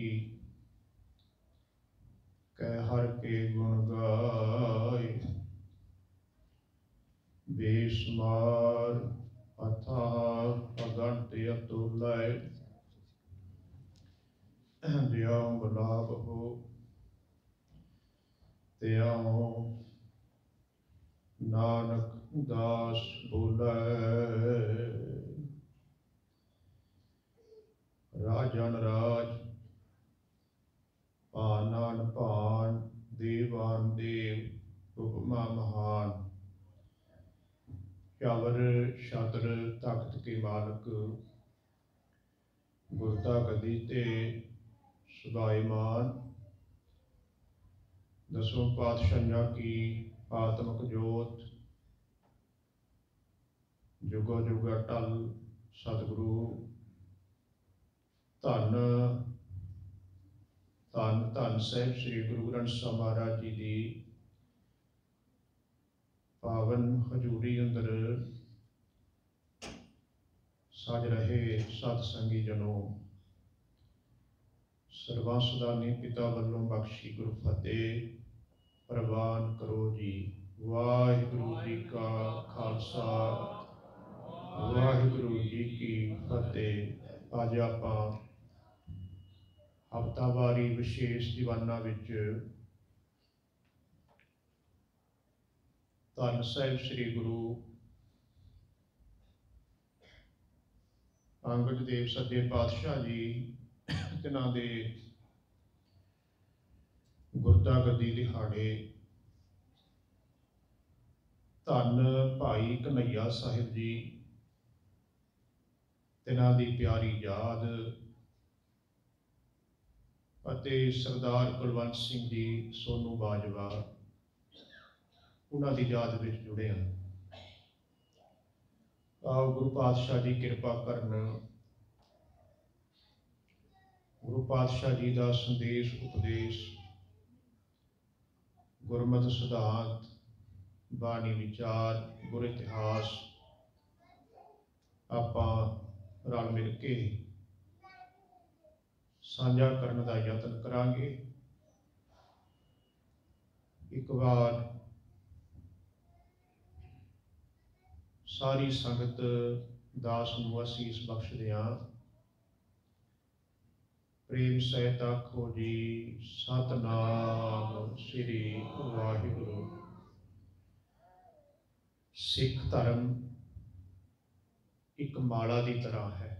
ਸਾਧ ਕੀ ਕੈ ਹਰ ਕੇ ਗੁਣ ਗਾਏ ਬੇਸ਼ਮਾਰ ਅਥਾ ਅਗੰਤ ਅਤੁਲੈ ਦਿਆਉ ਗੁਲਾਬ ਹੋ ਤਿਆਉ ਨਾਨਕ ਦਾਸ ਬੋਲੇ ਰਾਜਨ ਰਾਜ ਭਾਨਨ ਭਾਨ ਦੇਵਾਨ ਦੇਵ ਉਪਮਾ ਮਹਾਨ ਸ਼ਬਰ ਸ਼ਤਰ ਤਖਤ ਕੇ ਮਾਲਕ ਗੁਰਤਾ ਗਦੀ ਤੇ ਸੁਭਾਈਮਾਨ ਦਸੋਂ ਪਾਤਸ਼ਾਹਾਂ ਕੀ ਆਤਮਕ ਜੋਤ ਜੁਗੋ ਜੁਗ ਅਟਲ ਸਤਿਗੁਰੂ ਧੰਨ ਧੰਨ ਧੰਨ ਸਾਹਿਬ ਸ੍ਰੀ ਗੁਰੂ ਗ੍ਰੰਥ ਸਾਹਿਬ ਮਹਾਰਾਜ ਜੀ ਦੀ ਪਾਵਨ ਹਜੂਰੀ ਅੰਦਰ ਸਜ ਰਹੇ ਸਤ ਸੰਗੀ ਜਨੋ। ਸਰਬੰਸ ਪਿਤਾ ਵੱਲੋਂ ਬਖਸ਼ੀ ਗੁਰੂ ਫਤਿਹ, ਪ੍ਰਵਾਨ ਕਰੋ ਜੀ। ਵਾਹਿਗੁਰੂ ਜੀ ਕਾ ਖਾਲਸਾ। ਵਾਹਿਗੁਰੂ ਜੀ ਕੀ ਫਤਿਹ। ਅੱਜ ਆਪਾਂ ਹਫਤਾਵਾਰੀ ਵਿਸ਼ੇਸ਼ ਦੀਵਾਨਾਂ ਵਿੱਚ ਧੰਨ ਸਾਹਿਬ ਸ੍ਰੀ ਗੁਰੂ ਅੰਗਦ ਦੇਵ ਸੱਜੇ ਪਾਤਸ਼ਾਹ ਜੀ ਤਿਨਾਂ ਦੇ ਗੁਰਦਾ ਗੱਦੀ ਦਿਹਾੜੇ, ਧੰਨ ਭਾਈ ਕਨਈਆ ਸਾਹਿਬ ਜੀ ਤਿਨਾਂ ਦੀ ਪਿਆਰੀ ਯਾਦ ਅਤੇ ਸਰਦਾਰ ਕੁਲਵੰਤ ਸਿੰਘ ਜੀ ਸੋਨੂ ਬਾਜਵਾ ਉਹਨਾਂ ਦੀ ਯਾਦ ਵਿੱਚ ਜੁੜੇ ਹਾਂ ਆਓ ਗੁਰੂ ਪਾਤਸ਼ਾਹ ਜੀ ਕਿਰਪਾ ਕਰਨ ਗੁਰੂ ਪਾਤਸ਼ਾਹ ਜੀ ਦਾ ਸੰਦੇਸ਼, ਉਪਦੇਸ਼, ਗੁਰਮਤਿ ਸਿਧਾਂਤ, ਬਾਣੀ ਵਿਚਾਰ, ਗੁਰ ਇਤਿਹਾਸ ਆਪਾਂ ਰਲ ਮਿਲ ਕੇ ਸਾਂਝਾ ਕਰਨ ਦਾ ਯਤਨ ਕਰਾਂਗੇ। ਇੱਕ ਵਾਰ ਸਾਰੀ ਸੰਗਤ ਦਾਸ ਨੂੰ ਅਸੀਸ ਬਖਸ਼ਦੇ ਹਾਂ ਪ੍ਰੇਮ ਸਹਿਤ ਆਖੋ ਜੀ, ਸਤਨਾਮ ਸ੍ਰੀ ਵਾਹਿਗੁਰੂ। ਸਿੱਖ ਧਰਮ ਇੱਕ ਮਾਲਾ ਦੀ ਤਰ੍ਹਾਂ ਹੈ,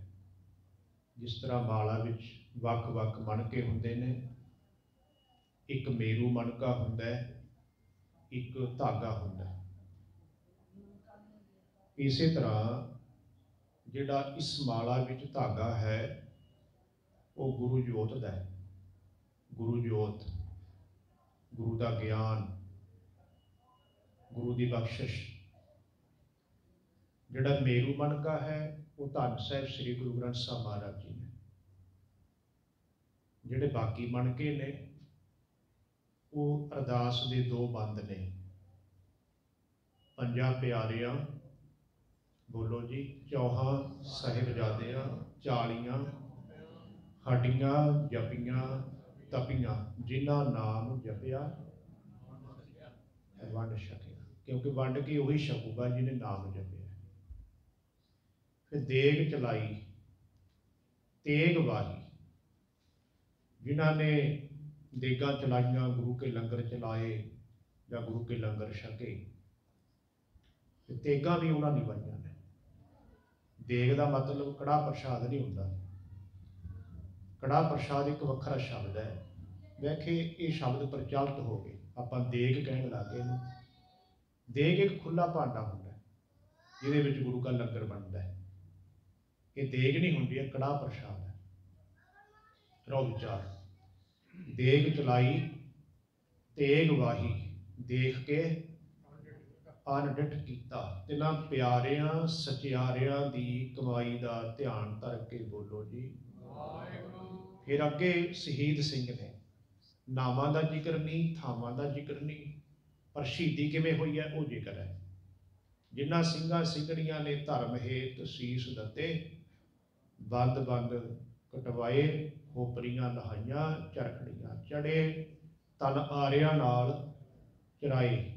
ਜਿਸ ਤਰ੍ਹਾਂ ਮਾਲਾ ਵਿੱਚ ਵੱਖ-ਵੱਖ ਮਣਕੇ ਹੁੰਦੇ ਨੇ। ਇੱਕ ਮੇਰੂ ਮਣਕਾ ਹੁੰਦਾ ਹੈ, ਇੱਕ ਧਾਗਾ ਹੁੰਦਾ ਹੈ। ਇਸੇ ਤਰ੍ਹਾਂ ਜਿਹੜਾ ਇਸ ਮਾਲਾ ਵਿੱਚ ਧਾਗਾ ਹੈ, ਉਹ ਗੁਰੂ ਜੋਤ ਦਾ ਹੈ। ਗੁਰੂ ਜੋਤ, ਗੁਰੂ ਦਾ ਗਿਆਨ, ਗੁਰੂ ਦੀ ਬਖਸ਼ਿਸ਼। ਜਿਹੜਾ ਮੇਰੂ ਮਣਕਾ ਹੈ, ਉਹ ਧੰਨ ਸਾਹਿਬ ਸ੍ਰੀ ਗੁਰੂ ਗ੍ਰੰਥ ਸਾਹਿਬ ਮਹਾਰਾਜ ਜੀ ਜਿਹੜੇ ਬਾਕੀ ਮਣਕੇ ਨੇ, ਉਹ ਅਰਦਾਸ ਦੇ ਦੋ ਬੰਦ ਨੇ। ਪੰਜਾਂ ਪਿਆਰਿਆਂ, ਬੋਲੋ ਜੀ, ਚੌਹਾਂ ਸਾਹਿਬਜ਼ਾਦਿਆਂ, ਚਾਲੀਆਂ, ਹੱਡੀਆਂ, ਜਪੀਆਂ, ਤਪੀਆਂ, ਜਿਨ੍ਹਾਂ ਨਾਮ ਜਪਿਆ ਵੰਡ ਛਕਿਆ। ਕਿਉਂਕਿ ਵੰਡ ਕੇ ਉਹੀ ਛਕੂਗਾ ਜਿਹਨੇ ਨਾਮ ਜਪਿਆ। ਫਿਰ ਦੇਗ ਚਲਾਈ, ਤੇਗ ਵਾਹੀ ਜਿਨ੍ਹਾਂ ਨੇ ਦੇਗਾਂ ਚਲਾਈਆਂ ਗੁਰੂ ਕੇ ਲੰਗਰ ਚਲਾਏ ਜਾਂ ਗੁਰੂ ਕੇ ਲੰਗਰ ਛਕੇ ਤੇ ਤੇਗਾਂ ਵੀ ਉਹਨਾਂ ਦੀ ਬਣੀਆਂ ਨੇ। ਦੇਗ ਦਾ ਮਤਲਬ ਕੜਾ ਪ੍ਰਸ਼ਾਦ ਨਹੀਂ ਹੁੰਦਾ। ਕੜਾ ਪ੍ਰਸ਼ਾਦ ਇੱਕ ਵੱਖਰਾ ਸ਼ਬਦ ਹੈ। ਵੇਖੇ ਇਹ ਸ਼ਬਦ ਪ੍ਰਚਲਿਤ ਹੋ ਗਏ। ਆਪਾਂ ਦੇਗ ਕਹਿਣ ਲੱਗੇ ਇਹਨੂੰ ਦੇਗ ਇੱਕ ਖੁੱਲਾ ਭਾਂਡਾ ਹੁੰਦਾ ਹੈ, ਜਿਹਦੇ ਵਿੱਚ ਗੁਰੂ ਦਾ ਲੰਗਰ ਬਣਦਾ ਹੈ। ਇਹ ਦੇਗ ਨਹੀਂ ਹੁੰਦੀ ਹੈ ਕੜਾ ਪ੍ਰਸ਼ਾਦ ਹੈ। ਰੋ ਵਿਚਾਰ। ਦੇਗ ਚਲਾਈ, ਤੇਗ ਵਾਹੀ, ਦੇਖ ਕੇ ਅਨਡਿਠ ਕੀਤਾ। ਤਿਨਾਂ ਪਿਆਰਿਆਂ, ਸਚਿਆਰਿਆਂ ਦੀ ਕਮਾਈ ਦਾ ਧਿਆਨ ਧਰ ਕੇ ਬੋਲੋ ਜੀ। ਫਿਰ ਅੱਗੇ ਸ਼ਹੀਦ ਸਿੰਘ ਨੇ ਨਾਵਾਂ ਦਾ ਜ਼ਿਕਰ ਨਹੀਂ, ਥਾਵਾਂ ਦਾ ਜ਼ਿਕਰ ਨਹੀਂ, ਪਰ ਸ਼ਹੀਦੀ ਕਿਵੇਂ ਹੋਈ ਹੈ, ਉਹ ਜ਼ਿਕਰ ਹੈ। ਜਿਨ੍ਹਾਂ ਸਿੰਘਾਂ ਸਿੰਘਣੀਆਂ ਨੇ ਧਰਮ ਹੇਤ ਸੀਸ ਦਿੱਤੇ ਬੰਦ ਬੰਦ ਕਟਵਾਏ ਖੋਪਰੀਆਂ ਲਹਾਈਆਂ ਚਰਖੜੀਆਂ ਚੜੇ ਤਨ ਆਰਿਆਂ ਨਾਲ ਚਰਾਏ।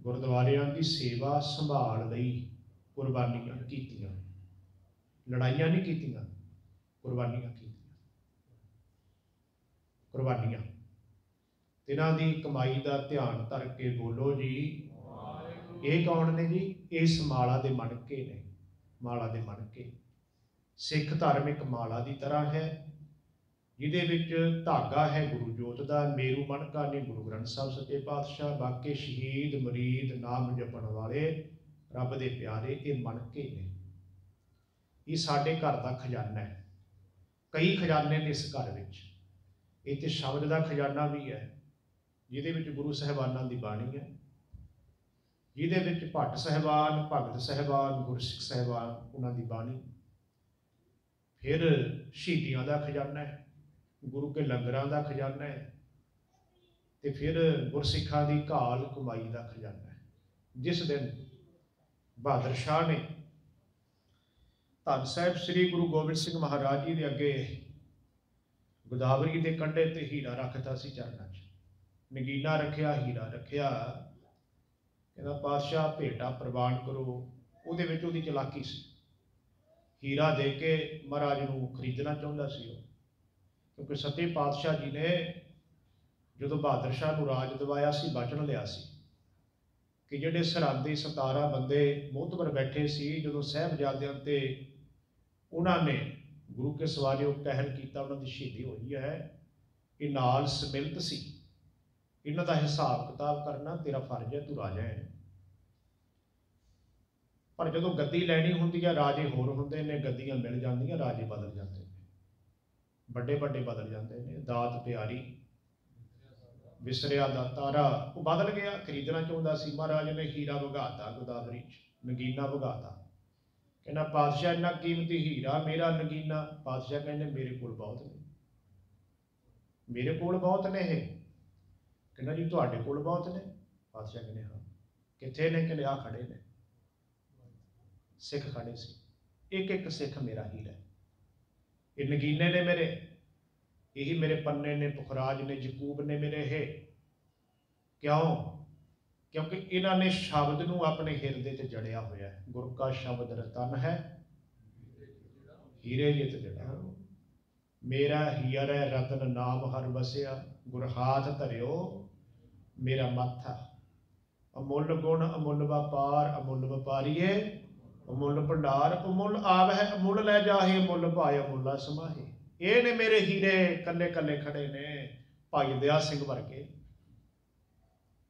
ਗੁਰਦੁਆਰਿਆਂ ਦੀ ਸੇਵਾ ਸੰਭਾਲ ਲਈ ਕੁਰਬਾਨੀਆਂ ਕੀਤੀਆਂ। ਲੜਾਈਆਂ ਨਹੀਂ ਕੀਤੀਆਂ ਕੁਰਬਾਨੀਆਂ ਕੀਤੀਆਂ। ਕੁਰਬਾਨੀਆਂ। ਤਿਨਾਂ ਦੀ ਕਮਾਈ ਦਾ ਧਿਆਨ ਧਰ ਕੇ ਬੋਲੋ ਜੀ। ਇਹ ਕੌਣ ਨੇ ਜੀ? ਇਸ ਮਾਲਾ ਦੇ ਮਣਕੇ ਨੇ ਮਾਲਾ ਦੇ ਮਣਕੇ। ਸਿੱਖ ਧਰਮ ਇੱਕ ਮਾਲਾ ਦੀ ਤਰ੍ਹਾਂ ਹੈ। ਜਿਹਦੇ ਵਿੱਚ ਧਾਗਾ ਹੈ ਗੁਰੂ ਜੋਤ ਦਾ, ਮੇਰੂ ਮਣਕਾ ਨੇ ਗੁਰੂ ਗ੍ਰੰਥ ਸਾਹਿਬ ਸੱਚੇ ਪਾਤਸ਼ਾਹ, ਬਾਕੀ ਸ਼ਹੀਦ ਮਰੀਦ ਨਾਮ ਜਪਣ ਵਾਲੇ ਰੱਬ ਦੇ ਪਿਆਰੇ ਇਹ ਮਣਕੇ ਨੇ। ਇਹ ਸਾਡੇ ਘਰ ਦਾ ਖਜ਼ਾਨਾ ਹੈ। ਕਈ ਖਜ਼ਾਨੇ ਨੇ ਇਸ ਘਰ ਵਿੱਚ। ਇੱਥੇ ਸ਼ਬਦ ਦਾ ਖਜ਼ਾਨਾ ਵੀ ਹੈ, ਜਿਹਦੇ ਵਿੱਚ ਗੁਰੂ ਸਾਹਿਬਾਨਾਂ ਦੀ ਬਾਣੀ ਹੈ। ਜਿਹਦੇ ਵਿੱਚ ਭੱਟ ਸਹਿਬਾਨ, ਭਗਤ ਸਹਿਬਾਨ, ਗੁਰਸਿੱਖ ਸਹਿਬਾਨ, ਉਹਨਾਂ ਦੀ ਬਾਣੀ। ਫਿਰ ਸ਼ਹੀਦੀਆਂ ਦਾ ਖਜ਼ਾਨਾ ਹੈ। ਗੁਰੂ ਕੇ ਲੰਗਰਾਂ ਦਾ ਖਜ਼ਾਨਾ ਹੈ ਤੇ ਫਿਰ ਗੁਰਸਿੱਖਾਂ ਦੀ ਘਾਲ ਕਮਾਈ ਦਾ ਖਜ਼ਾਨਾ ਹੈ। ਜਿਸ ਦਿਨ ਬਹਾਦਰ ਸ਼ਾਹ ਨੇ ਧੰਨ ਸਾਹਿਬ ਸ੍ਰੀ ਗੁਰੂ ਗੋਬਿੰਦ ਸਿੰਘ ਮਹਾਰਾਜ ਜੀ ਦੇ ਅੱਗੇ ਗੋਦਾਵਰੀ ਦੇ ਕੰਢੇ ਤੇ ਹੀਰਾ ਰੱਖਤਾ ਸੀ ਚਰਨਾਂ 'ਚ। ਨਗੀਨਾ ਰੱਖਿਆ, ਹੀਰਾ ਰੱਖਿਆ। ਕਹਿੰਦਾ, ਪਾਤਸ਼ਾਹ, ਭੇਟਾ ਪ੍ਰਵਾਨ ਕਰੋ। ਉਹਦੇ ਵਿੱਚ ਉਹਦੀ ਚਲਾਕੀ ਸੀ। ਹੀਰਾ ਦੇ ਕੇ ਮਹਾਰਾਜ ਨੂੰ ਖਰੀਦਣਾ ਚਾਹੁੰਦਾ ਸੀ ਉਹ। ਕਿਉਂਕਿ ਸੱਤੇ ਪਾਤਸ਼ਾਹ ਜੀ ਨੇ ਜਦੋਂ ਬਹਾਦਰ ਸ਼ਾਹ ਨੂੰ ਰਾਜ ਦਿਵਾਇਆ ਸੀ ਬਚਣ ਲਿਆ ਸੀ ਕਿ ਜਿਹੜੇ ਸਰਹੰਦੀ 17 ਬੰਦੇ ਮੋਹਤਬਰ ਬੈਠੇ ਸੀ, ਜਦੋਂ ਸਾਹਿਬਜ਼ਾਦਿਆਂ ਤੇ ਉਹਨਾਂ ਨੇ ਗੁਰੂ ਕੇ ਸਵਾਰੇ ਉਹ ਕਹਿਰ ਕੀਤਾ, ਉਹਨਾਂ ਦੀ ਸ਼ਹੀਦੀ ਹੋਈ ਹੈ ਇਹ ਨਾਲ ਸਮਿਲਤ ਸੀ। ਇਹਨਾਂ ਦਾ ਹਿਸਾਬ ਕਿਤਾਬ ਕਰਨਾ, ਤੇਰਾ ਫਰਜ਼ ਹੈ, ਤੂੰ ਰਾਜਾ ਹੈ। ਪਰ ਜਦੋਂ ਗੱਦੀ ਲੈਣੀ ਹੁੰਦੀ ਹੈ, ਰਾਜੇ ਹੋਰ ਹੁੰਦੇ ਨੇ, ਗੱਦੀਆਂ ਮਿਲ ਜਾਂਦੀਆਂ, ਰਾਜੇ ਬਦਲ ਜਾਂਦੇ ਨੇ। ਵੱਡੇ ਵੱਡੇ ਬਦਲ ਜਾਂਦੇ ਨੇ, ਦਾਤ ਪਿਆਰੀ, ਵਿਸਰਿਆ ਦਾ ਤਾਰਾ, ਉਹ ਬਦਲ ਗਿਆ, ਖਰੀਦਣਾ ਚਾਹੁੰਦਾ ਸੀ ਮਹਾਰਾਜ ਨੇ, ਹੀਰਾ ਵਗਾਤਾ ਗੋਦਾਵਰੀ ਚ, ਨਗੀਨਾ ਵਗਾਤਾ। ਕਹਿੰਦਾ, ਪਾਤਸ਼ਾਹ, ਇੰਨਾ ਕੀਮਤੀ ਹੀਰਾ, ਮੇਰਾ ਨਗੀਨਾ। ਪਾਤਸ਼ਾਹ ਕਹਿੰਦੇ, ਮੇਰੇ ਕੋਲ ਬਹੁਤ ਨੇ। ਮੇਰੇ ਕੋਲ ਬਹੁਤ ਨੇ ਇਹ? ਕਹਿੰਦਾ, ਜੀ, ਤੁਹਾਡੇ ਕੋਲ ਬਹੁਤ ਨੇ। ਪਾਤਸ਼ਾਹ ਕਹਿੰਦੇ, ਹਾਂ। ਕਿੱਥੇ ਨੇ? ਕਹਿੰਦੇ ਆ ਖੜੇ ਨੇ। ਸਿੱਖ ਖੜੇ ਸੀ। ਇੱਕ ਇੱਕ ਸਿੱਖ ਮੇਰਾ ਹੀਰਾ ਹੈ ਇਹ ਨਗੀਨੇ ਨੇ ਮੇਰੇ, ਇਹੀ ਮੇਰੇ ਪੰਨੇ ਨੇ, ਪੁਖਰਾਜ ਨੇ ਜਕੂਬ ਨੇ ਮੇਰੇ ਇਹ। ਕਿਉਂ? ਕਿਉਂਕਿ ਇਹਨਾਂ ਨੇ ਸ਼ਬਦ ਨੂੰ ਆਪਣੇ ਹਿਰਦੇ ਚ ਜੜਿਆ ਹੋਇਆ ਹੈ। ਗੁਰ ਕਾ ਸ਼ਬਦ ਰਤਨ ਹੈ। ਹੀਰੇ ਜਿਤ ਜੜਾ ਮੇਰਾ ਹੀਰ ਹੈ, ਰਤਨ ਨਾਮ ਹਰ ਵਸਿਆ। ਗੁਰ ਹਾਥ ਧਰਿਓ, ਮੇਰਾ ਮੱਥਾ। ਅਮੁੱਲ ਗੁਣ, ਅਮੁੱਲ ਵਪਾਰ, ਅਮੁੱਲ ਵਪਾਰੀਏ। ਅਮੁੱਲ ਭੰਡਾਰ ਅਮੁੱਲ ਆਵ ਹੈ ਅਮੁੱਲ ਲੈ ਜਾਹੇ, ਮੁੱਲ ਭਾਇ ਅਮੁੱਲਾ ਸਮਾਹੇ। ਇਹ ਨੇ ਮੇਰੇ ਹੀਰੇ ਕੱਲੇ ਕੱਲੇ ਖੜੇ ਨੇ, ਭਾਈ ਦਇਆ ਸਿੰਘ ਵਰਗੇ,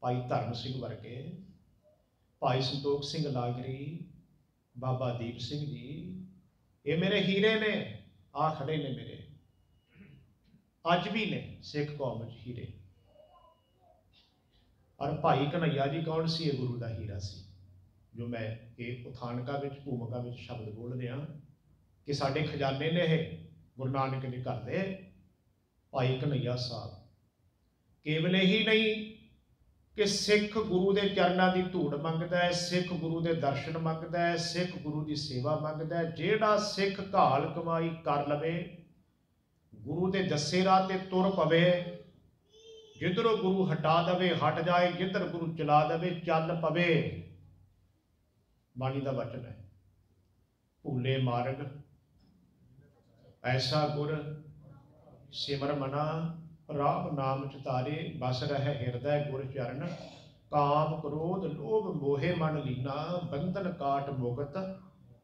ਭਾਈ ਧਰਮ ਸਿੰਘ ਵਰਗੇ, ਭਾਈ ਸੰਤੋਖ ਸਿੰਘ ਲਾਗਰੀ ਬਾਬਾ ਦੀਪ ਸਿੰਘ ਜੀ, ਇਹ ਮੇਰੇ ਹੀਰੇ ਨੇ ਆ ਖੜੇ ਨੇ ਮੇਰੇ। ਅੱਜ ਵੀ ਨੇ ਸਿੱਖ ਕੌਮ ਵਿੱਚ ਹੀਰੇ। ਔਰ ਭਾਈ ਕਨਈਆ ਜੀ ਕੌਣ ਸੀ? ਇਹ ਗੁਰੂ ਦਾ ਹੀਰਾ ਸੀ। ਜੋ ਮੈਂ ਇਹ ਉਥਾਨਕਾ ਵਿੱਚ, ਭੂਮਿਕਾ ਵਿੱਚ ਸ਼ਬਦ ਬੋਲ ਰਿਹਾ ਕਿ ਸਾਡੇ ਖਜ਼ਾਨੇ ਨੇ ਇਹ ਗੁਰੂ ਨਾਨਕ ਦੇ ਘਰ ਦੇ ਭਾਈ ਕਨਈਆ ਸਾਹਿਬ। ਕੇਵਲ ਹੀ ਨਹੀਂ ਕਿ ਸਿੱਖ ਗੁਰੂ ਦੇ ਚਰਨਾਂ ਦੀ ਧੂੜ ਮੰਗਦਾ ਹੈ, ਸਿੱਖ ਗੁਰੂ ਦੇ ਦਰਸ਼ਨ ਮੰਗਦਾ ਹੈ, ਸਿੱਖ ਗੁਰੂ ਦੀ ਸੇਵਾ ਮੰਗਦਾ ਹੈ, ਜਿਹੜਾ ਸਿੱਖ ਘਾਲ ਕਮਾਈ ਕਰ ਲਵੇ, ਗੁਰੂ ਦੇ ਦੱਸੇ ਰਾਹ ਤੇ ਤੁਰ ਪਵੇ, ਜਿੱਧਰੋਂ ਗੁਰੂ ਹਟਾ ਦਵੇ, ਹਟ ਜਾਏ, ਜਿੱਧਰ ਗੁਰੂ ਚਲਾ ਦਵੇ, ਚੱਲ ਪਵੇ। ਬਾਣੀ ਦਾ ਵਚਨ ਹੈ। ਭੂਲੇ ਮਾਰਗ, ਐਸਾ ਗੁਰ, ਸਿਮਰ ਮਨਾ, ਰਾਮ ਨਾਮ ਚਤਾਰੇ ਬਸ ਰਹਿ ਹਿਰਦੈ ਗੁਰ ਚਰਨ, ਕਾਮ ਕ੍ਰੋਧ ਲੋਭ ਮੋਹਿ ਮਨ ਲੀਨਾ, ਬੰਧਨ ਕਾਟ ਮੁਕਤ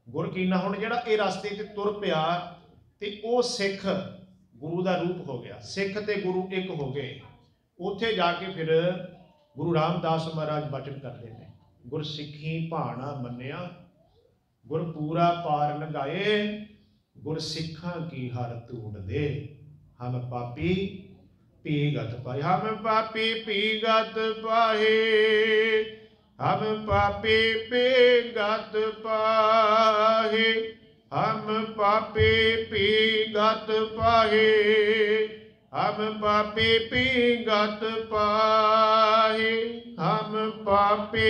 ਗੁਰ ਕੀਨਾ ਹੁਣ ਜਿਹੜਾ ਇਹ ਰਸਤੇ ਤੇ ਤੁਰ ਪਿਆ ਤੇ ਉਹ ਸਿੱਖ ਗੁਰੂ ਦਾ ਰੂਪ ਹੋ ਗਿਆ। ਸਿੱਖ ਤੇ ਗੁਰੂ ਇੱਕ ਹੋ ਗਏ। ਉੱਥੇ ਜਾ ਕੇ ਫਿਰ ਗੁਰੂ ਰਾਮਦਾਸ ਮਹਾਰਾਜ ਬਚਨ ਕਰਦੇ ਨੇ ਗੁਰਸਿੱਖੀ ਭਾਣਾ ਮੰਨਿਆ, ਗੁਰ ਪੂਰਾ ਪਾਰ ਲਗਾਏ ਗੁਰ ਕੀ ਹਰ ਧੂੜ ਦੇ। ਹਮ ਪਾਪੀ ਪੀਗਤ ਪਾਏ, ਹਮ ਪਾਪੀ ਪੀਗਤ ਪਾਏ, ਹਮ ਪਾਪੀ ਪੀਗਤ ਪਾਹੇ ਹਮ ਪਾਪੀ ਪੀਗਤ ਪਾਹੇ ਹਮ ਪਾਪੀ ਪੀਗਤ ਪਾਹੇ ਹਮ ਪਾਪੀ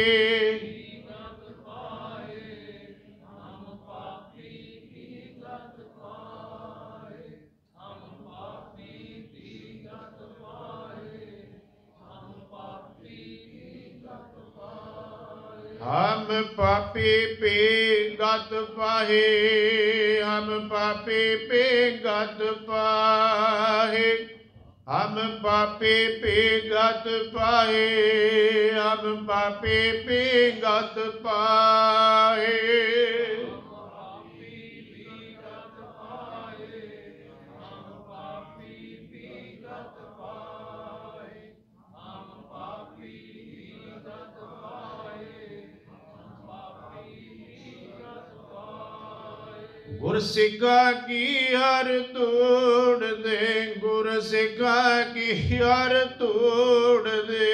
ਹਮ ਪਾਪੀ ਪੀਗਤ ਪਾਹੇ, ਹਮ ਪਾਪੀ ਪੀਗਤ ਪਾਹੇ, ਹਮ ਪਾਪੀ ਪੀਗਤ ਪਾਹੇ, ਹਮ ਪਾਪੀ ਪੀਗਤ ਪਾਹੇ। ਗੁਰ ਸਿੱਖਾ ਕੀ ਹਰ ਤੋੜ ਦੇ ਗੁਰ ਸਿੱਖਾ ਕੀ ਹਰ ਤੋੜ ਦੇ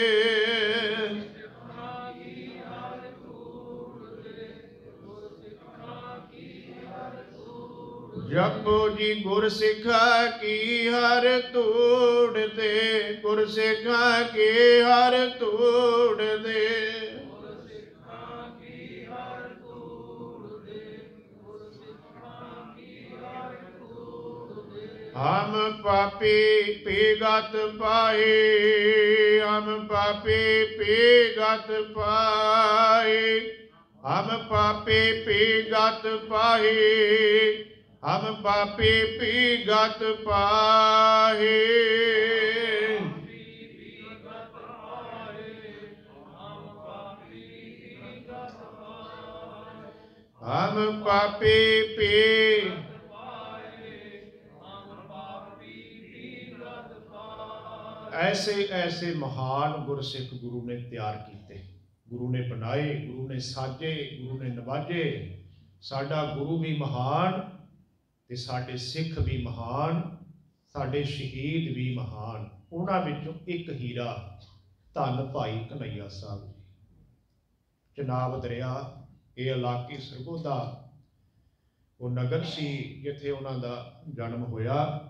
ਜਪੋ ਜੀ ਗੁਰ ਸਿੱਖਾ ਕੀ ਹਰ ਤੋੜ ਦੇ ਗੁਰ ਸਿੱਖਾ ਹਮ ਪਾਪੀ ਪੀਗਤ ਪਾਏ, ਹਮ ਪਾਪੀ ਪੀਗਤ ਪਾਏ। ਹਮ ਪਾਪੀ ਪੀਗਤ ਪਾਏ, ਹਮ ਪਾਪੀ ਪੀਗਤ ਪਾਏ। ਹਮ ਪਾਪੀ ਪੀ ਐਸੇ ਐਸੇ ਮਹਾਨ ਗੁਰਸਿੱਖ ਗੁਰੂ ਨੇ ਤਿਆਰ ਕੀਤੇ ਗੁਰੂ ਨੇ ਬਣਾਏ ਗੁਰੂ ਨੇ ਸਾਜੇ ਗੁਰੂ ਨੇ ਨਵਾਜੇ ਸਾਡਾ ਗੁਰੂ ਵੀ ਮਹਾਨ ਤੇ ਸਾਡੇ ਸਿੱਖ ਵੀ ਮਹਾਨ ਸਾਡੇ ਸ਼ਹੀਦ ਵੀ ਮਹਾਨ ਉਹਨਾਂ ਵਿੱਚੋਂ ਇੱਕ ਹੀਰਾ ਧੰਨ ਭਾਈ ਕਨਈਆ ਸਾਹਿਬ ਜੀ ਚਨਾਬ ਦਰਿਆ ਇਹ ਇਲਾਕੇ ਸਰਗੋਦਾ ਉਹ ਨਗਰ ਸੀ ਜਿੱਥੇ ਉਹਨਾਂ ਦਾ ਜਨਮ ਹੋਇਆ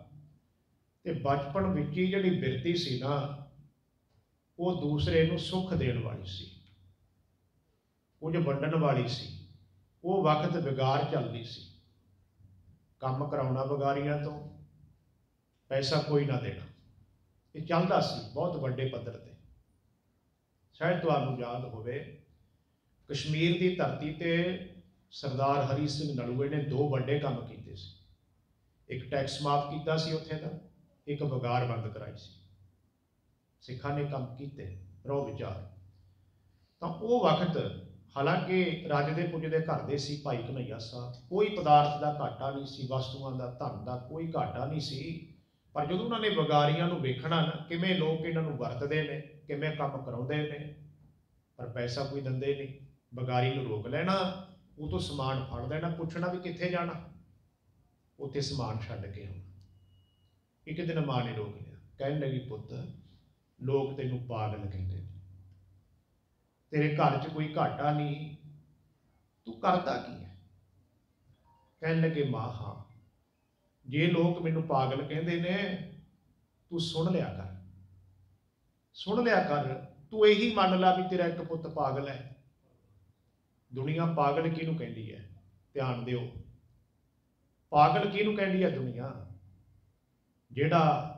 ਤੇ ਬਚਪਨ ਵਿੱਚ ਹੀ ਜਿਹੜੀ ਬਿਰਤੀ ਸੀ ਨਾ, ਉਹ ਦੂਸਰੇ ਨੂੰ ਸੁੱਖ ਦੇਣ ਵਾਲੀ ਸੀ। ਕੁਝ ਵੰਡਣ ਵਾਲੀ ਸੀ। ਉਹ ਵਕਤ ਵਿਗਾਰ ਚੱਲਦੀ ਸੀ। ਕੰਮ ਕਰਾਉਣਾ ਵਿਗਾਰੀਆਂ ਤੋਂ ਪੈਸਾ ਕੋਈ ਨਾ ਦੇਣਾ। ਇਹ ਚੱਲਦਾ ਸੀ ਬਹੁਤ ਵੱਡੇ ਪੱਧਰ ਤੇ। ਸ਼ਾਇਦ ਤੁਹਾਨੂੰ ਯਾਦ ਹੋਵੇ, ਕਸ਼ਮੀਰ ਦੀ ਧਰਤੀ ਤੇ ਸਰਦਾਰ ਹਰੀ ਸਿੰਘ ਨਲੂਏ ਨੇ ਦੋ ਵੱਡੇ ਕੰਮ ਕੀਤੇ ਸੀ। ਇੱਕ ਟੈਕਸ ਮਾਫ ਕੀਤਾ ਸੀ ਉੱਥੇ ਦਾ। ਇੱਕ ਵਿਗਾਰ ਬੰਦ ਕਰਾਈ ਸੀ। ਸਿੱਖਾਂ ਨੇ ਕੰਮ ਕੀਤੇ ਰੋ ਵਿਚਾਰ। ਤਾਂ ਉਹ ਵਕਤ ਹਾਲਾਂਕਿ ਰਾਜੇ ਦੇ ਪੁੱਜਦੇ ਘਰ ਦੇ ਸੀ ਭਾਈ ਕਨਈਆ ਸਾਹਿਬ, ਕੋਈ ਪਦਾਰਥ ਦਾ ਘਾਟਾ ਨਹੀਂ ਸੀ, ਵਸਤੂਆਂ ਦਾ, ਧਨ ਦਾ ਕੋਈ ਘਾਟਾ ਨਹੀਂ ਸੀ। ਪਰ ਜਦੋਂ ਉਹਨਾਂ ਨੇ ਵਿਗਾਰੀਆਂ ਨੂੰ ਵੇਖਣਾ ਨਾ, ਕਿਵੇਂ ਲੋਕ ਇਹਨਾਂ ਨੂੰ ਵਰਤਦੇ ਨੇ, ਕਿਵੇਂ ਕੰਮ ਕਰਾਉਂਦੇ ਨੇ, ਪਰ ਪੈਸਾ ਕੋਈ ਦਿੰਦੇ ਨਹੀਂ, ਵਿਗਾਰੀ ਨੂੰ ਰੋਕ ਲੈਣਾ, ਉਹ ਤੋਂ ਸਮਾਨ ਫੜ ਲੈਣਾ, ਪੁੱਛਣਾ ਵੀ ਕਿੱਥੇ ਜਾਣਾ। ਉੱਥੇ ਸਮਾਨ ਛੱਡ ਕੇ ਆਉਣਾ। ਇੱਕ ਦਿਨ ਮਾਂ ਨੇ ਰੋਕ ਲਿਆ। ਕਹਿਣ ਲੱਗੀ, ਪੁੱਤ, ਲੋਕ ਤੈਨੂੰ ਪਾਗਲ ਕਹਿੰਦੇ ਨੇ। ਤੇਰੇ ਘਰ 'ਚ ਕੋਈ ਘਾਟਾ ਨਹੀਂ। ਤੂੰ ਕਰਦਾ ਕੀ ਹੈ? ਕਹਿਣ ਲੱਗੇ, ਮਾਂ, ਹਾਂ। ਜੇ ਲੋਕ ਮੈਨੂੰ ਪਾਗਲ ਕਹਿੰਦੇ ਨੇ, ਤੂੰ ਸੁਣ ਲਿਆ ਕਰ। ਸੁਣ ਲਿਆ ਕਰ। ਤੂੰ ਇਹੀ ਮੰਨ ਲਾ ਵੀ ਤੇਰਾ ਇੱਕ ਪੁੱਤ ਪਾਗਲ ਹੈ। ਦੁਨੀਆ ਪਾਗਲ ਕਿਹਨੂੰ ਕਹਿੰਦੀ ਹੈ? ਧਿਆਨ ਦਿਓ। ਪਾਗਲ ਕਿਹਨੂੰ ਕਹਿੰਦੀ ਹੈ ਦੁਨੀਆ? ਜਿਹੜਾ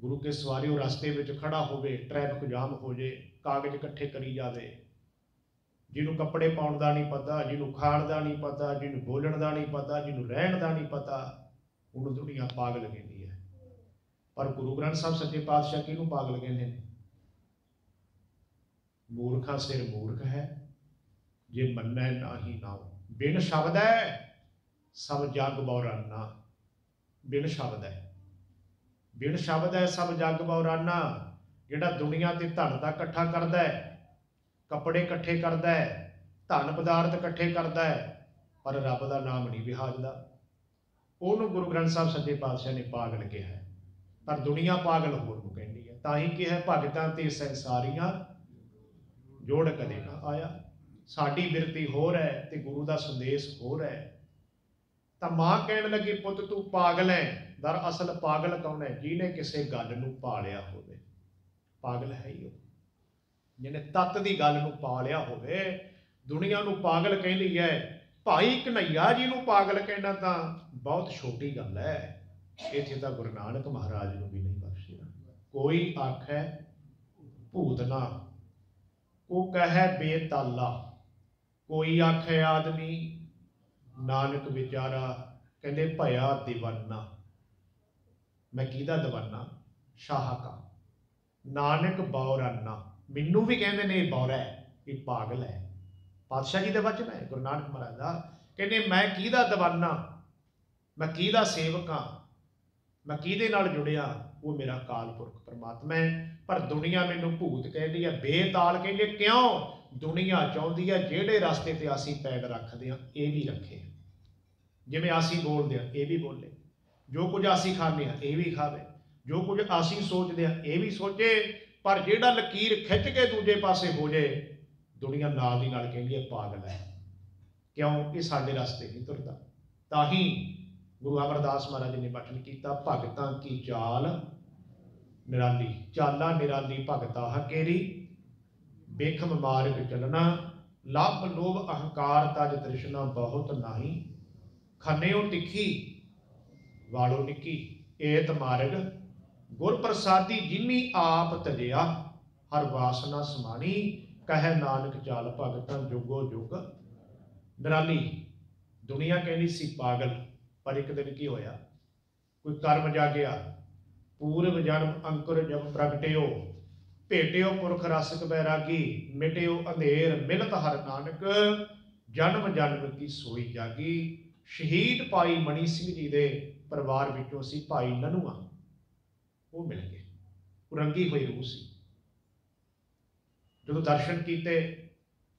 ਗੁਰੂ ਕੇ ਸਵਾਰੀ ਉਹ ਰਸਤੇ ਵਿੱਚ ਖੜਾ ਹੋਵੇ, ਟ੍ਰੈਫਿਕ ਜਾਮ ਹੋ ਜੇ, ਕਾਗਜ਼ ਇਕੱਠੇ ਕਰੀ ਜਾਵੇ, ਜਿਹਨੂੰ ਕੱਪੜੇ ਪਾਉਣ ਦਾ ਨਹੀਂ ਪਤਾ, ਜਿਹਨੂੰ ਖਾਣ ਦਾ ਨਹੀਂ ਪਤਾ, ਜਿਹਨੂੰ ਬੋਲਣ ਦਾ ਨਹੀਂ ਪਤਾ, ਜਿਹਨੂੰ ਰਹਿਣ ਦਾ ਨਹੀਂ ਪਤਾ, ਉਹਨੂੰ ਦੁਨੀਆ ਪਾਗਲ ਕਹਿੰਦੀ ਹੈ। ਪਰ ਗੁਰੂ ਗ੍ਰੰਥ ਸਾਹਿਬ ਸੱਚੇ ਪਾਤਸ਼ਾਹ ਕਿਹਨੂੰ ਪਾਗਲ ਕਹਿੰਦੇ ਨੇ? ਮੂਰਖਾ ਸਿਰ ਮੂਰਖ ਹੈ, ਜੇ ਮੰਨੈ ਨਾਹੀ ਨਾਉ ਬਿਨ ਸ਼ਬਦ ਹੈ, ਸਭ ਜਗ ਬੌਰਾਨਾ ਬਿਨ ਸ਼ਬਦ ਹੈ। ਬਿਨ ਸ਼ਬਦ ਹੈ, ਸਭ ਜਗ ਬੌਰਾਨਾ। ਜਿਹੜਾ ਦੁਨੀਆ ਤੇ ਧਨ ਦਾ ਇਕੱਠਾ ਕਰਦਾ ਹੈ, ਕੱਪੜੇ ਇਕੱਠੇ ਕਰਦਾ ਹੈ, ਧਨ ਪਦਾਰਥ ਇਕੱਠੇ ਕਰਦਾ ਹੈ, ਪਰ ਰੱਬ ਦਾ ਨਾਮ ਨਹੀਂ ਵਿਹਾਜਦਾ ਉਹਨੂੰ ਗੁਰੂ ਗ੍ਰੰਥ ਸਾਹਿਬ ਸੱਚੇ ਪਾਤਸ਼ਾਹ ਨੇ ਪਾਗਲ ਕਿਹਾ ਹੈ। ਪਰ ਦੁਨੀਆ ਪਾਗਲ ਹੋਰ ਨੂੰ ਕਹਿੰਦੀ ਹੈ। ਤਾਂ ਹੀ ਕਿਹਾ ਭਗਤਾਂ ਤੇ ਸੰਸਾਰੀਆਂ ਜੋੜ ਕਦੇ ਨਾ ਆਇਆ। ਸਾਡੀ ਬਿਰਤੀ ਹੋਰ ਹੈ ਤੇ ਗੁਰੂ ਦਾ ਸੰਦੇਸ਼ ਹੋਰ ਹੈ। ਤਾਂ ਮਾਂ ਕਹਿਣ ਲੱਗੀ, ਪੁੱਤ, ਤੂੰ ਪਾਗਲ ਹੈ। ਦਰਅਸਲ ਪਾਗਲ ਕੌਣ ਹੈ? ਜਿਹਨੇ ਕਿਸੇ ਗੱਲ ਨੂੰ ਪਾਲਿਆ ਹੋਵੇ। ਪਾਗਲ ਹੈ ਹੀ ਉਹ। ਜਿਹਨੇ ਤਤ ਦੀ ਗੱਲ ਨੂੰ ਪਾਲਿਆ ਹੋਵੇ, ਦੁਨੀਆ ਨੂੰ ਪਾਗਲ ਕਹਿੰਦੀ ਹੈ, ਭਾਈ ਕਨਈਆ ਜੀ ਨੂੰ ਪਾਗਲ ਕਹਿਣਾ ਤਾਂ ਬਹੁਤ ਛੋਟੀ ਗੱਲ ਹੈ। ਇੱਥੇ ਤਾਂ ਗੁਰੂ ਨਾਨਕ ਮਹਾਰਾਜ ਨੂੰ ਵੀ ਨਹੀਂ ਬਖਸ਼ਿਆ ਕੋਈ ਆਖੈ, ਭੂਤ ਨਾ। ਕੋ ਕਹੈ, ਬੇਤਾਲਾ। ਕੋਈ ਆਖੇ, ਆਦਮੀ। ਨਾਨਕ ਵਿਚਾਰਾ ਕਹਿੰਦੇ, ਭਇਆ دیਵਾਨਾ ਮੈਂ ਕਿਹਦਾ ਦਵਾਨਾ, ਸ਼ਾਹ ਕਾ। ਨਾਨਕ ਬੌਰਾਨਾ। ਮੈਨੂੰ ਵੀ ਕਹਿੰਦੇ ਨੇ ਇਹ ਬੌਰਾ ਹੈ, ਇਹ ਪਾਗਲ ਹੈ। ਪਾਤਸ਼ਾਹ ਜੀ ਦੇ ਵਚਨ ਹੈ? ਗੁਰੂ ਨਾਨਕ ਮਹਾਰਾਜ ਦਾ। ਕਹਿੰਦੇ, ਮੈਂ ਕਿਹਦਾ ਦਵਾਨਾ, ਮੈਂ ਕਿਹਦਾ ਸੇਵਕ ਹਾਂ, ਮੈਂ ਕਿਹਦੇ ਨਾਲ ਜੁੜਿਆ, ਉਹ ਮੇਰਾ ਕਾਲ ਪੁਰਖ ਪਰਮਾਤਮਾ ਹੈ। ਪਰ ਦੁਨੀਆ ਮੈਨੂੰ ਭੂਤ ਕਹਿੰਦੀ ਹੈ, ਬੇਤਾਲ ਕਹਿੰਦੇ ਕਿਉਂ? ਦੁਨੀਆ ਚਾਹੁੰਦੀ ਹੈ, ਜਿਹੜੇ ਰਸਤੇ ਤੇ ਅਸੀਂ ਪੈਰ ਰੱਖਦੇ ਆ ਇਹ ਵੀ ਰੱਖੇ। ਜਿਵੇਂ ਅਸੀਂ ਬੋਲਦੇ ਆ ਇਹ ਵੀ ਬੋਲੇ। ਜੋ ਕੁਝ ਅਸੀਂ ਖਾਂਦੇ ਹਾਂ, ਇਹ ਵੀ ਖਾਵੇ। ਜੋ ਕੁਝ ਅਸੀਂ ਸੋਚਦੇ ਹਾਂ, ਇਹ ਵੀ ਸੋਚੇ। ਪਰ ਜਿਹੜਾ ਲਕੀਰ ਖਿੱਚ ਕੇ ਦੂਜੇ ਪਾਸੇ ਹੋ ਜੇ ਦੁਨੀਆ ਨਾਲ ਦੀ ਨਾਲ ਕਹਿੰਦੀ ਹੈ, ਪਾਗਲ ਹੈ। ਕਿਉਂ? ਇਹ ਸਾਡੇ ਰਸਤੇ ਨਹੀਂ ਤੁਰਦਾ। ਤਾਂ ਹੀ ਗੁਰੂ ਅਮਰਦਾਸ ਮਹਾਰਾਜ ਨੇ ਬਚਨ ਕੀਤਾ, ਭਗਤਾਂ ਕੀ ਚਾਲ? ਨਿਰਾਲੀ, ਚਾਲਾ ਨਿਰਾਲੀ, ਭਗਤਾ ਹਕੇਰੀ। ਬੇਖਮ ਮਾਰਗ ਚੱਲਣਾ, ਲੱਭ ਲੋਭ ਅਹੰਕਾਰ ਤਜ ਤ੍ਰਿਸ਼ਨਾ ਬਹੁਤ ਨਹੀਂ। ਖੰਨਿਓ ਤਿੱਖੀ ਵਾਲੋ ਨਿੱਕੀ, ਏਤ ਮਾਰਗ, ਗੁਰ ਪ੍ਰਸਾਦੀ ਜਿਨੀ ਆਪ ਤਜਿਆ, ਹਰ ਵਾਸਨਾ ਸਮਾਣੀ, ਕਹਿ ਨਾਨਕ ਚਾਲ ਭਗਤਾਂ ਜੁਗੋ ਜੁਗ। ਨਿਰਾਲੀ, ਦੁਨੀਆ ਕਹਿੰਦੀ ਸੀ ਪਾਗਲ, ਪਰ ਇੱਕ ਦਿਨ ਕੀ ਹੋਇਆ? ਕੋਈ ਕਰਮ ਜਾਗਿਆ, ਪੂਰਵ ਜਨਮ ਅੰਕੁਰ ਜਬ ਪ੍ਰਗਟਿਓ, ਭੇਟਿਓ ਪੁਰਖ ਰਸਿਕ ਬੈਰਾਗੀ, ਮਿਟਿਓ ਅੰਧੇਰ ਮਿਲਤ ਹਰ ਨਾਨਕ, ਜਨਮ ਜਨਮ ਕੀ ਸੋਈ ਜਾਗੀ। ਸ਼ਹੀਦ ਭਾਈ ਮਣੀ ਸਿੰਘ ਜੀ ਦੇ ਪਰਿਵਾਰ ਵਿੱਚੋਂ ਸੀ ਭਾਈ ਨਨੂਆ ਉਹ ਮਿਲ ਗਏ। ਉਹ ਰੰਗੀ ਹੋਈ ਰੂਹ ਸੀ। ਜਦੋਂ ਦਰਸ਼ਨ ਕੀਤੇ,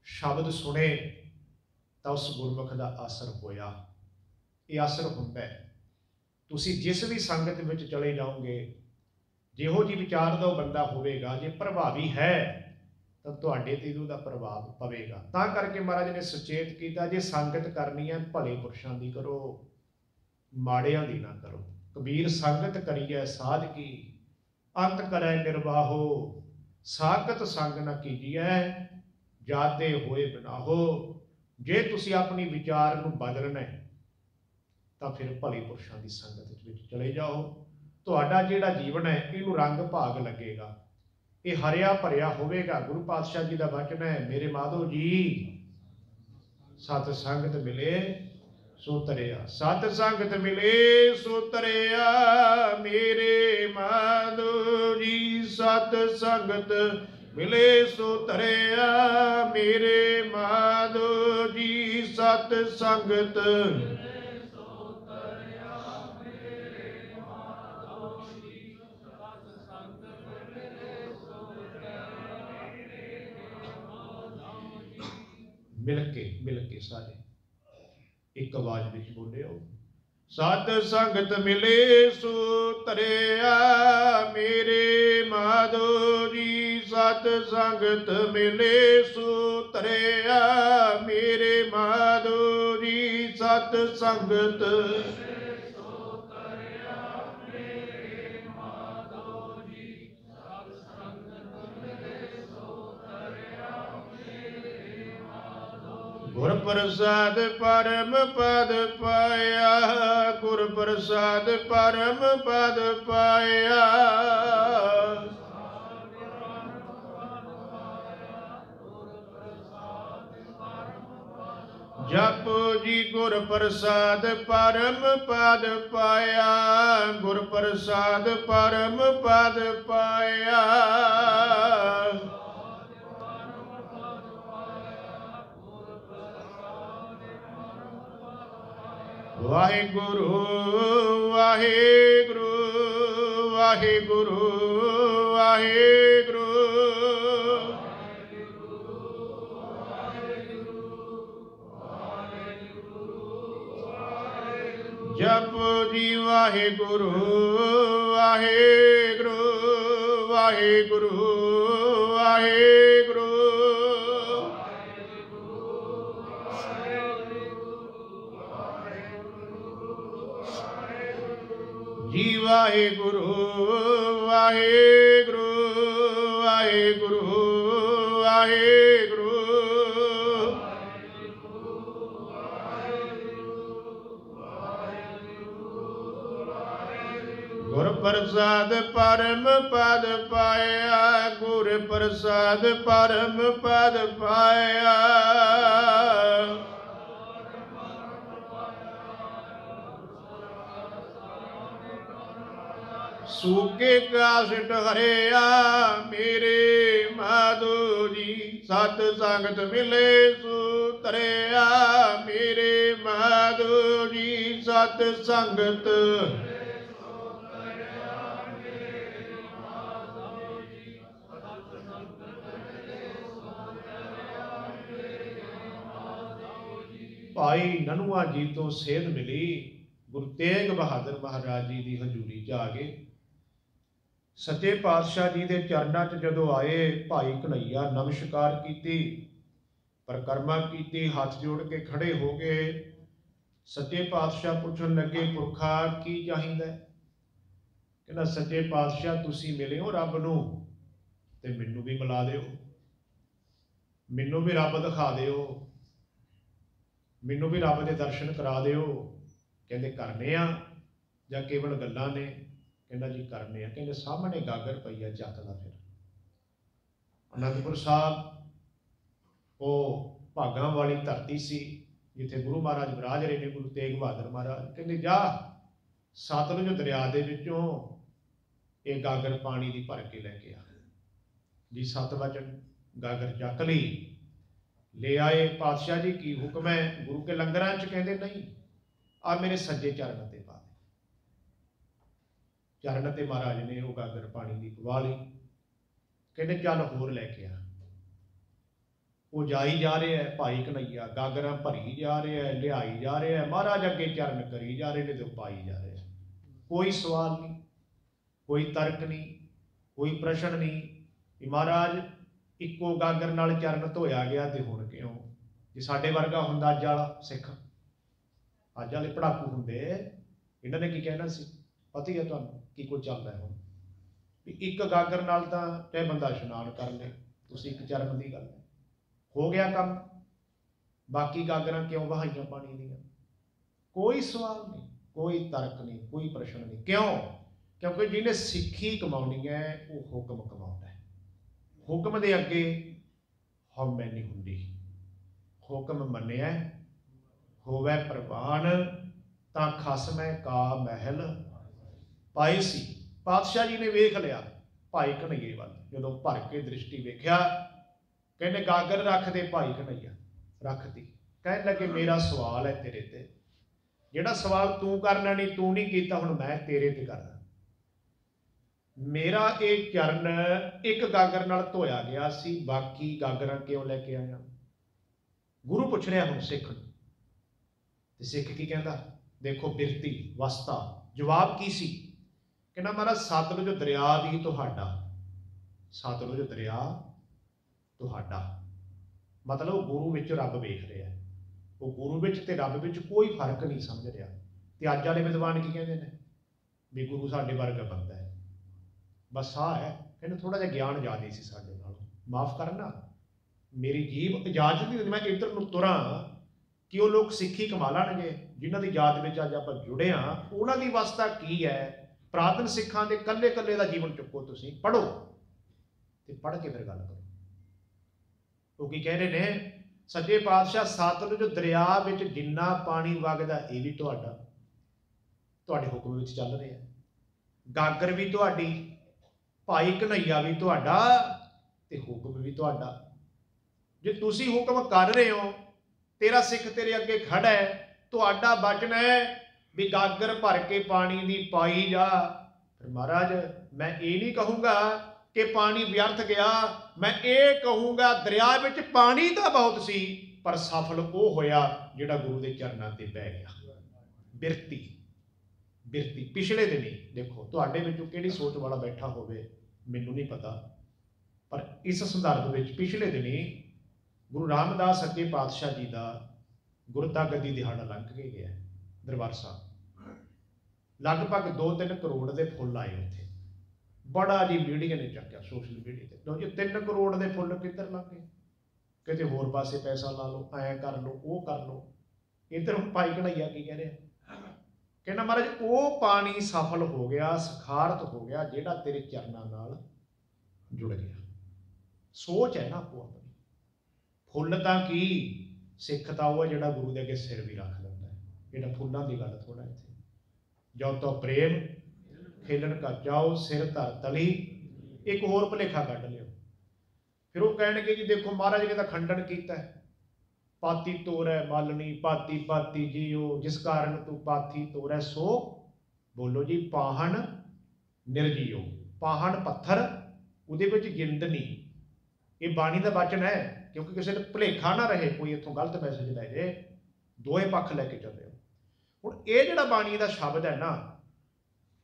ਸ਼ਬਦ ਸੁਣੇ, ਤਾਂ ਉਸ ਗੁਰਮੁਖ ਦਾ ਅਸਰ ਹੋਇਆ। ਇਹ ਅਸਰ ਹੁੰਦਾ ਹੈ, ਤੁਸੀਂ ਜਿਸ ਵੀ ਸੰਗਤ ਵਿੱਚ ਚਲੇ ਜਾਓਗੇ, ਜਿਹੋ ਜੀ ਵਿਚਾਰ ਦਾ ਉਹ ਬੰਦਾ ਹੋਵੇਗਾ, ਜੇ ਪ੍ਰਭਾਵੀ ਹੈ, ਤਾਂ ਤੁਹਾਡੇ ਤੇ ਉਹਦਾ ਪ੍ਰਭਾਵ ਪਵੇਗਾ। ਤਾਂ ਕਰਕੇ ਮਹਾਰਾਜ ਨੇ ਸੁਚੇਤ ਕੀਤਾ, ਜੇ ਸੰਗਤ ਕਰਨੀ ਹੈ, ਭਲੇ ਪੁਰਸ਼ਾਂ ਦੀ ਕਰੋ। ਮਾੜਿਆਂ ਦੀ ਨਾ ਕਰੋ। ਕਬੀਰ ਸੰਗਤ ਕਰੀਐ ਸਾਧ ਕੀ, ਅੰਤ ਕਰੈ ਨਿਰਵਾਹੋ। ਸਾਖਤ ਸੰਗ ਨਾ ਕੀਜੀਐ, ਜਾਤੇ ਹੋਏ ਬਿਨਾਹੋ। ਜੇ ਤੁਸੀਂ ਆਪਣੀ ਵਿਚਾਰ ਨੂੰ ਬਦਲਣਾ ਹੈ ਤਾਂ ਫਿਰ ਭਲੇ ਪੁਰਸ਼ਾਂ ਦੀ ਸੰਗਤ ਵਿੱਚ ਚਲੇ ਜਾਓ। ਤੁਹਾਡਾ ਜਿਹੜਾ ਜੀਵਨ ਹੈ, ਇਹਨੂੰ ਰੰਗ ਭਾਗ ਲੱਗੇਗਾ। ਇਹ ਹਰਿਆ ਭਰਿਆ ਹੋਵੇਗਾ। ਗੁਰੂ ਪਾਤਸ਼ਾਹ ਜੀ ਦਾ ਵਚਨ ਹੈ, ਮੇਰੇ ਮਾਧੋ ਜੀ, ਸਤ ਸੰਗਤ ਮਿਲੇ ਸੋ ਤਰਿਆ ਸਤ ਸੰਗਤ ਮਿਲੇ ਸੋ ਤਰਿਆ ਮੇਰੇ ਮਾਧੋ ਜੀ ਸਤ ਸੰਗਤ ਮਿਲੇ ਸੋ ਤਰਿਆ ਮੇਰੇ ਮਾਧੋ ਜੀ ਸਤ ਸੰਗਤ ਮਿਲ ਕੇ ਮਿਲ ਕੇ ਸਾਰੇ ਇੱਕ ਆਵਾਜ਼ ਵਿੱਚ ਬੋਲਿਓ। ਸਤ ਸੰਗਤ ਮਿਲੇ ਸੋ ਤਰਿਆ ਮੇਰੇ ਮਾਧੋ ਜੀ। ਸਤ ਸੰਗਤ ਮਿਲੇ ਸੋ ਤਰਿਆ ਮੇਰੇ ਮਾਧੋ ਜੀ। ਸਤ ਸੰਗਤ ਗੁਰ ਪ੍ਰਸਾਦ ਪਰਮ ਪਦ ਪਾਇਆ, ਗੁਰ ਪ੍ਰਸਾਦ ਪਰਮ ਪਦ ਪਾਇਆ। ਜਪ ਜੀ ਗੁਰ ਪ੍ਰਸਾਦ ਪਰਮ ਪਦ ਪਾਇਆ, ਗੁਰ ਪ੍ਰਸਾਦ ਪਰਮ ਪਦ ਪਾਇਆ। ਵਾਹਿਗੁਰੂ ਵਾਹਿਗੁਰੂ ਵਾਹਿਗੁਰੂ ਵਾਹਿਗੁਰੂ। ਜਪ ਜੀ ਵਾਹਿਗੁਰੂ ਵਾਹਿਗੁਰੂ ਵਾਹਿਗੁਰੂ। ਵਾਹਿਗੁਰੂ ਵਾਹਿਗੁਰੂ ਵਾਹਿਗੁਰੂ ਵਾਹਿਗੁਰੂ। ਗੁਰ ਪ੍ਰਸਾਦ ਪਰਮ ਪਦ ਪਾਇਆ ਗੁਰ ਪ੍ਰਸਾਦ ਪਰਮ ਪਦ ਪਾਇਆ। ਸੂਕੇ ਕਾਸਟ ਹਰਿਆ ਮੇਰੇ ਮਾਧੋ ਜੀ, ਸਤ ਸੰਗਤ ਮਿਲੇ ਸੁਤਰਿਆ ਮੇਰੇ ਮਾਧੋ ਜੀ, ਸਤ ਸੰਗਤ ਭਾਈ ਨਨੂਆ ਜੀ ਤੋਂ ਸੇਧ ਮਿਲੀ, ਗੁਰੂ ਤੇਗ ਬਹਾਦਰ ਮਹਾਰਾਜ ਜੀ ਦੀ ਹਜ਼ੂਰੀ 'ਚ ਆ ਗਏ ਸੱਚੇ ਪਾਤਸ਼ਾਹ ਜੀ ਦੇ ਚਰਨਾਂ 'ਚ ਜਦੋਂ ਆਏ, ਭਾਈ ਕਨਈਆ ਨਮਸਕਾਰ ਕੀਤੀ, ਪਰਕਰਮਾ ਕੀਤੀ, ਹੱਥ ਜੋੜ ਕੇ ਖੜੇ ਹੋ ਗਏ, ਸੱਚੇ ਪਾਤਸ਼ਾਹ ਪੁੱਛਣ ਲੱਗੇ, ਪੁਰਖਾ ਕੀ ਚਾਹੀਦਾ? ਕਹਿੰਦਾ, ਸੱਚੇ ਪਾਤਸ਼ਾਹ, ਤੁਸੀਂ ਮਿਲੇ ਹੋ ਰੱਬ ਨੂੰ ਤੇ ਮੈਨੂੰ ਵੀ ਮਿਲਾ ਦਿਓ। ਮੈਨੂੰ ਵੀ ਰੱਬ ਦਿਖਾ ਦਿਓ। ਮੈਨੂੰ ਵੀ ਰੱਬ ਦੇ ਦਰਸ਼ਨ ਕਰਾ ਦਿਓ। ਕਹਿੰਦੇ, ਕਰਨੇ ਆ ਜਾਂ ਕੇਵਲ ਗੱਲਾਂ ਨੇ? ਕਹਿੰਦਾ ਜੀ ਕਰਨੇ ਆ। ਕਹਿੰਦੇ ਸਾਹਮਣੇ ਗਾਗਰ ਪਈ ਆ ਚੱਕ ਲਾ ਫਿਰ। ਅਨੰਦਪੁਰ ਸਾਹਿਬ, ਉਹ ਭਾਗਾਂ ਵਾਲੀ ਧਰਤੀ ਸੀ, ਜਿੱਥੇ ਗੁਰੂ ਮਹਾਰਾਜ ਵਿਰਾਜ ਰਹੇ ਨੇ, ਗੁਰੂ ਤੇਗ ਬਹਾਦਰ ਮਹਾਰਾਜ। ਕਹਿੰਦੇ, ਜਾ, ਸਤਲੁਜ ਦਰਿਆ ਦੇ ਵਿੱਚੋਂ ਇਹ ਗਾਗਰ ਪਾਣੀ ਦੀ ਭਰ ਕੇ ਲੈ ਕੇ ਆ। ਜੀ, ਸਤ ਵਚਨ, ਗਾਗਰ ਚੱਕ ਲਈ। ਲੈ ਆਏ, ਪਾਤਸ਼ਾਹ ਜੀ, ਕੀ ਹੁਕਮ ਹੈ? ਗੁਰੂ ਕੇ ਲੰਗਰਾਂ ਚ ਕਹਿੰਦੇ, ਨਹੀਂ, ਆ ਮੇਰੇ ਸੱਜੇ ਚਰਨ ਤੇ ਪਾ। ਚਰਨ ਤੇ ਮਹਾਰਾਜ ਨੇ ਉਹ ਗਾਗਰ ਪਾਣੀ ਦੀ ਪਵਾ ਲਈ। ਕਹਿੰਦੇ, ਚੱਲ ਹੋਰ ਲੈ ਕੇ ਆ। ਉਹ ਜਾਈ ਜਾ ਰਿਹਾ ਹੈ, ਭਾਈ ਕਨਈਆ ਗਾਗਰਾਂ ਭਰੀ ਜਾ ਰਿਹਾ ਹੈ, ਲਿਆਈ ਜਾ ਰਿਹਾ ਹੈ। ਮਹਾਰਾਜ ਅੱਗੇ ਚਰਨ ਕਰੀ ਜਾ ਰਹੇ ਨੇ ਤੇ ਉਹ ਪਾਈ ਜਾ ਰਿਹਾ ਕੋਈ ਸਵਾਲ ਨਹੀਂ, ਕੋਈ ਤਰਕ ਨਹੀਂ, ਕੋਈ ਪ੍ਰਸ਼ਨ ਨਹੀਂ ਕਿ ਮਹਾਰਾਜ, ਇੱਕੋ ਗਾਗਰ ਨਾਲ ਚਰਨ ਧੋਇਆ ਗਿਆ ਤੇ ਹੁਣ ਕਿਉਂ? ਜੇ ਸਾਡੇ ਵਰਗਾ ਹੁੰਦਾ ਅੱਜ ਵਾਲਾ ਸਿੱਖ, ਅੱਜ ਵਾਲੇ ਪੜਾਕੂ ਹੁੰਦੇ, ਇਹਨਾਂ ਨੇ ਕੀ ਕਹਿਣਾ ਸੀ? ਪਤਾ ਹੀ ਹੈ ਤੁਹਾਨੂੰ। ਕੀ ਕੁਝ ਚੱਲਦਾ ਹੁਣ ਵੀ ਇੱਕ ਗਾਗਰ ਨਾਲ ਤਾਂ ਚਾਹੇ ਬੰਦਾ ਇਸ਼ਨਾਨ ਕਰ ਲੇ, ਤੁਸੀਂ ਇੱਕ ਚਰਨ ਦੀ ਗੱਲ ਹੈ। ਹੋ ਗਿਆ ਕੰਮ। ਬਾਕੀ ਗਾਗਰਾਂ ਕਿਉਂ ਵਹਾਈਆਂ ਪਾਣੀ ਦੀਆਂ? ਕੋਈ ਸਵਾਲ ਨਹੀਂ, ਕੋਈ ਤਰਕ ਨਹੀਂ, ਕੋਈ ਪ੍ਰਸ਼ਨ ਨਹੀਂ। ਕਿਉਂ? ਕਿਉਂਕਿ ਜਿਹਨੇ ਸਿੱਖੀ ਕਮਾਉਣੀ ਹੈ, ਉਹ ਹੁਕਮ ਕਮਾਉਂਦਾ ਹੈ। ਹੁਕਮ ਦੇ ਅੱਗੇ ਹਉਮੈ ਨਹੀਂ ਹੁੰਦੀ। ਹੁਕਮ ਮੰਨਿਆ, ਹੋਵੇ ਪ੍ਰਵਾਨ, ਤਾਂ ਖਸਮੈ ਕਾ ਮਹਿਲ। ਪਾਏ ਸੀ। ਪਾਤਸ਼ਾਹ ਜੀ ਨੇ ਵੇਖ ਲਿਆ, ਭਾਈ ਕਨਈਏ ਵੱਲ, ਜਦੋਂ ਭਰ ਕੇ ਦ੍ਰਿਸ਼ਟੀ ਵੇਖਿਆ, ਕਹਿੰਦੇ, ਗਾਗਰ ਰੱਖ ਦੇ ਭਾਈ ਕਨਈਆ ਰੱਖਦੀ ਕਹਿਣ ਲੱਗੇ, ਮੇਰਾ ਸਵਾਲ ਹੈ ਤੇਰੇ ਤੇ। ਜਿਹੜਾ ਸਵਾਲ ਤੂੰ ਕਰਨਾ ਨਹੀਂ, ਤੂੰ ਨਹੀਂ ਕੀਤਾ, ਹੁਣ ਮੈਂ ਤੇਰੇ ਤੇ ਕਰਦਾ। ਮੇਰਾ ਇਹ ਚਰਨ ਇੱਕ ਗਾਗਰ ਨਾਲ ਧੋਇਆ ਗਿਆ ਸੀ, ਬਾਕੀ ਗਾਗਰਾਂ ਕਿਉਂ ਲੈ ਕੇ ਆਇਆ? ਗੁਰੂ ਪੁੱਛ ਰਿਹਾ ਹੁਣ ਸਿੱਖ ਨੂੰ। ਤੇ ਸਿੱਖ ਕੀ ਕਹਿੰਦਾ? ਦੇਖੋ ਬਿਰਤੀ, ਵਸਤਾ, ਜਵਾਬ ਕੀ ਸੀ? ਕਹਿੰਦਾ ਮਹਾਰਾਜ, ਸਤਲੁਜ ਦਰਿਆ ਵੀ ਤੁਹਾਡਾ। ਸਤਲੁਜ ਦਰਿਆ ਤੁਹਾਡਾ। ਮਤਲਬ ਗੁਰੂ ਵਿੱਚ ਰੱਬ ਵੇਖ ਰਿਹਾ ਉਹ ਗੁਰੂ ਵਿੱਚ ਤੇ ਰੱਬ ਵਿੱਚ ਕੋਈ ਫ਼ਰਕ ਨਹੀਂ ਸਮਝ ਰਿਹਾ। ਤੇ ਅੱਜ ਵਾਲੇ ਵਿਦਵਾਨ ਕੀ ਕਹਿੰਦੇ ਨੇ? ਵੀ ਗੁਰੂ ਸਾਡੇ ਵਰਗਾ ਬੰਦਾ ਹੈ। ਬਸ ਆ ਹੈ ਇਹਨੂੰ ਥੋੜਾ ਜਿਹਾ ਗਿਆਨ ਜ਼ਿਆਦਾ ਸੀ ਸਾਡੇ ਨਾਲ। ਮਾਫ ਕਰਨਾ। ਮੇਰੀ ਜੀਬ ਇਜਾਜ਼ਤ ਨਹੀਂ ਦਿੰਦੀ। ਮੈਂ ਇੱਧਰ ਨੂੰ ਤੁਰਾਂ ਕਿ ਉਹ ਲੋਕ ਸਿੱਖੀ ਕਮਾ ਲੈਣਗੇ। ਜਿਨ੍ਹਾਂ ਦੀ ਯਾਦ ਵਿੱਚ ਅੱਜ ਆਪਾਂ ਜੁੜੇ ਆ ਉਹਨਾਂ ਦੀ ਅਵਸਥਾ ਕੀ ਹੈ? ਪ੍ਰਾਤਨ ਸਿੱਖਾਂ ਦੇ ਕੱਲੇ ਕੱਲੇ ਦਾ ਜੀਵਨ ਚੁੱਕੋ ਤੁਸੀਂ ਪੜੋ ਤੇ ਪੜ ਕੇ ਫਿਰ ਗੱਲ ਕਰੋ। ਉਹ ਕੀ ਕਹਿ ਰਹੇ ਨੇ ਸੱਜੇ ਪਾਤਸ਼ਾਹ ਸਤਲੁਜ ਦਰਿਆ ਵਿੱਚ ਜਿੰਨਾ ਪਾਣੀ ਵਗਦਾ ਇਹ ਵੀ ਤੁਹਾਡਾ, ਤੁਹਾਡੇ ਹੁਕਮ ਵਿੱਚ ਚੱਲ ਰਿਹਾ। ਗਾਗਰ ਵੀ ਤੁਹਾਡੀ, ਭਾਈ ਕਨਈਆ ਵੀ ਤੁਹਾਡਾ ਤੇ ਹੁਕਮ ਵੀ ਤੁਹਾਡਾ। ਜੇ ਤੁਸੀਂ ਹੁਕਮ ਕਰ ਰਹੇ ਹੋ, ਤੇਰਾ ਸਿੱਖ ਤੇਰੇ ਅੱਗੇ ਖੜਾ ਹੈ, ਤੁਹਾਡਾ ਬਚਨ ਹੈ ਵੀ ਗਾਗਰ ਭਰ ਕੇ ਪਾਣੀ ਦੀ ਪਾਈ ਜਾ। ਫਿਰ ਮਹਾਰਾਜ, ਮੈਂ ਇਹ ਨਹੀਂ ਕਹੂੰਗਾ ਕਿ ਪਾਣੀ ਵਿਅਰਥ ਗਿਆ। ਮੈਂ ਇਹ ਕਹੂੰਗਾ, ਦਰਿਆ ਵਿੱਚ ਪਾਣੀ ਤਾਂ ਬਹੁਤ ਸੀ, ਪਰ ਸਫਲ ਉਹ ਹੋਇਆ ਜਿਹੜਾ ਗੁਰੂ ਦੇ ਚਰਨਾਂ ਤੇ ਪੈ ਗਿਆ। ਬਿਰਤੀ ਬਿਰਤੀ। ਪਿਛਲੇ ਦਿਨੀ ਦੇਖੋ, ਤੁਹਾਡੇ ਵਿੱਚੋਂ ਕਿਹੜੀ ਸੋਚ ਵਾਲਾ ਬੈਠਾ ਹੋਵੇ, ਮੈਨੂੰ ਨਹੀਂ ਪਤਾ। ਪਰ ਇਸ ਸੰਦਰਭ ਵਿੱਚ ਪਿਛਲੇ ਦਿਨੀ ਗੁਰੂ ਰਾਮਦਾਸ ਅੱਗੇ ਪਾਤਸ਼ਾਹ ਜੀ ਦਾ ਗੁਰਤਾ ਗੱਦੀ ਦਿਹਾੜਾ ਲੰਘ ਕੇ ਗਿਆ। ਦਰਬਾਰ ਸਾਹਿਬ। ਲਗਭਗ 2-3 ਕਰੋੜ ਦੇ ਫੁੱਲ ਆਏ ਉੱਥੇ। ਬੜਾ ਜੀ ਮੀਡੀਆ ਨੇ ਚੱਕਿਆ ਸੋਸ਼ਲ ਮੀਡੀਆ ਤੇ। ਲੋ ਜੀ 3 ਕਰੋੜ ਦੇ ਫੁੱਲ ਕਿੱਧਰ ਲੱਗੇ ਕਿਤੇ ਹੋਰ ਪਾਸੇ ਪੈਸਾ ਲਾ ਲਓ, ਐਂ ਕਰ ਲਓ, ਉਹ ਕਰ ਲਓ। ਇੱਧਰ ਭਾਈ ਕਢਾਈਆ ਕੀ ਕਹਿ ਰਿਹਾ? ਕਹਿੰਦਾ, ਮਹਾਰਾਜ, ਉਹ ਪਾਣੀ ਸਫਲ ਹੋ ਗਿਆ, ਸਖਾਰਤ ਹੋ ਗਿਆ, ਜਿਹੜਾ ਤੇਰੇ ਚਰਨਾਂ ਨਾਲ ਜੁੜ ਗਿਆ। ਸੋਚ ਹੈ ਨਾ ਆਪੋ ਆਪਣੀ ਫੁੱਲ ਤਾਂ ਕੀ ਸਿੱਖ ਤਾਂ ਉਹ ਹੈ ਜਿਹੜਾ ਗੁਰੂ ਦੇ ਅੱਗੇ ਸਿਰ ਵੀ ਰੱਖਦਾ। ਜਿਹੜਾ ਫੁੱਲਾਂ ਦੀ ਗੱਲ ਥੋੜਾ ਇੱਥੇ। ਜੋ ਤੋ ਪ੍ਰੇਮ, ਖੇਲਣ ਕਾ ਜਾਓ, ਸਿਰ ਧਰ ਤਲੀ, ਇੱਕ ਹੋਰ ਭੁਲੇਖਾ ਕੱਢ ਲਿਓ। ਫਿਰ ਉਹ ਕਹਿਣਗੇ ਜੀ, ਦੇਖੋ ਮਹਾਰਾਜ ਨੇ ਤਾਂ ਖੰਡਨ ਕੀਤਾ ਹੈ। ਪਾਤੀ ਤੋਰੈ ਮਾਲਣੀ, ਪਾਤੀ ਪਾਤੀ ਜੀਓ ਜਿਸ ਕਾਰਨ ਤੂੰ ਪਾਤੀ ਤੋਰੈ ਸੋ। ਬੋਲੋ ਜੀ, ਪਾਹਣ ਨਿਰਜੀਓ ਪਾਹਣ ਪੱਥਰ, ਉਹਦੇ ਵਿੱਚ ਜਿੰਦ ਨਹੀਂ। ਇਹ ਬਾਣੀ ਦਾ ਬਚਨ ਹੈ, ਕਿਉਂਕਿ ਕਿਸੇ ਨੂੰ ਭੁਲੇਖਾ ਨਾ ਰਹੇ, ਕੋਈ ਇੱਥੋਂ ਗਲਤ ਮੈਸੇਜ ਲੈ ਜੇ ਦੋਏ ਪੱਖ ਲੈ ਕੇ ਚੱਲੇ ਹੁਣ ਇਹ ਜਿਹੜਾ ਬਾਣੀ ਦਾ ਸ਼ਬਦ ਹੈ ਨਾ,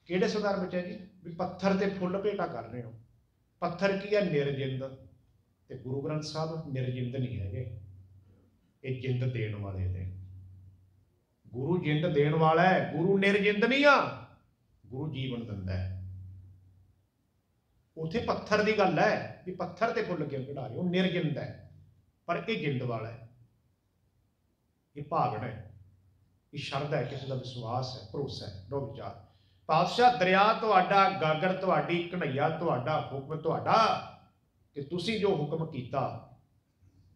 ਕਿਹੜੇ ਸੰਦਰਭ ਵਿੱਚ ਹੈ ਜੀ? ਵੀ ਪੱਥਰ ਤੇ ਫੁੱਲ ਭੇਟਾ ਕਰ ਰਹੇ ਹੋ। ਪੱਥਰ ਕੀ ਹੈ? ਨਿਰਜਿੰਦ। ਤੇ ਗੁਰੂ ਗ੍ਰੰਥ ਸਾਹਿਬ ਨਿਰਜਿੰਦ ਨਹੀਂ ਹੈਗੇ। ਇਹ ਜਿੰਦ ਦੇਣ ਵਾਲੇ ਨੇ। ਗੁਰੂ ਜਿੰਦ ਦੇਣ ਵਾਲਾ ਹੈ। ਗੁਰੂ ਨਿਰਜਿੰਦ ਨਹੀਂ ਆ। ਗੁਰੂ ਜੀਵਨ ਦਿੰਦਾ ਹੈ। ਉਥੇ ਪੱਥਰ ਦੀ ਗੱਲ ਹੈ ਵੀ ਪੱਥਰ ਤੇ ਫੁੱਲ ਕਿਉਂ ਚੜਾ ਰਹੇ ਹੋ? ਨਿਰਜਿੰਦ ਹੈ। ਪਰ ਇਹ ਜਿੰਦ ਵਾਲਾ ਹੈ। ਇਹ ਭਾਗਣਾ ਹੈ। ਇਹ ਸ਼ਰਧਾ ਹੈ, ਕਿਸੇ ਦਾ ਵਿਸ਼ਵਾਸ ਹੈ, ਭਰੋਸਾ ਹੈ ਰੋ ਵਿਚਾਰ। ਪਾਤਸ਼ਾਹ ਦਰਿਆ ਤੁਹਾਡਾ, ਗਾਗਰ ਤੁਹਾਡੀ ਕਨਈਆ ਤੁਹਾਡਾ, ਹੁਕਮ ਤੁਹਾਡਾ ਕਿ ਤੁਸੀਂ ਜੋ ਹੁਕਮ ਕੀਤਾ,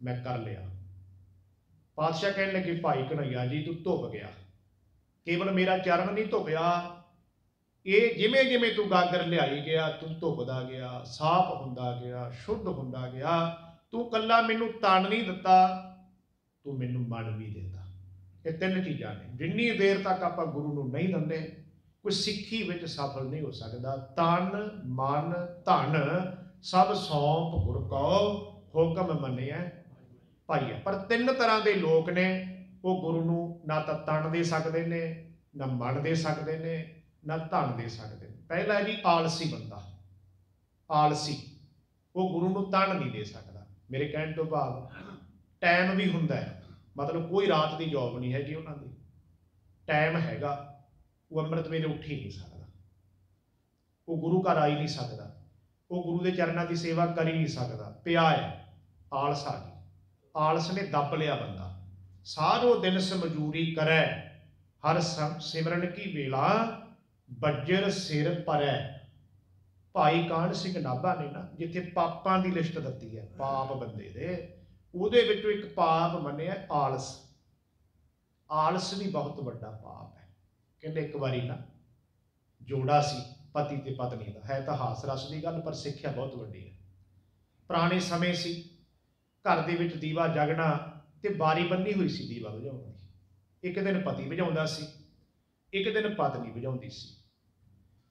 ਮੈਂ ਕਰ ਲਿਆ। ਪਾਤਸ਼ਾਹ ਕਹਿਣ ਲੱਗੇ, ਭਾਈ ਕਨਈਆ ਜੀ, ਤੂੰ ਧੁੱਪ ਗਿਆ। ਕੇਵਲ ਮੇਰਾ ਚਰਨ ਨਹੀਂ ਧੁੱਪਿਆ। ਇਹ ਜਿਵੇਂ ਜਿਵੇਂ ਤੂੰ ਗਾਗਰ ਲਿਆਈ ਗਿਆ, ਤੂੰ ਧੁੱਪਦਾ ਗਿਆ, ਸਾਫ਼ ਹੁੰਦਾ ਗਿਆ, ਸ਼ੁੱਧ ਹੁੰਦਾ ਗਿਆ, ਤੂੰ ਕੱਲਾ ਮੈਨੂੰ ਤਨ ਨਹੀਂ ਦਿੱਤਾ, ਤੂੰ ਮੈਨੂੰ ਮਨ ਵੀ ਦਿੱਤਾ। ਇਹ ਤਿੰਨ ਚੀਜ਼ਾਂ ਨੇ। ਜਿੰਨੀ ਦੇਰ ਤੱਕ ਆਪਾਂ ਗੁਰੂ ਨੂੰ ਨਹੀਂ ਦਿੰਦੇ, ਕੋਈ ਸਿੱਖੀ ਵਿੱਚ ਸਫਲ ਨਹੀਂ ਹੋ ਸਕਦਾ। ਤਨ, ਮਨ, ਧਨ, ਸਭ ਸੌਂਪ ਗੁਰ ਕੋ ਹੁਕਮ ਮੰਨਿਆ ਭਾਈਆ ਪਰ ਤਿੰਨ ਤਰ੍ਹਾਂ ਦੇ ਲੋਕ ਨੇ, ਉਹ ਗੁਰੂ ਨੂੰ ਨਾ ਤਾਂ ਤਨ ਦੇ ਸਕਦੇ ਨੇ, ਨਾ ਮਨ ਦੇ ਸਕਦੇ ਨੇ, ਨਾ ਧਨ ਦੇ ਸਕਦੇ ਨੇ। ਪਹਿਲਾ ਹੈ ਜੀ ਆਲਸੀ ਬੰਦਾ। ਆਲਸੀ। ਉਹ ਗੁਰੂ ਨੂੰ ਤਨ ਨਹੀਂ ਦੇ ਸਕਦਾ। ਮੇਰੇ ਕਹਿਣ ਤੋਂ ਭਾਵ ਟਾਈਮ ਵੀ ਹੁੰਦਾ ਹੈ। ਮਤਲਬ ਕੋਈ ਰਾਤ ਦੀ ਜੌਬ ਨਹੀਂ ਹੈਗੀ ਉਹਨਾਂ ਦੀ। ਟਾਈਮ ਹੈਗਾ। ਉਹ ਅੰਮ੍ਰਿਤ ਵੇਲੇ ਉੱਠ ਹੀ ਨਹੀਂ ਸਕਦਾ। ਉਹ ਗੁਰੂ ਘਰ ਆ ਹੀ ਨਹੀਂ ਸਕਦਾ। ਉਹ ਗੁਰੂ ਦੇ ਚਰਨਾਂ ਦੀ ਸੇਵਾ ਕਰ ਹੀ ਨਹੀਂ ਸਕਦਾ। ਪਿਆ ਹੈ। ਆਲਸ ਆ ਗਈ। ਆਲਸ ਨੇ ਦੱਬ ਲਿਆ ਬੰਦਾ। ਸਾਰੋ ਦਿਨ ਸਮਜੂਰੀ ਕਰੈ। ਹਰ ਸਿਮਰਨ ਕੀ ਵੇਲਾ। ਬੱਜਰ ਸਿਰ ਪਰੈ ਭਾਈ ਕਾਨ ਸਿੰਘ ਨਾਭਾ ਨੇ ਨਾ, ਜਿੱਥੇ ਪਾਪਾਂ ਦੀ ਲਿਸਟ ਦਿੱਤੀ ਹੈ, ਪਾਪ ਬੰਦੇ ਦੇ। ਉਹਦੇ ਵਿੱਚੋਂ ਇੱਕ ਪਾਪ ਮੰਨਿਆ ਆਲਸ। ਆਲਸ ਵੀ ਬਹੁਤ ਵੱਡਾ ਪਾਪ ਹੈ। ਕਹਿੰਦੇ ਇੱਕ ਵਾਰੀ ਨਾ, ਜੋੜਾ ਸੀ, ਪਤੀ ਤੇ ਪਤਨੀ ਦਾ। ਹੈ ਤਾਂ ਹਾਸ ਰਸ ਦੀ ਗੱਲ, ਪਰ ਸਿੱਖਿਆ ਬਹੁਤ ਵੱਡੀ ਹੈ। ਪੁਰਾਣੇ ਸਮੇਂ ਸੀ, ਘਰ ਦੇ ਵਿੱਚ ਦੀਵਾ ਜਗਣਾ ਤੇ ਬਾਰੀ ਬੰਨੀ ਹੋਈ ਸੀ ਦੀਵਾ ਬੁਝਾਉਣ ਦੀ। ਇੱਕ ਦਿਨ ਪਤੀ ਬੁਝਾਉਂਦਾ ਸੀ, ਇੱਕ ਦਿਨ ਪਤਨੀ ਬੁਝਾਉਂਦੀ ਸੀ।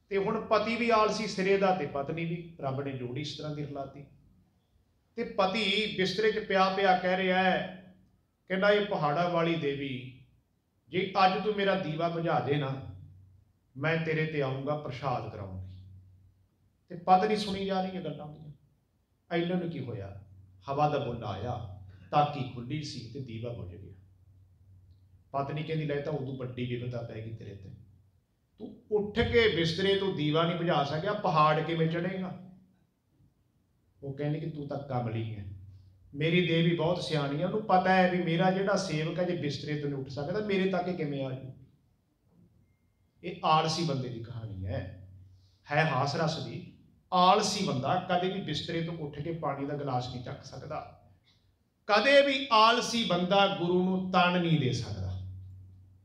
ਤੇ ਹੁਣ ਪਤੀ ਵੀ ਆਲਸੀ, ਸਿਰੇ ਦਾ ਤੇ ਪਤਨੀ ਵੀ। ਰੱਬ ਨੇ ਜੋੜੀ ਇਸ ਤਰ੍ਹਾਂ ਦੀ ਰਲਾਤੀ। ਤੇ ਪਤੀ ਬਿਸਤਰੇ 'ਚ ਪਿਆ ਪਿਆ ਕਹਿ ਰਿਹਾ ਹੈ ਕਹਿੰਦਾ ਇਹ ਪਹਾੜਾਂ ਵਾਲੀ ਦੇਵੀ, ਜੇ ਅੱਜ ਤੂੰ ਮੇਰਾ ਦੀਵਾ ਬੁਝਾ ਦੇ ਨਾ, ਮੈਂ ਤੇਰੇ ਤੇ ਆਉਂਗਾ ਪ੍ਰਸ਼ਾਦ ਕਰਾਉਂਗੀ ਤੇ ਪਤਨੀ ਸੁਣੀ ਜਾ ਰਹੀ ਹੈ ਗੱਲਾਂ ਦੀਆਂ ਐਲਾਂ ਨੂੰ ਕੀ ਹੋਇਆ? ਹਵਾ ਦਾ ਬੁੱਲ ਆਇਆ, ਤਾਕੀ ਖੁੱਲੀ ਸੀ ਤੇ ਦੀਵਾ ਬੁਝ ਗਿਆ। ਪਤਨੀ ਕਹਿੰਦੀ, ਲੈ ਤਾਂ ਉਦੋਂ ਵੱਡੀ ਵਿਪਤਾ ਪੈ ਗਈ ਤੇਰੇ ਤੇ। ਤੂੰ ਉੱਠ ਕੇ ਬਿਸਤਰੇ ਤੋਂ ਦੀਵਾ ਨਹੀਂ ਬੁਝਾ ਸਕਿਆ, ਪਹਾੜ ਕਿਵੇਂ ਚੜੇਗਾ ਉਹ ਕਹਿੰਦੇ ਕਿ ਤੂੰ ਤਾਂ ਕਮਲੀ ਹੈ। ਮੇਰੀ ਦੇਵੀ ਬਹੁਤ ਸਿਆਣੀ ਹੈ। ਉਹਨੂੰ ਪਤਾ ਹੈ ਵੀ ਮੇਰਾ ਜਿਹੜਾ ਸੇਵਕ ਹੈ, ਜੇ ਬਿਸਤਰੇ ਤੋਂ ਨਹੀਂ ਉੱਠ ਸਕਦਾ ਮੇਰੇ ਤੱਕ ਇਹ ਕਿਵੇਂ ਆ ਜੂ? ਇਹ ਆਲਸੀ ਬੰਦੇ ਦੀ ਕਹਾਣੀ ਹੈ। ਹੈ ਹਾਸ ਰਸ ਦੀ। ਆਲਸੀ ਬੰਦਾ ਕਦੇ ਵੀ ਬਿਸਤਰੇ ਤੋਂ ਉੱਠ ਕੇ ਪਾਣੀ ਦਾ ਗਲਾਸ ਨਹੀਂ ਚੱਕ ਸਕਦਾ। ਕਦੇ ਵੀ ਆਲਸੀ ਬੰਦਾ ਗੁਰੂ ਨੂੰ ਤਣ ਨਹੀਂ ਦੇ ਸਕਦਾ।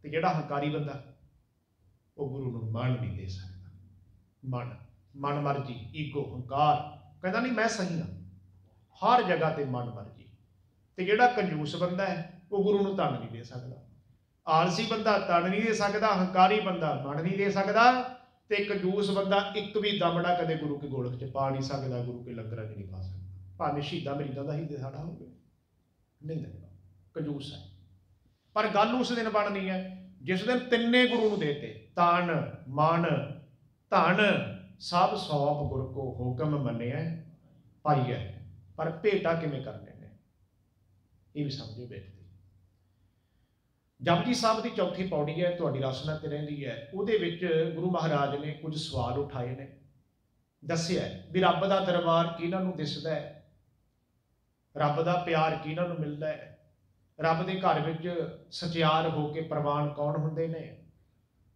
ਤੇ ਜਿਹੜਾ ਹੰਕਾਰੀ ਬੰਦਾ, ਉਹ ਗੁਰੂ ਨੂੰ ਮਨ ਨਹੀਂ ਦੇ ਸਕਦਾ। ਮਨ ਮਨ ਮਰਜ਼ੀ, ਈਗੋ, ਹੰਕਾਰ। ਕਹਿੰਦਾ ਨਹੀਂ, ਮੈਂ ਸਹੀ ਹਾਂ। ਹਰ ਜਗ੍ਹਾ ਤੇ ਮਨ ਮਰਜ਼ੀ ਤੇ ਜਿਹੜਾ ਕੰਜੂਸ ਬੰਦਾ ਹੈ, ਉਹ ਗੁਰੂ ਨੂੰ ਧਨ ਨਹੀਂ ਦੇ ਸਕਦਾ। ਆਲਸੀ ਬੰਦਾ ਤਣ ਨਹੀਂ ਦੇ ਸਕਦਾ ਹੰਕਾਰੀ ਬੰਦਾ ਮਨ ਨਹੀਂ ਦੇ ਸਕਦਾ। ਤੇ ਕੰਜੂਸ ਬੰਦਾ ਇੱਕ ਵੀ ਦਮੜਾ ਕਦੇ ਗੁਰੂ ਕੇ ਗੋਲਕ ਚ ਪਾ ਨਹੀਂ ਸਕਦਾ, ਗੁਰੂ ਕੇ ਲੰਗਰਾਂ 'ਚ ਨਹੀਂ ਪਾ ਸਕਦਾ। ਭਾਵੇਂ ਸ਼ਹੀਦਾਂ ਮਰੀਦਾਂ ਦਾ ਹੀ ਸਾਡਾ ਹੋਵੇ। ਨਹੀਂ ਦੇਗਾ ਕੰਜੂਸ ਹੈ। ਪਰ ਗੱਲ ਉਸ ਦਿਨ ਬਣਨੀ ਹੈ, ਜਿਸ ਦਿਨ ਤਿੰਨੇ ਗੁਰੂ ਨੂੰ ਦੇਤੇ, ਤਨ, ਮਨ, ਧਨ ਸਭ ਸੌਪ ਗੁਰ ਕੋ ਹੁਕਮ ਮੰਨਿਆ ਪਾਈਐ ਪਰ ਭੇਟਾ ਕਿਵੇਂ ਕਰਨੇ ਨੇ ਇਹ ਵੀ ਸਮਝੋ ਬੇਨਤੀ। ਜਪਜੀ ਸਾਹਿਬ ਦੀ ਚੌਥੀ ਪੌੜੀ ਹੈ, ਤੁਹਾਡੀ ਰਸਨਾ ਤੇ ਰਹਿੰਦੀ ਹੈ। ਉਹਦੇ ਵਿੱਚ ਗੁਰੂ ਮਹਾਰਾਜ ਨੇ ਕੁਝ ਸਵਾਲ ਉਠਾਏ ਨੇ। ਦੱਸਿਆ ਵੀ ਰੱਬ ਦਾ ਦਰਬਾਰ ਕਿਹਨਾਂ ਨੂੰ ਦਿਸਦਾ ਹੈ? ਰੱਬ ਦਾ ਪਿਆਰ ਕਿਹਨਾਂ ਨੂੰ ਮਿਲਦਾ ਹੈ? ਰੱਬ ਦੇ ਘਰ ਵਿੱਚ ਸਚਿਆਰ ਹੋ ਕੇ ਪ੍ਰਵਾਨ ਕੌਣ ਹੁੰਦੇ ਨੇ?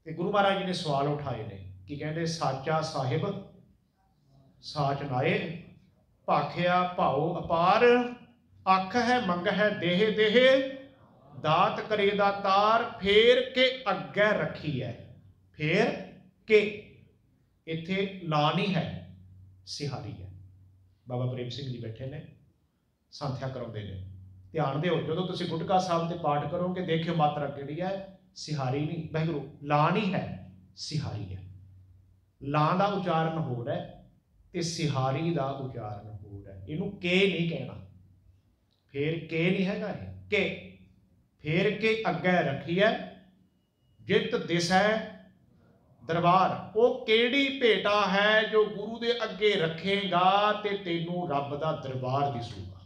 ਤੇ ਗੁਰੂ ਮਹਾਰਾਜ ਜੀ ਨੇ ਸਵਾਲ ਉਠਾਏ ਨੇ। ਕਿ ਕਹਿੰਦੇ, ਸਾਚਾ ਸਾਹਿਬ, ਸਾਚ ਨਾਏ, ਭਾਖਿਆ ਭਾਉ ਅਪਾਰ, ਅੱਖ ਹੈ ਮੰਗ ਹੈ ਦੇਹ ਦੇਹ, ਦਾਤ ਕਰੇ ਦਾ ਤਾਰ, ਫੇਰ ਕੇ ਅੱਗੇ ਰੱਖੀ ਹੈ। ਫੇਰ ਕੇ, ਇੱਥੇ ਲਾ ਨਹੀਂ ਹੈ, ਸਿਹਾਰੀ ਹੈ। ਬਾਬਾ ਪ੍ਰੇਮ ਸਿੰਘ ਜੀ ਬੈਠੇ ਨੇ, ਸੰਥਿਆ ਕਰਾਉਂਦੇ ਨੇ। ਧਿਆਨ ਦਿਓ, ਜਦੋਂ ਤੁਸੀਂ ਗੁਟਕਾ ਸਾਹਿਬ ਤੇ ਪਾਠ ਕਰੋਗੇ, ਦੇਖਿਓ ਮਾਤਰਾ ਕਿਹੜੀ ਹੈ, ਸਿਹਾਰੀ ਨਹੀਂ ਬਹਿਗੁਰੂ ਲਾ ਨਹੀਂ ਹੈ, ਸਿਹਾਰੀ ਹੈ। ਲਾਂ ਦਾ ਉਚਾਰਨ ਹੋਰ ਹੈ ਤੇ ਸਿਹਾਰੀ ਦਾ ਉਚਾਰਨ ਹੋਰ ਹੈ। ਇਹਨੂੰ ਕੇ ਨਹੀਂ ਕਹਿਣਾ। ਫੇਰ ਕੇ ਨਹੀਂ ਹੈਗਾ ਇਹ। ਕੇ। ਫੇਰ ਕੇ ਅੱਗੇ ਰੱਖੀਐ ਜਿਤ ਦਿਸੈ ਦਰਬਾਰ। ਉਹ ਕਿਹੜੀ ਭੇਟਾ ਹੈ ਜੋ ਗੁਰੂ ਦੇ ਅੱਗੇ ਰੱਖੇਗਾ ਤੇ ਤੈਨੂੰ ਰੱਬ ਦਾ ਦਰਬਾਰ ਦਿਸੂਗਾ।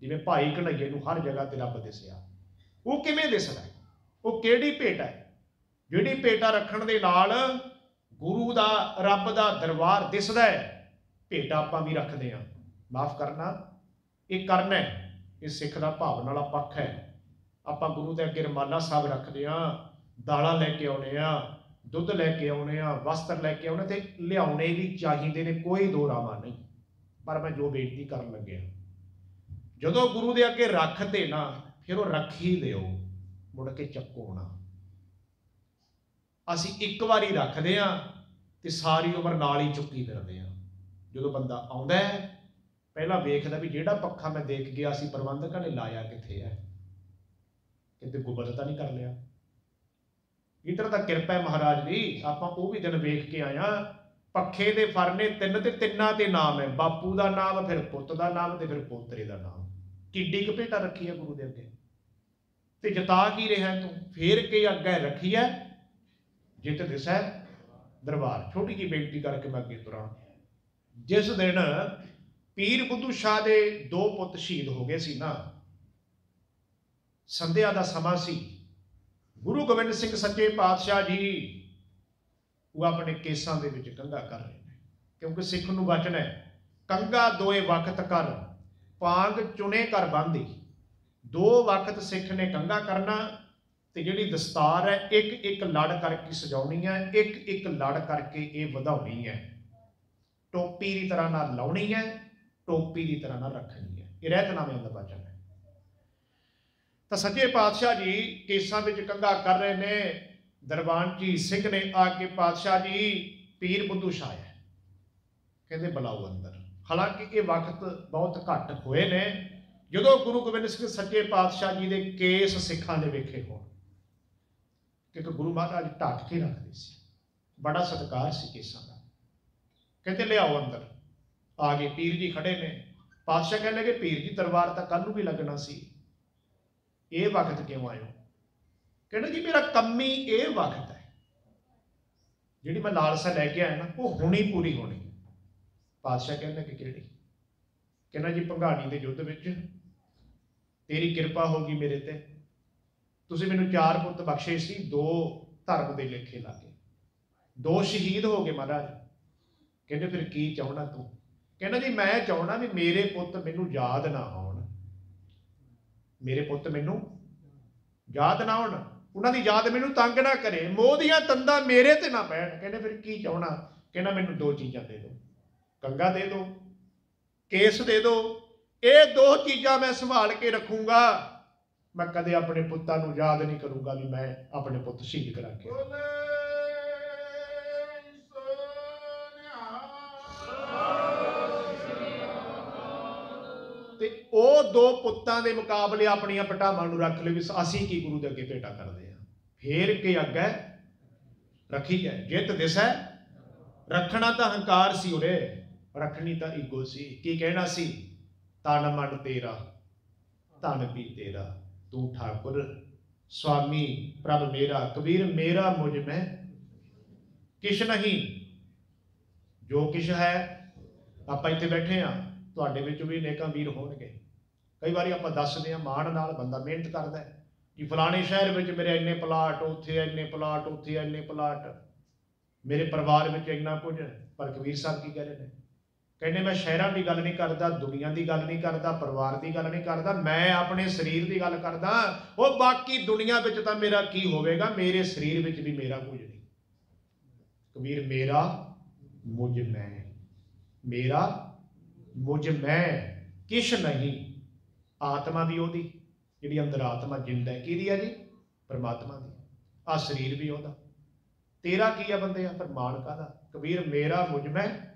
ਜਿਵੇਂ ਭਾਈ ਕਨਈਏ ਨੂੰ ਹਰ ਜਗ੍ਹਾ ਤੇ ਰੱਬ ਦਿਸਿਆ। ਉਹ ਕਿਵੇਂ ਦਿਸਦਾ ਉਹ ਕਿਹੜੀ ਭੇਟਾ ਹੈ? ਜਿਹੜੀ ਭੇਟਾ ਰੱਖਣ ਦੇ ਨਾਲ ਗੁਰੂ ਦਾ, ਰੱਬ ਦਾ ਦਰਬਾਰ ਦਿਸਦਾ ਹੈ ਭੇਟਾ ਆਪਾਂ ਵੀ ਰੱਖਦੇ ਹਾਂ। ਮਾਫ ਕਰਨਾ, ਇਹ ਕਰਨਾ ਹੈ, ਇਹ ਸਿੱਖ ਦਾ ਭਾਵਨਾ ਵਾਲਾ ਪੱਖ ਹੈ। ਆਪਾਂ ਗੁਰੂ ਦੇ ਅੱਗੇ ਰਮਾਲਾ ਸਾਹਿਬ ਰੱਖਦੇ ਹਾਂ, ਦਾਲਾਂ ਲੈ ਕੇ ਆਉਨੇ ਆ ਦੁੱਧ ਲੈ ਕੇ ਆਉਨੇ ਆ ਵਸਤਰ ਲੈ ਕੇ ਆਉਨੇ ਤੇ ਲਿਆਉਣੇ ਵੀ ਚਾਹੀਦੇ ਨੇ, ਕੋਈ ਦੋ ਰਾਵਾਂ ਨਹੀਂ। ਪਰ ਮੈਂ ਜੋ ਬੇਨਤੀ ਕਰਨ ਲੱਗਿਆ, ਜਦੋਂ ਗੁਰੂ ਦੇ ਅੱਗੇ ਰੱਖਦੇ ਨਾ, ਫਿਰ ਉਹ ਰੱਖ ਹੀ ਲਿਓ, ਮੁੜ ਕੇ ਚੱਕੋ ਨਾ। ਅਸੀਂ ਇੱਕ ਵਾਰੀ ਰੱਖਦੇ ਆ ਤੇ ਸਾਰੀ ਉਮਰ ਨਾਲ ਹੀ ਚੁੱਕੀ ਫਿਰਦੇ ਆ ਜਦੋਂ ਬੰਦਾ ਆਉਂਦਾ ਹੈ, ਪਹਿਲਾਂ ਵੇਖਦਾ ਵੀ ਜਿਹੜਾ ਪੱਖਾ ਮੈਂ ਦੇਖ ਗਿਆ ਸੀ, ਪ੍ਰਬੰਧਕਾਂ ਨੇ ਲਾਇਆ ਕਿੱਥੇ ਹੈ? ਕਿਤੇ ਗੁਬਤ ਤਾਂ ਨਹੀਂ ਕਰ ਲਿਆ। ਇਧਰ ਤਾਂ ਕਿਰਪਾ ਹੈ ਮਹਾਰਾਜ ਦੀ, ਆਪਾਂ ਉਹ ਵੀ ਦਿਨ ਵੇਖ ਕੇ ਆਇਆ ਪੱਖੇ ਦੇ ਫਰਨੇ ਤਿੰਨ ਤੇ ਤਿੰਨਾਂ ਤੇ ਨਾਮ ਹੈ। ਬਾਪੂ ਦਾ ਨਾਮ, ਫਿਰ ਪੁੱਤ ਦਾ ਨਾਮ ਤੇ ਫਿਰ ਪੋਤਰੇ ਦਾ ਨਾਮ। ਕਿੱਡੀ ਕੁ ਰੱਖੀ ਹੈ ਗੁਰੂ ਦੇ ਅੱਗੇ। ਤੇ ਜਤਾ ਕੀ ਰਿਹਾ ਤੂੰ? ਫੇਰ ਕੇ ਅੱਗੇ ਰੱਖੀ ਹੈ। ਜਿਤ ਦਿਸੈ ਦਰਬਾਰ। ਛੋਟੀ ਜੀ ਬੇਨਤੀ ਕਰਕੇ ਮੈਂ ਅੱਗੇ ਤੁਰਾਂ ਜਿਸ ਦਿਨ ਪੀਰ ਬੁੱਧੂ ਸ਼ਾਹ ਦੇ ਦੋ ਪੁੱਤ ਸ਼ਹੀਦ ਹੋ ਗਏ ਸੀ ਨਾ, ਸੰਧਿਆ ਦਾ ਸਮਾਂ ਸੀ। ਗੁਰੂ ਗੋਬਿੰਦ ਸਿੰਘ ਸੱਚੇ ਪਾਤਸ਼ਾਹ ਜੀ ਉਹ ਆਪਣੇ ਕੇਸਾਂ ਦੇ ਵਿੱਚ ਕੰਗਾ ਕਰ ਰਹੇ ਨੇ, ਕਿਉਂਕਿ ਸਿੱਖ ਨੂੰ ਬਚਣਾ ਹੈ। ਕੰਗਾ ਦੋਏ ਵਕਤ ਕਰ ਪਾਂਗ ਚੁਣੇ ਕਰ ਬੰਦੀ ਦੋ ਵਕਤ ਸਿੱਖ ਨੇ ਕੰਗਾ ਕਰਨਾ ਤੇ ਜਿਹੜੀ ਦਸਤਾਰ ਹੈ ਇੱਕ ਇੱਕ ਲੜ ਕਰਕੇ ਸਜਾਉਣੀ ਹੈ ਇੱਕ ਇੱਕ ਲੜ ਕਰਕੇ ਇਹ ਵਧਾਉਣੀ ਹੈ। ਟੋਪੀ ਦੀ ਤਰ੍ਹਾਂ ਨਾਲ ਲਾਉਣੀ ਹੈ, ਟੋਪੀ ਦੀ ਤਰ੍ਹਾਂ ਨਾਲ ਰੱਖਣੀ ਹੈ। ਇਹ ਰਹਿਤਨਾਮਿਆਂ ਦਾ ਵਚਨ ਹੈ। ਤਾਂ ਸੱਚੇ ਪਾਤਸ਼ਾਹ ਜੀ ਕੇਸਾਂ ਵਿੱਚ ਕੰਗਾ ਕਰ ਰਹੇ ਨੇ। ਦਰਬਾਨ ਜੀ ਸਿੰਘ ਨੇ ਆ ਕੇ ਪਾਤਸ਼ਾਹ ਜੀ ਪੀਰ ਬੁੱਧੂ ਸ਼ਾਹ ਹੈ। ਕਹਿੰਦੇ ਬੁਲਾਓ ਅੰਦਰ। ਹਾਲਾਂਕਿ ਇਹ ਵਕਤ ਬਹੁਤ ਘੱਟ ਹੋਏ ਨੇ। ਜਦੋਂ ਗੁਰੂ ਗੋਬਿੰਦ ਸਿੰਘ ਸੱਚੇ ਪਾਤਸ਼ਾਹ ਜੀ ਦੇ ਕੇਸ ਸਿੱਖਾਂ ਦੇ ਵੇਖੇ ਹੋਣ। ਕਿਉਂਕਿ ਗੁਰੂ ਮਹਾਰਾਜ ਢੱਕ ਕੇ ਰੱਖਦੇ ਸੀ। ਬੜਾ ਸਤਿਕਾਰ ਸੀ ਕੇਸਾਂ ਦਾ। ਕਹਿੰਦੇ, ਲਿਆਓ ਅੰਦਰ। ਆ ਗਏ, ਪੀਰ ਜੀ ਖੜੇ ਨੇ। ਪਾਤਸ਼ਾਹ ਕਹਿੰਦੇ ਕਿ ਪੀਰ ਜੀ, ਦਰਬਾਰ ਤਾਂ ਕੱਲ ਨੂੰ ਵੀ ਲੱਗਣਾ ਸੀ। ਇਹ ਵਕਤ ਕਿਉਂ ਆਇਓ? ਕਹਿੰਦਾ, ਜੀ, ਮੇਰਾ ਕੰਮੀ ਇਹ ਵਕਤ ਹੈ। ਜਿਹੜੀ ਮੈਂ ਲਾਲਸਾ ਲੈ ਕੇ ਆਇਆ ਨਾ, ਉਹ ਹੁਣੀ ਪੂਰੀ ਹੋਣੀ ਪਾਤਸ਼ਾਹ ਕਹਿੰਦੇ ਕਿ ਕਿਹੜੀ? ਕਹਿੰਦਾ, ਜੀ, ਭੰਗਾਣੀ ਦੇ ਯੁੱਧ ਵਿੱਚ ਤੇਰੀ ਕਿਰਪਾ ਹੋ ਗਈ ਮੇਰੇ ਤੇ। ਤੁਸੀਂ ਮੈਨੂੰ ਚਾਰ ਪੁੱਤ ਬਖਸ਼ੇ ਸੀ, ਦੋ ਧਰਮ ਦੇ ਲੇਖੇ ਲਾਗੇ। ਦੋ ਸ਼ਹੀਦ ਹੋ ਗਏ ਮਹਾਰਾਜ। ਕਹਿੰਦੇ, ਫਿਰ ਕੀ ਚਾਹਣਾ ਤੂੰ? ਕਹਿੰਦਾ, ਜੀ, ਮੈਂ ਚਾਹਣਾ ਵੀ ਮੇਰੇ ਪੁੱਤ ਮੈਨੂੰ ਯਾਦ ਨਾ ਆਉਣ। ਮੇਰੇ ਪੁੱਤ ਮੈਨੂੰ ਯਾਦ ਨਾ ਆਉਣ। ਉਹਨਾਂ ਦੀ ਯਾਦ ਮੈਨੂੰ ਤੰਗ ਨਾ ਕਰੇ। ਮੋਹ ਦੀਆਂ ਤੰਦਾਂ ਮੇਰੇ ਤੇ ਨਾ ਪੈਣ। ਕਹਿੰਦੇ, ਫਿਰ ਕੀ ਚਾਹਣਾ? ਕਹਿੰਦਾ, ਮੈਨੂੰ ਦੋ ਚੀਜ਼ਾਂ ਦੇ ਦਿਓ ਕੰਗਾ ਦੇ ਦਿਓ ਕੇਸ ਦੇ ਦਿਓ ਇਹ ਦੋ ਚੀਜ਼ਾਂ ਮੈਂ ਸੰਭਾਲ ਕੇ ਰੱਖੂੰਗਾ। ਮੈਂ ਕਦੇ ਆਪਣੇ ਪੁੱਤਾਂ ਨੂੰ ਯਾਦ ਨਹੀਂ ਕਰੂੰਗਾ ਵੀ ਮੈਂ ਆਪਣੇ ਪੁੱਤ ਸ਼ਹੀਦ ਕਰਾ ਕੇ। ਤੇ ਉਹ ਦੋ ਪੁੱਤਾਂ ਦੇ ਮੁਕਾਬਲੇ ਆਪਣੀਆਂ ਪਟਾਵਾਂ ਨੂੰ ਰੱਖ ਲਿਓ ਵੀ ਅਸੀਂ ਕੀ ਗੁਰੂ ਦੇ ਅੱਗੇ ਭੇਟਾ ਕਰਦੇ ਆ ਫੇਰ ਕੇ ਅੱਗੇ ਰੱਖੀ ਹੈ ਜਿੱਤ ਦਿਸੈ ਰੱਖਣਾ ਤਾਂ ਹੰਕਾਰ ਸੀ ਉਰੇ ਰੱਖਣੀ ਤਾਂ ਈਗੋ ਸੀ। ਕੀ ਕਹਿਣਾ ਸੀ? ਤਨ ਮਨ ਤੇਰਾ ਧਨ ਵੀ ਤੇਰਾ। ਤੂੰ ਠਾਕੁਰ ਸੁਆਮੀ ਪ੍ਰਭ ਮੇਰਾ, ਕਬੀਰ ਮੇਰਾ ਮੁਝ ਮੈਂ ਕਿਛ ਨਹੀਂ। ਜੋ ਕਿਛ ਹੈ, ਆਪਾਂ ਇੱਥੇ ਬੈਠੇ ਆ ਤੁਹਾਡੇ ਵਿੱਚ ਵੀ ਨੇਕਾਂ ਵੀਰ ਹੋਣਗੇ। ਕਈ ਵਾਰੀ ਆਪਾਂ ਦੱਸਦੇ ਆ ਮਾਣ ਨਾਲ ਬੰਦਾ ਮਿਹਨਤ ਕਰਦਾ ਹੈ ਕਿ ਫਲਾਣੇ ਸ਼ਹਿਰ ਵਿੱਚ ਮੇਰੇ ਇੰਨੇ ਪਲਾਟ, ਉੱਥੇ ਇੰਨੇ ਪਲਾਟ, ਉੱਥੇ ਇੰਨੇ ਪਲਾਟ। ਮੇਰੇ ਪਰਿਵਾਰ ਵਿੱਚ ਇੰਨਾ ਕੁਝ, ਪਰ ਕਬੀਰ ਸਾਹਿਬ ਕੀ ਕਹਿ ਰਹੇ ਨੇ? ਕਹਿੰਦੇ ਮੈਂ ਸ਼ਹਿਰਾਂ ਦੀ ਗੱਲ ਨਹੀਂ ਕਰਦਾ, ਦੁਨੀਆ ਦੀ ਗੱਲ ਨਹੀਂ ਕਰਦਾ, ਪਰਿਵਾਰ ਦੀ ਗੱਲ ਨਹੀਂ ਕਰਦਾ, ਮੈਂ ਆਪਣੇ ਸਰੀਰ ਦੀ ਗੱਲ ਕਰਦਾ। ਉਹ ਬਾਕੀ ਦੁਨੀਆ ਵਿੱਚ ਤਾਂ ਮੇਰਾ ਕੀ ਹੋਵੇਗਾ? ਮੇਰੇ ਸਰੀਰ ਵਿੱਚ ਵੀ ਮੇਰਾ ਕੁਝ ਨਹੀਂ। ਕਬੀਰ, ਮੇਰਾ ਮੁਝ ਮੈਂ। ਮੇਰਾ ਮੁਝ ਮੈਂ। ਕਿਛ ਨਹੀਂ। ਆਤਮਾ ਵੀ ਉਹਦੀ, ਜਿਹੜੀ ਅੰਦਰ ਆਤਮਾ ਜਿੰਦਾ ਹੈ, ਕਿਹਦੀ ਹੈ ਜੀ? ਪਰਮਾਤਮਾ ਦੀ। ਆ ਸਰੀਰ ਵੀ ਉਹਦਾ। ਤੇਰਾ ਕੀ ਆ ਬੰਦੇ ਆ ਪਰ ਮਾਨ ਕਾਦਾ ਕਬੀਰ, ਮੇਰਾ ਮੁਝ ਮੈਂ।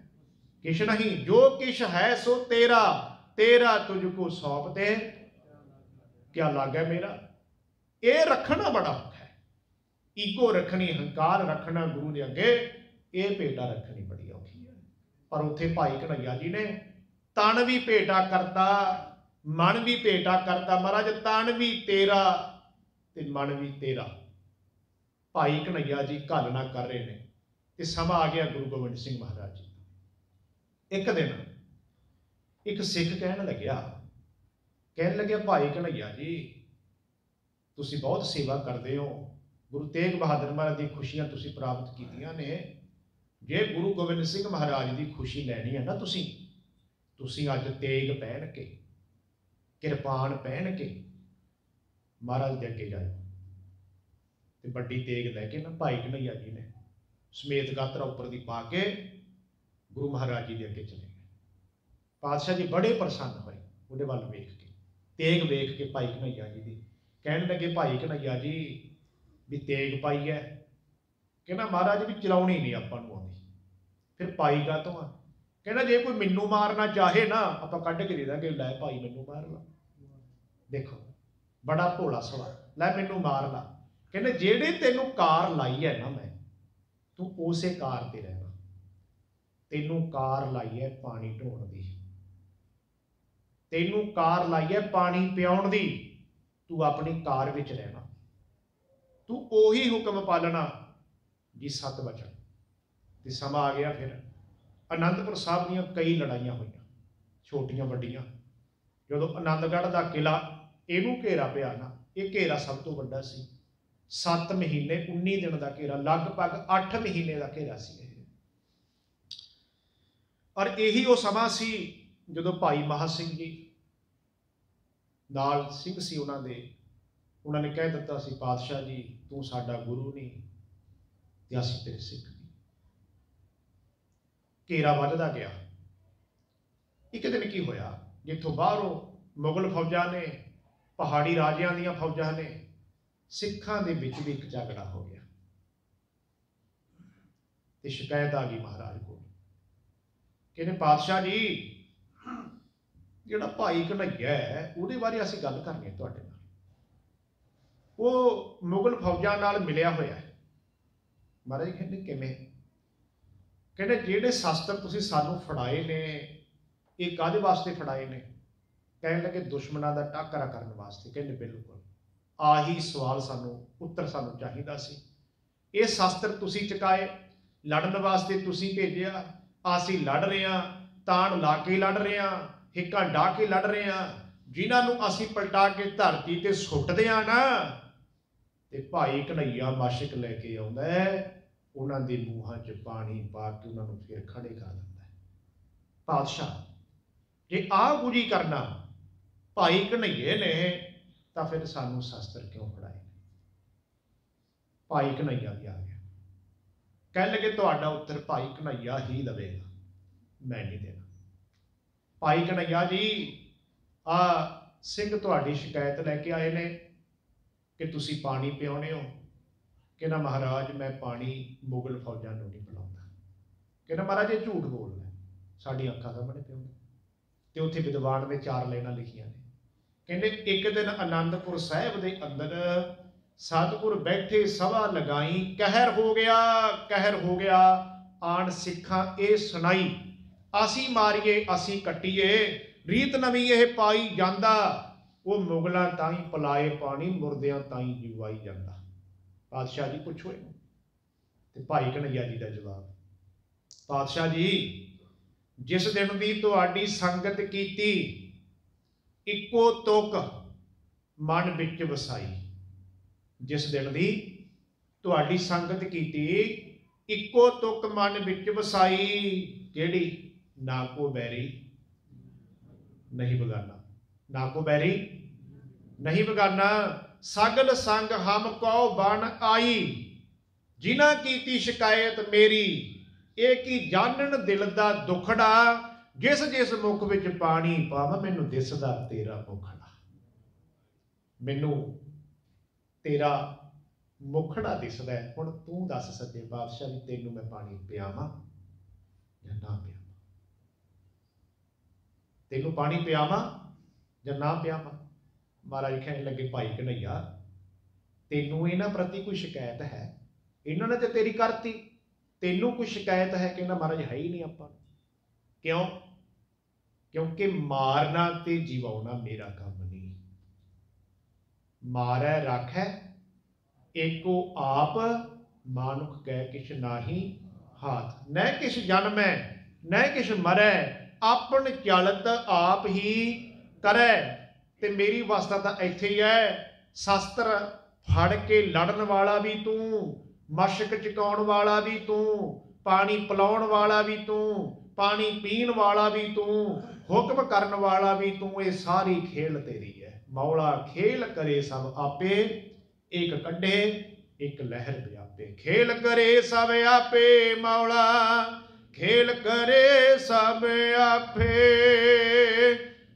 ਕਿਛ ਨਹੀਂ, ਜੋ ਕਿਛ ਹੈ ਸੋ ਤੇਰਾ ਤੇਰਾ ਤੁਝ ਕੋ ਸੌਂਪਤੇ ਕਿਆ ਲੱਗਾ ਮੇਰਾ? ਇਹ ਰੱਖਣਾ ਬੜਾ ਔਖਾ ਹੈ। ਈਗੋ ਰੱਖਣੀ, ਹੰਕਾਰ ਰੱਖਣਾ ਗੁਰੂ ਦੇ ਅੱਗੇ, ਇਹ ਭੇਟਾ ਰੱਖਣੀ ਬੜੀ ਔਖੀ ਹੈ। ਪਰ ਉੱਥੇ ਭਾਈ ਕਨਈਆ ਜੀ ਨੇ ਤਨ ਵੀ ਭੇਟਾ ਕਰਤਾ, ਮਨ ਵੀ ਭੇਟਾ ਕਰਤਾ। ਮਹਾਰਾਜ, ਤਨ ਵੀ ਤੇਰਾ ਤੇ ਮਨ ਵੀ ਤੇਰਾ। ਭਾਈ ਕਨਈਆ ਜੀ ਘਾਲਣਾ ਕਰ ਰਹੇ ਨੇ। ਤੇ ਸਮਾਂ ਆ ਗਿਆ ਗੁਰੂ ਗੋਬਿੰਦ ਸਿੰਘ ਮਹਾਰਾਜ ਜੀ ਇੱਕ ਦਿਨ ਇੱਕ ਸਿੱਖ ਕਹਿਣ ਲੱਗਿਆ ਕਹਿਣ ਲੱਗਿਆ, ਭਾਈ ਕਨਈਆ ਜੀ, ਤੁਸੀਂ ਬਹੁਤ ਸੇਵਾ ਕਰਦੇ ਹੋ। ਗੁਰੂ ਤੇਗ ਬਹਾਦਰ ਮਹਾਰਾਜ ਦੀ ਖੁਸ਼ੀਆਂ ਤੁਸੀਂ ਪ੍ਰਾਪਤ ਕੀਤੀਆਂ ਨੇ। ਜੇ ਗੁਰੂ ਗੋਬਿੰਦ ਸਿੰਘ ਮਹਾਰਾਜ ਦੀ ਖੁਸ਼ੀ ਲੈਣੀ ਹੈ ਨਾ ਤੁਸੀਂ ਤੁਸੀਂ ਅੱਜ ਤੇਗ ਪਹਿਨ ਕੇ, ਕਿਰਪਾਨ ਪਹਿਨ ਕੇ ਮਹਾਰਾਜ ਦੇ ਅੱਗੇ ਜਾਓ ਤੇ ਵੱਡੀ ਤੇਗ ਲੈ ਕੇ ਨਾ ਭਾਈ ਕਨਈਆ ਜੀ ਨੇ ਸਮੇਤ ਗਾਤਰਾ ਉੱਪਰ ਦੀ ਪਾ ਕੇ ਗੁਰੂ ਮਹਾਰਾਜ ਜੀ ਦੇ ਅੱਗੇ ਚਲੇ ਗਏ। ਪਾਤਸ਼ਾਹ ਜੀ ਬੜੇ ਪ੍ਰਸੰਨ ਹੋਏ ਉਹਦੇ ਵੱਲ ਵੇਖ ਕੇ। ਤੇਗ ਵੇਖ ਕੇ ਭਾਈ ਕਨਈਆ ਜੀ ਦੀ। ਕਹਿਣ ਲੱਗੇ, ਭਾਈ ਕਨਈਆ ਜੀ, ਵੀ ਤੇਗ ਪਾਈ ਹੈ। ਕਹਿੰਦਾ, ਮਹਾਰਾਜ, ਵੀ ਚਲਾਉਣੀ ਨਹੀਂ ਆਪਾਂ ਨੂੰ ਆਉਂਦੀ। ਫਿਰ ਪਾਈ ਕਾ ਤੋਂ ਆ? ਕਹਿੰਦਾ, ਜੇ ਕੋਈ ਮੈਨੂੰ ਮਾਰਨਾ ਚਾਹੇ ਨਾ, ਆਪਾਂ ਕੱਢ ਕੇ ਦੇ ਦਾਂਗੇ। ਲੈ ਭਾਈ, ਮੈਨੂੰ ਮਾਰ ਲਾ। ਦੇਖੋ, ਬੜਾ ਭੋਲਾ ਸਵਾਲ ਲੈ, ਮੈਨੂੰ ਮਾਰ ਲਾ। ਕਹਿੰਦੇ, ਜਿਹੜੇ ਤੈਨੂੰ ਕਾਰ ਲਾਈ ਹੈ ਨਾ ਮੈਂ, ਤੂੰ ਉਸੇ ਕਾਰ ਤੇ ਰਹਿਣਾ। ਤੈਨੂੰ ਕਾਰ ਲਾਈ ਹੈ ਪਾਣੀ ਢੋਣ ਦੀ। ਤੈਨੂੰ ਕਾਰ ਲਾਈ ਹੈ ਪਾਣੀ ਪਿਆਉਣ ਦੀ। ਤੂੰ ਆਪਣੀ ਕਾਰ ਵਿੱਚ ਰਹਿਣਾ। ਤੂੰ ਉਹੀ ਹੁਕਮ ਪਾਲਣਾ ਜੀ ਸਤ ਵਚਨ। ਤੇ ਸਮਾਂ ਆ ਗਿਆ ਫਿਰ। ਆਨੰਦਪੁਰ ਸਾਹਿਬ ਦੀਆਂ ਕਈ ਲੜਾਈਆਂ ਹੋਈਆਂ, ਛੋਟੀਆਂ ਵੱਡੀਆਂ। ਜਦੋਂ ਆਨੰਦਗੜ੍ਹ ਦਾ ਕਿਲਾ ਇਹਨੂੰ ਘੇਰਾ ਪਿਆ ਨਾ, ਇਹ ਘੇਰਾ ਸਭ ਤੋਂ ਵੱਡਾ ਸੀ। 7 ਮਹੀਨੇ 19 ਦਿਨ ਦਾ ਘੇਰਾ, ਲਗਭਗ 8 ਮਹੀਨੇ ਦਾ ਘੇਰਾ ਸੀ ਔਰ ਇਹੀ ਉਹ ਸਮਾਂ ਸੀ ਜਦੋਂ ਭਾਈ ਮਹਾ ਸਿੰਘ ਜੀ ਨਾਲ ਸਿੰਘ ਸੀ ਉਹਨਾਂ ਦੇ, ਉਹਨਾਂ ਨੇ ਕਹਿ ਦਿੱਤਾ ਸੀ, ਪਾਤਸ਼ਾਹ ਜੀ, ਤੂੰ ਸਾਡਾ ਗੁਰੂ ਨਹੀਂ, ਤੇ ਅਸੀਂ ਤੇਰੇ ਸਿੱਖ ਨਹੀਂ। ਘੇਰਾ ਵੱਧਦਾ ਗਿਆ। ਇੱਕ ਦਿਨ ਕੀ ਹੋਇਆ? ਜਿੱਥੋਂ ਬਾਹਰੋਂ ਮੁਗਲ ਫੌਜਾਂ ਨੇ, ਪਹਾੜੀ ਰਾਜਿਆਂ ਦੀਆਂ ਫੌਜਾਂ ਨੇ, ਸਿੱਖਾਂ ਦੇ ਵਿੱਚ ਵੀ ਇੱਕ ਝਗੜਾ ਹੋ ਗਿਆ। ਤੇ ਸ਼ਿਕਾਇਤ ਆ ਗਈ ਮਹਾਰਾਜ ਕੋਲ। ਕਹਿੰਦੇ, ਪਾਤਸ਼ਾਹ ਜੀ, ਜਿਹੜਾ ਭਾਈ ਕਨਈਆ ਹੈ, ਉਹਦੇ ਬਾਰੇ ਅਸੀਂ ਗੱਲ ਕਰਨੀ ਹੈ ਤੁਹਾਡੇ ਨਾਲ। ਉਹ ਮੁਗਲ ਫੌਜਾਂ ਨਾਲ ਮਿਲਿਆ ਹੋਇਆ ਹੈ। ਮਹਾਰਾਜ ਕਹਿੰਦੇ, ਕਿਵੇਂ? ਕਹਿੰਦੇ, ਜਿਹੜੇ ਸ਼ਸਤਰ ਤੁਸੀਂ ਸਾਨੂੰ ਫੜਾਏ ਨੇ, ਇਹ ਕਾਦੇ ਵਾਸਤੇ ਫੜਾਏ ਨੇ? ਕਹਿਣ ਲੱਗੇ, ਦੁਸ਼ਮਣਾਂ ਦਾ ਟਾਕਰਾ ਕਰਨ ਵਾਸਤੇ। ਕਹਿੰਦੇ, ਬਿਲਕੁਲ। ਆਹੀ ਸਵਾਲ ਸਾਨੂੰ, ਉੱਤਰ ਸਾਨੂੰ ਚਾਹੀਦਾ ਸੀ। ਇਹ ਸ਼ਸਤਰ ਤੁਸੀਂ ਚੁਕਾਏ, ਲੜਨ ਵਾਸਤੇ ਤੁਸੀਂ ਭੇਜਿਆ ਅਸੀਂ ਲੜ ਰਹੇ ਹਾਂ, ਤਾਣ ਲਾ ਕੇ ਲੜ ਰਹੇ ਹਾਂ, ਹਿੱਕਾ ਢਾ ਕੇ ਲੜ ਰਹੇ ਹਾਂ, ਜਿਨ੍ਹਾਂ ਨੂੰ ਅਸੀਂ ਪਲਟਾ ਕੇ ਧਰਤੀ ਤੇ ਸੁੱਟਦੇ ਆ ਨਾ, ਤੇ ਭਾਈ ਕਨਈਆ ਮਾਸ਼ਿਕ ਲੈ ਕੇ ਆਉਂਦਾ ਹੈ, ਉਹਨਾਂ ਦੇ ਮੂੰਹਾਂ 'ਚ ਪਾਣੀ ਪਾ ਕੇ ਉਹਨਾਂ ਨੂੰ ਫਿਰ ਖੜੇ ਕਰ ਦਿੰਦਾ ਹੈ। ਪਾਤਸ਼ਾਹ, ਜੇ ਆ ਗੁਜੀ ਕਰਨਾ ਭਾਈ ਕਨਈਏ ਨੇ, ਤਾਂ ਫਿਰ ਸਾਨੂੰ ਸ਼ਸਤਰ ਕਿਉਂ ਫੜਾਏ? ਭਾਈ ਕਨਈਆ ਵੀ ਆ ਗਿਆ। ਕਹਿਣ ਲੱਗੇ ਤੁਹਾਡਾ ਉੱਤਰ ਭਾਈ ਕਨਈਆ ਹੀ ਦੇਵੇਗਾ, ਮੈਂ ਨਹੀਂ ਦੇਣਾ। ਭਾਈ ਕਨਈਆ ਜੀ, ਆ ਸਿੰਘ ਤੁਹਾਡੀ ਸ਼ਿਕਾਇਤ ਲੈ ਕੇ ਆਏ ਨੇ ਕਿ ਤੁਸੀਂ ਪਾਣੀ ਪਿਆਉਨੇ ਹੋ ਕਹਿੰਦਾ ਮਹਾਰਾਜ ਮੈਂ ਪਾਣੀ ਮੁਗਲ ਫੌਜਾਂ ਨੂੰ ਨਹੀਂ ਪਿਲਾਉਂਦਾ। ਕਹਿੰਦਾ ਮਹਾਰਾਜ ਇਹ ਝੂਠ ਬੋਲਦਾ ਸਾਡੀ ਅੱਖਾਂ ਸਾਹਮਣੇ ਪਿਆਉਂਦਾ ਤੇ ਉੱਥੇ ਵਿਦਵਾਨ ਨੇ ਚਾਰ ਲਾਈਨਾਂ ਲਿਖੀਆਂ ਨੇ। ਕਹਿੰਦੇ ਇੱਕ ਦਿਨ ਆਨੰਦਪੁਰ ਸਾਹਿਬ ਦੇ ਅੰਦਰ ਸਤਿਗੁਰ ਬੈਠੇ ਸਭਾ ਲਗਾਈ, ਕਹਿਰ ਹੋ ਗਿਆ, ਕਹਿਰ ਹੋ ਗਿਆ, ਆਣ ਸਿੱਖਾਂ ਇਹ ਸੁਣਾਈ। ਅਸੀਂ ਮਾਰੀਏ, ਅਸੀਂ ਕੱਟੀਏ, ਰੀਤ ਨਵੀਂ ਇਹ ਪਾਈ ਜਾਂਦਾ, ਉਹ ਮੁਗਲਾਂ ਤਾਂ ਹੀ ਪਲਾਏ ਪਾਣੀ, ਮੁਰਦਿਆਂ ਤਾਂ ਹੀ ਜੀਵਾਈ ਜਾਂਦਾ। ਪਾਤਸ਼ਾਹ ਜੀ ਪੁੱਛੋ ਇਹਨੂੰ, ਤੇ ਭਾਈ ਕਨਈਆ ਜੀ ਦਾ ਜਵਾਬ। ਪਾਤਸ਼ਾਹ ਜੀ, ਜਿਸ ਦਿਨ ਦੀ ਤੁਹਾਡੀ ਸੰਗਤ ਕੀਤੀ, ਇੱਕੋ ਤੁਕ ਮਨ ਵਿੱਚ ਵਸਾਈ। ਜਿਸ ਦਿਨ ਦੀ ਤੁਹਾਡੀ ਸੰਗਤ ਕੀਤੀ, ਇੱਕੋ ਤੁਕ ਮਨ ਵਿੱਚ ਵਸਾਈ ਕਿਹੜੀ ਨਾ ਕੋ ਬੈਰੀ ਨਹੀਂ ਬਗਾਨਾ। ਨਾ ਕੋ ਬੈਰੀ ਨਹੀਂ ਬਗਾਨਾ, ਸਗਲ ਸੰਗ ਹਮ ਕਉ ਬਨ ਆਈ। ਜਿਨ੍ਹਾਂ ਕੀਤੀ ਸ਼ਿਕਾਇਤ ਮੇਰੀ, ਇਹ ਕੀ ਜਾਣਨ ਦਿਲ ਦਾ ਦੁਖੜਾ? ਜਿਸ ਜਿਸ ਮੁਖ ਵਿੱਚ ਪਾਣੀ ਪਾਵਾਂ, ਮੈਨੂੰ ਦਿਸਦਾ ਤੇਰਾ ਮੁਖੜਾ। ਮੈਨੂੰ ਤੇਰਾ ਮੁਖੜਾ ਦਿਸਦਾ ਹੈ। ਹੁਣ ਤੂੰ ਦੱਸ ਸੱਚੇ ਬਾਦਸ਼ਾਹ ਵੀ ਤੈਨੂੰ ਮੈਂ ਪਾਣੀ ਪਿਆਵਾਂ ਜਾਂ ਨਾ ਪਿਆਵਾਂ? ਤੈਨੂੰ ਪਾਣੀ ਪਿਆਵਾਂ ਜਾਂ ਨਾ ਪਿਆਵਾਂ? ਮਹਾਰਾਜ ਕਹਿਣ ਲੱਗੇ, ਭਾਈ ਕਨਈਆ ਤੈਨੂੰ ਇਹਨਾਂ ਪ੍ਰਤੀ ਕੋਈ ਸ਼ਿਕਾਇਤ ਹੈ? ਇਹਨਾਂ ਨੇ ਤੇ ਤੇਰੀ ਕਰਤੀ। ਤੈਨੂੰ ਕੋਈ ਸ਼ਿਕਾਇਤ ਹੈ ਕਿ ਇਹਨਾਂ ਮਹਾਰਾਜ ਹੈ ਹੀ ਨਹੀਂ ਆਪਾਂ ਕਿਉਂ? ਕਿਉਂਕਿ ਮਾਰਨਾ ਤੇ ਜਿਵਾਉਣਾ ਮੇਰਾ ਕੰਮ ਮਾਰੈ ਰਾਖੈ, ਏਕੋ ਆਪ ਮਾਨੁਖ ਕਹਿ ਕਿਛ ਨਾਹੀ ਹਾਥ। ਨੈ ਕਿਛ ਜਨਮੈ ਨੈ ਕਿਛ ਮਰੈ, ਆਪਣ ਚਲਤ ਆਪ ਹੀ ਕਰੈ ਤੇ ਮੇਰੀ ਅਵਸਥਾ ਤਾਂ ਇੱਥੇ ਹੀ ਹੈ ਸ਼ਸਤਰ ਫੜ ਕੇ ਲੜਨ ਵਾਲਾ ਵੀ ਤੂੰ, ਮਸ਼ਕ ਚਕਾਉਣ ਵਾਲਾ ਵੀ ਤੂੰ, ਪਾਣੀ ਪਿਲਾਉਣ ਵਾਲਾ ਵੀ ਤੂੰ, ਪਾਣੀ ਪੀਣ ਵਾਲਾ ਵੀ ਤੂੰ, ਹੁਕਮ ਕਰਨ ਵਾਲਾ ਵੀ ਤੂੰ, ਇਹ ਸਾਰੀ ਖੇਲ ਤੇਰੀ। ਮੌਲਾ ਖੇਲ ਕਰੇ ਸਭ ਆਪੇ, ਇੱਕ ਕੱਢੇ, ਇੱਕ ਲਹਿਰ ਵਿਆਪੇ ਖੇਲ ਕਰੇ ਸਭ ਆਪੇ, ਮੌਲਾ, ਖੇਲ ਕਰੇ ਸਭ ਆਪੇ।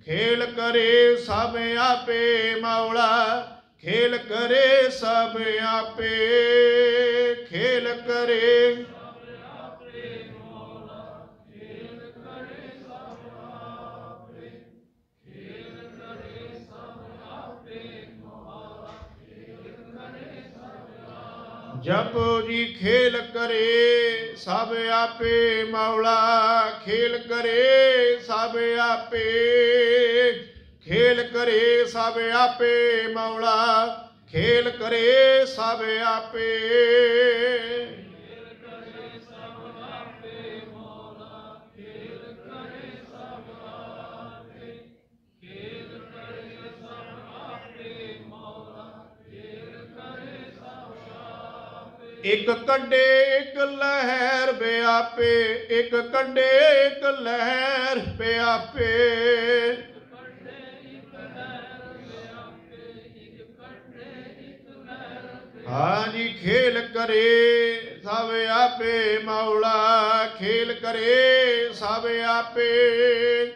ਖੇਲ ਕਰੇ ਸਭ ਆਪੇ, ਮੌਲਾ, ਖੇਲ ਕਰੇ ਸਭ ਆਪੇ। ਖੇਲ ਕਰੇ ਜਪੋ ਜੀ ਖੇਲ ਕਰੇ, ਸਭ ਆਪੇ ਮੌਲਾ ਖੇਲ ਕਰੇ, ਸਭ ਆਪੇ ਖੇਲ ਕਰੇ, ਸਭ ਆਪੇ ਮੌਲਾ ਖੇਲ ਕਰੇ, ਸਭ ਆਪੇ ਇੱਕ ਕੰਡੇ, ਇੱਕ ਲਹਿਰ ਵਿਆਪੇ ਇੱਕ ਕੰਡੇ, ਇੱਕ ਲਹਿਰ ਵਿਆਪੇ ਹਾਂਜੀ, ਖੇਲ ਕਰੇ ਸਭ ਆਪੇ, ਮੌਲਾ ਖੇਲ ਕਰੇ ਸਭ ਆਪੇ।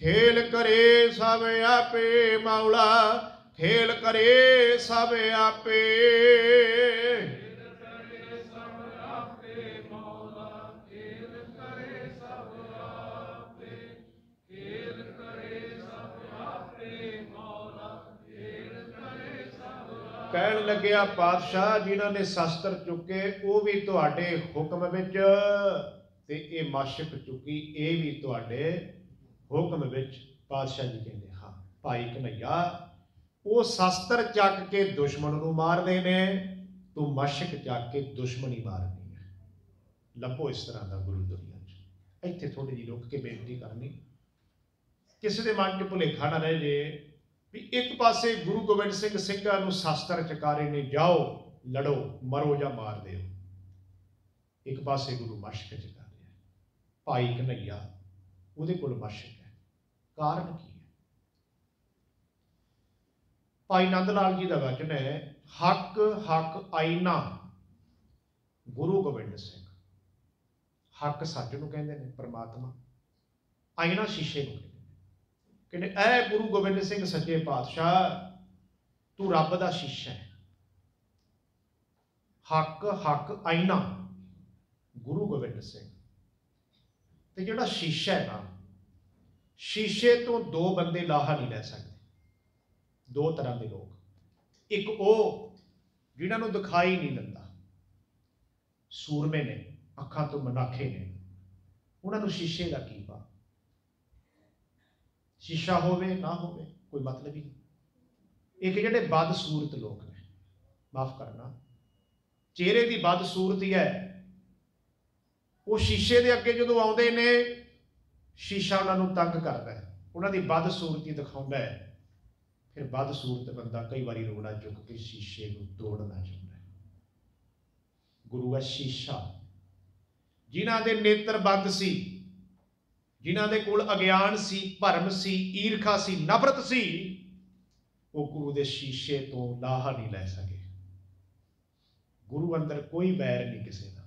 ਖੇਲ ਕਰੇ ਸਭ ਆਪੇ, ਮੌਲਾ ਖੇਲ ਕਰੇ ਸਭ ਆਪੇ। ਕਹਿਣ ਲੱਗਿਆ, ਪਾਤਸ਼ਾਹ ਜਿਨ੍ਹਾਂ ਨੇ ਸ਼ਸਤਰ ਚੁੱਕੇ, ਉਹ ਵੀ ਤੁਹਾਡੇ ਹੁਕਮ ਵਿੱਚ ਤੇ ਇਹ ਮਾਸ਼ਕ ਚੁੱਕੀ, ਇਹ ਵੀ ਤੁਹਾਡੇ ਹੁਕਮ ਵਿੱਚ। ਪਾਤਸ਼ਾਹ ਜੀ ਕਹਿੰਦੇ, ਹਾਂ, ਭਾਈ ਕਨਈਆ ਉਹ ਸ਼ਸਤਰ ਚੱਕ ਕੇ ਦੁਸ਼ਮਣ ਨੂੰ ਮਾਰਦੇ ਨੇ, ਤੂੰ ਮਸ਼ਕ ਚੱਕ ਕੇ ਦੁਸ਼ਮਣੀ ਮਾਰਨੀ ਹੈ। ਲੱਭੋ ਇਸ ਤਰ੍ਹਾਂ ਦਾ ਗੁਰੂ ਦੁਨੀਆ 'ਚ। ਇੱਥੇ ਥੋੜੀ ਜਿਹੀ ਰੁਕ ਕੇ ਬੇਨਤੀ ਕਰਨੀ, ਕਿਸੇ ਦੇ ਮਨ 'ਚ ਭੁਲੇਖਾ ਨਾ ਰਹਿ ਜੇ ਵੀ ਇੱਕ ਪਾਸੇ ਗੁਰੂ ਗੋਬਿੰਦ ਸਿੰਘ ਸਿੰਘਾਂ ਨੂੰ ਸ਼ਾਸਤਰ ਚਕਾਰੇ ਨੇ, ਜਾਓ, ਲੜੋ, ਮਰੋ ਜਾਂ ਮਾਰ ਦਿਓ। ਇੱਕ ਪਾਸੇ ਗੁਰੂ ਮਸ਼ਕ ਚਕਾ ਰਿਹਾ ਭਾਈ ਕਨਈਆ ਉਹਦੇ ਕੋਲ ਮਸ਼ਕ ਹੈ। ਕਾਰਨ ਕੀ ਹੈ? ਭਾਈ ਨੰਦ ਲਾਲ ਜੀ ਦਾ ਵਚਨ ਹੈ, ਹੱਕ ਹੱਕ ਆਈਨਾ ਗੁਰੂ ਗੋਬਿੰਦ ਸਿੰਘ। ਹੱਕ ਸੱਚ ਨੂੰ ਕਹਿੰਦੇ ਨੇ, ਪ੍ਰਮਾਤਮਾ। ਆਈਨਾ ਸ਼ੀਸ਼ੇ ਨੂੰ। ਕਹਿੰਦੇ ਨੇ ਐ ਗੁਰੂ ਗੋਬਿੰਦ ਸਿੰਘ ਸੱਚੇ ਪਾਤਸ਼ਾਹ, ਤੂੰ ਰੱਬ ਦਾ ਸ਼ੀਸ਼ਾ ਹੈ ਹੱਕ ਹੱਕ ਆਈਨਾ, ਗੁਰੂ ਗੋਬਿੰਦ ਸਿੰਘ। ਤੇ ਜਿਹੜਾ ਸ਼ੀਸ਼ਾ ਹੈ ਨਾ, ਸ਼ੀਸ਼ੇ ਤੋਂ ਦੋ ਬੰਦੇ ਲਾਹਾ ਨਹੀਂ ਲੈ ਸਕਦੇ। ਦੋ ਤਰ੍ਹਾਂ ਦੇ ਲੋਕ। ਇੱਕ ਉਹ ਜਿਨ੍ਹਾਂ ਨੂੰ ਦਿਖਾਈ ਨਹੀਂ ਦਿੰਦਾ। ਸੂਰਮੇ ਨੇ, ਅੱਖਾਂ ਤੋਂ ਮਨਾਖੇ ਨੇ। ਉਹਨਾਂ ਨੂੰ ਸ਼ੀਸ਼ੇ ਦਾ ਕੀ ਪਾ ਸ਼ੀਸ਼ਾ ਹੋਵੇ, ਨਾ ਹੋਵੇ, ਕੋਈ ਮਤਲਬ ਹੀ ਨਹੀਂ। ਇੱਕ ਜਿਹੜੇ ਬਦ ਸੂਰਤ ਲੋਕ ਨੇ, ਮਾਫ ਕਰਨਾ। ਚਿਹਰੇ ਦੀ ਬਦ ਸੂਰਤ ਹੈ ਉਹ ਸ਼ੀਸ਼ੇ ਦੇ ਅੱਗੇ ਜਦੋਂ ਆਉਂਦੇ ਨੇ, ਸ਼ੀਸ਼ਾ ਉਹਨਾਂ ਨੂੰ ਤੰਗ ਕਰਦਾ ਹੈ। ਉਹਨਾਂ ਦੀ ਬਦ ਸੂਰਤੀ ਦਿਖਾਉਂਦਾ ਹੈ। ਫਿਰ ਵੱਧ ਸੂਰਤ ਬੰਦਾ ਕਈ ਵਾਰੀ ਰੋੜਾ ਚੁੱਕ ਕੇ ਸ਼ੀਸ਼ੇ ਨੂੰ ਤੋੜਨਾ ਚਾਹੁੰਦਾ ਹੈ। ਗੁਰੂ ਹੈ ਸ਼ੀਸ਼ਾ। ਜਿਨ੍ਹਾਂ ਦੇ ਨੇਤਰ ਬੰਦ ਸੀ ਜਿਨ੍ਹਾਂ ਦੇ ਕੋਲ ਅਗਿਆਨ ਸੀ, ਭਰਮ ਸੀ, ਈਰਖਾ ਸੀ, ਨਫ਼ਰਤ ਸੀ, ਉਹ ਗੁਰੂ ਦੇ ਸ਼ੀਸ਼ੇ ਤੋਂ ਲਾਹਾ ਨਹੀਂ ਲੈ ਸਕੇ। ਗੁਰੂ ਅੰਦਰ ਕੋਈ ਵੈਰ ਨਹੀਂ ਕਿਸੇ ਦਾ।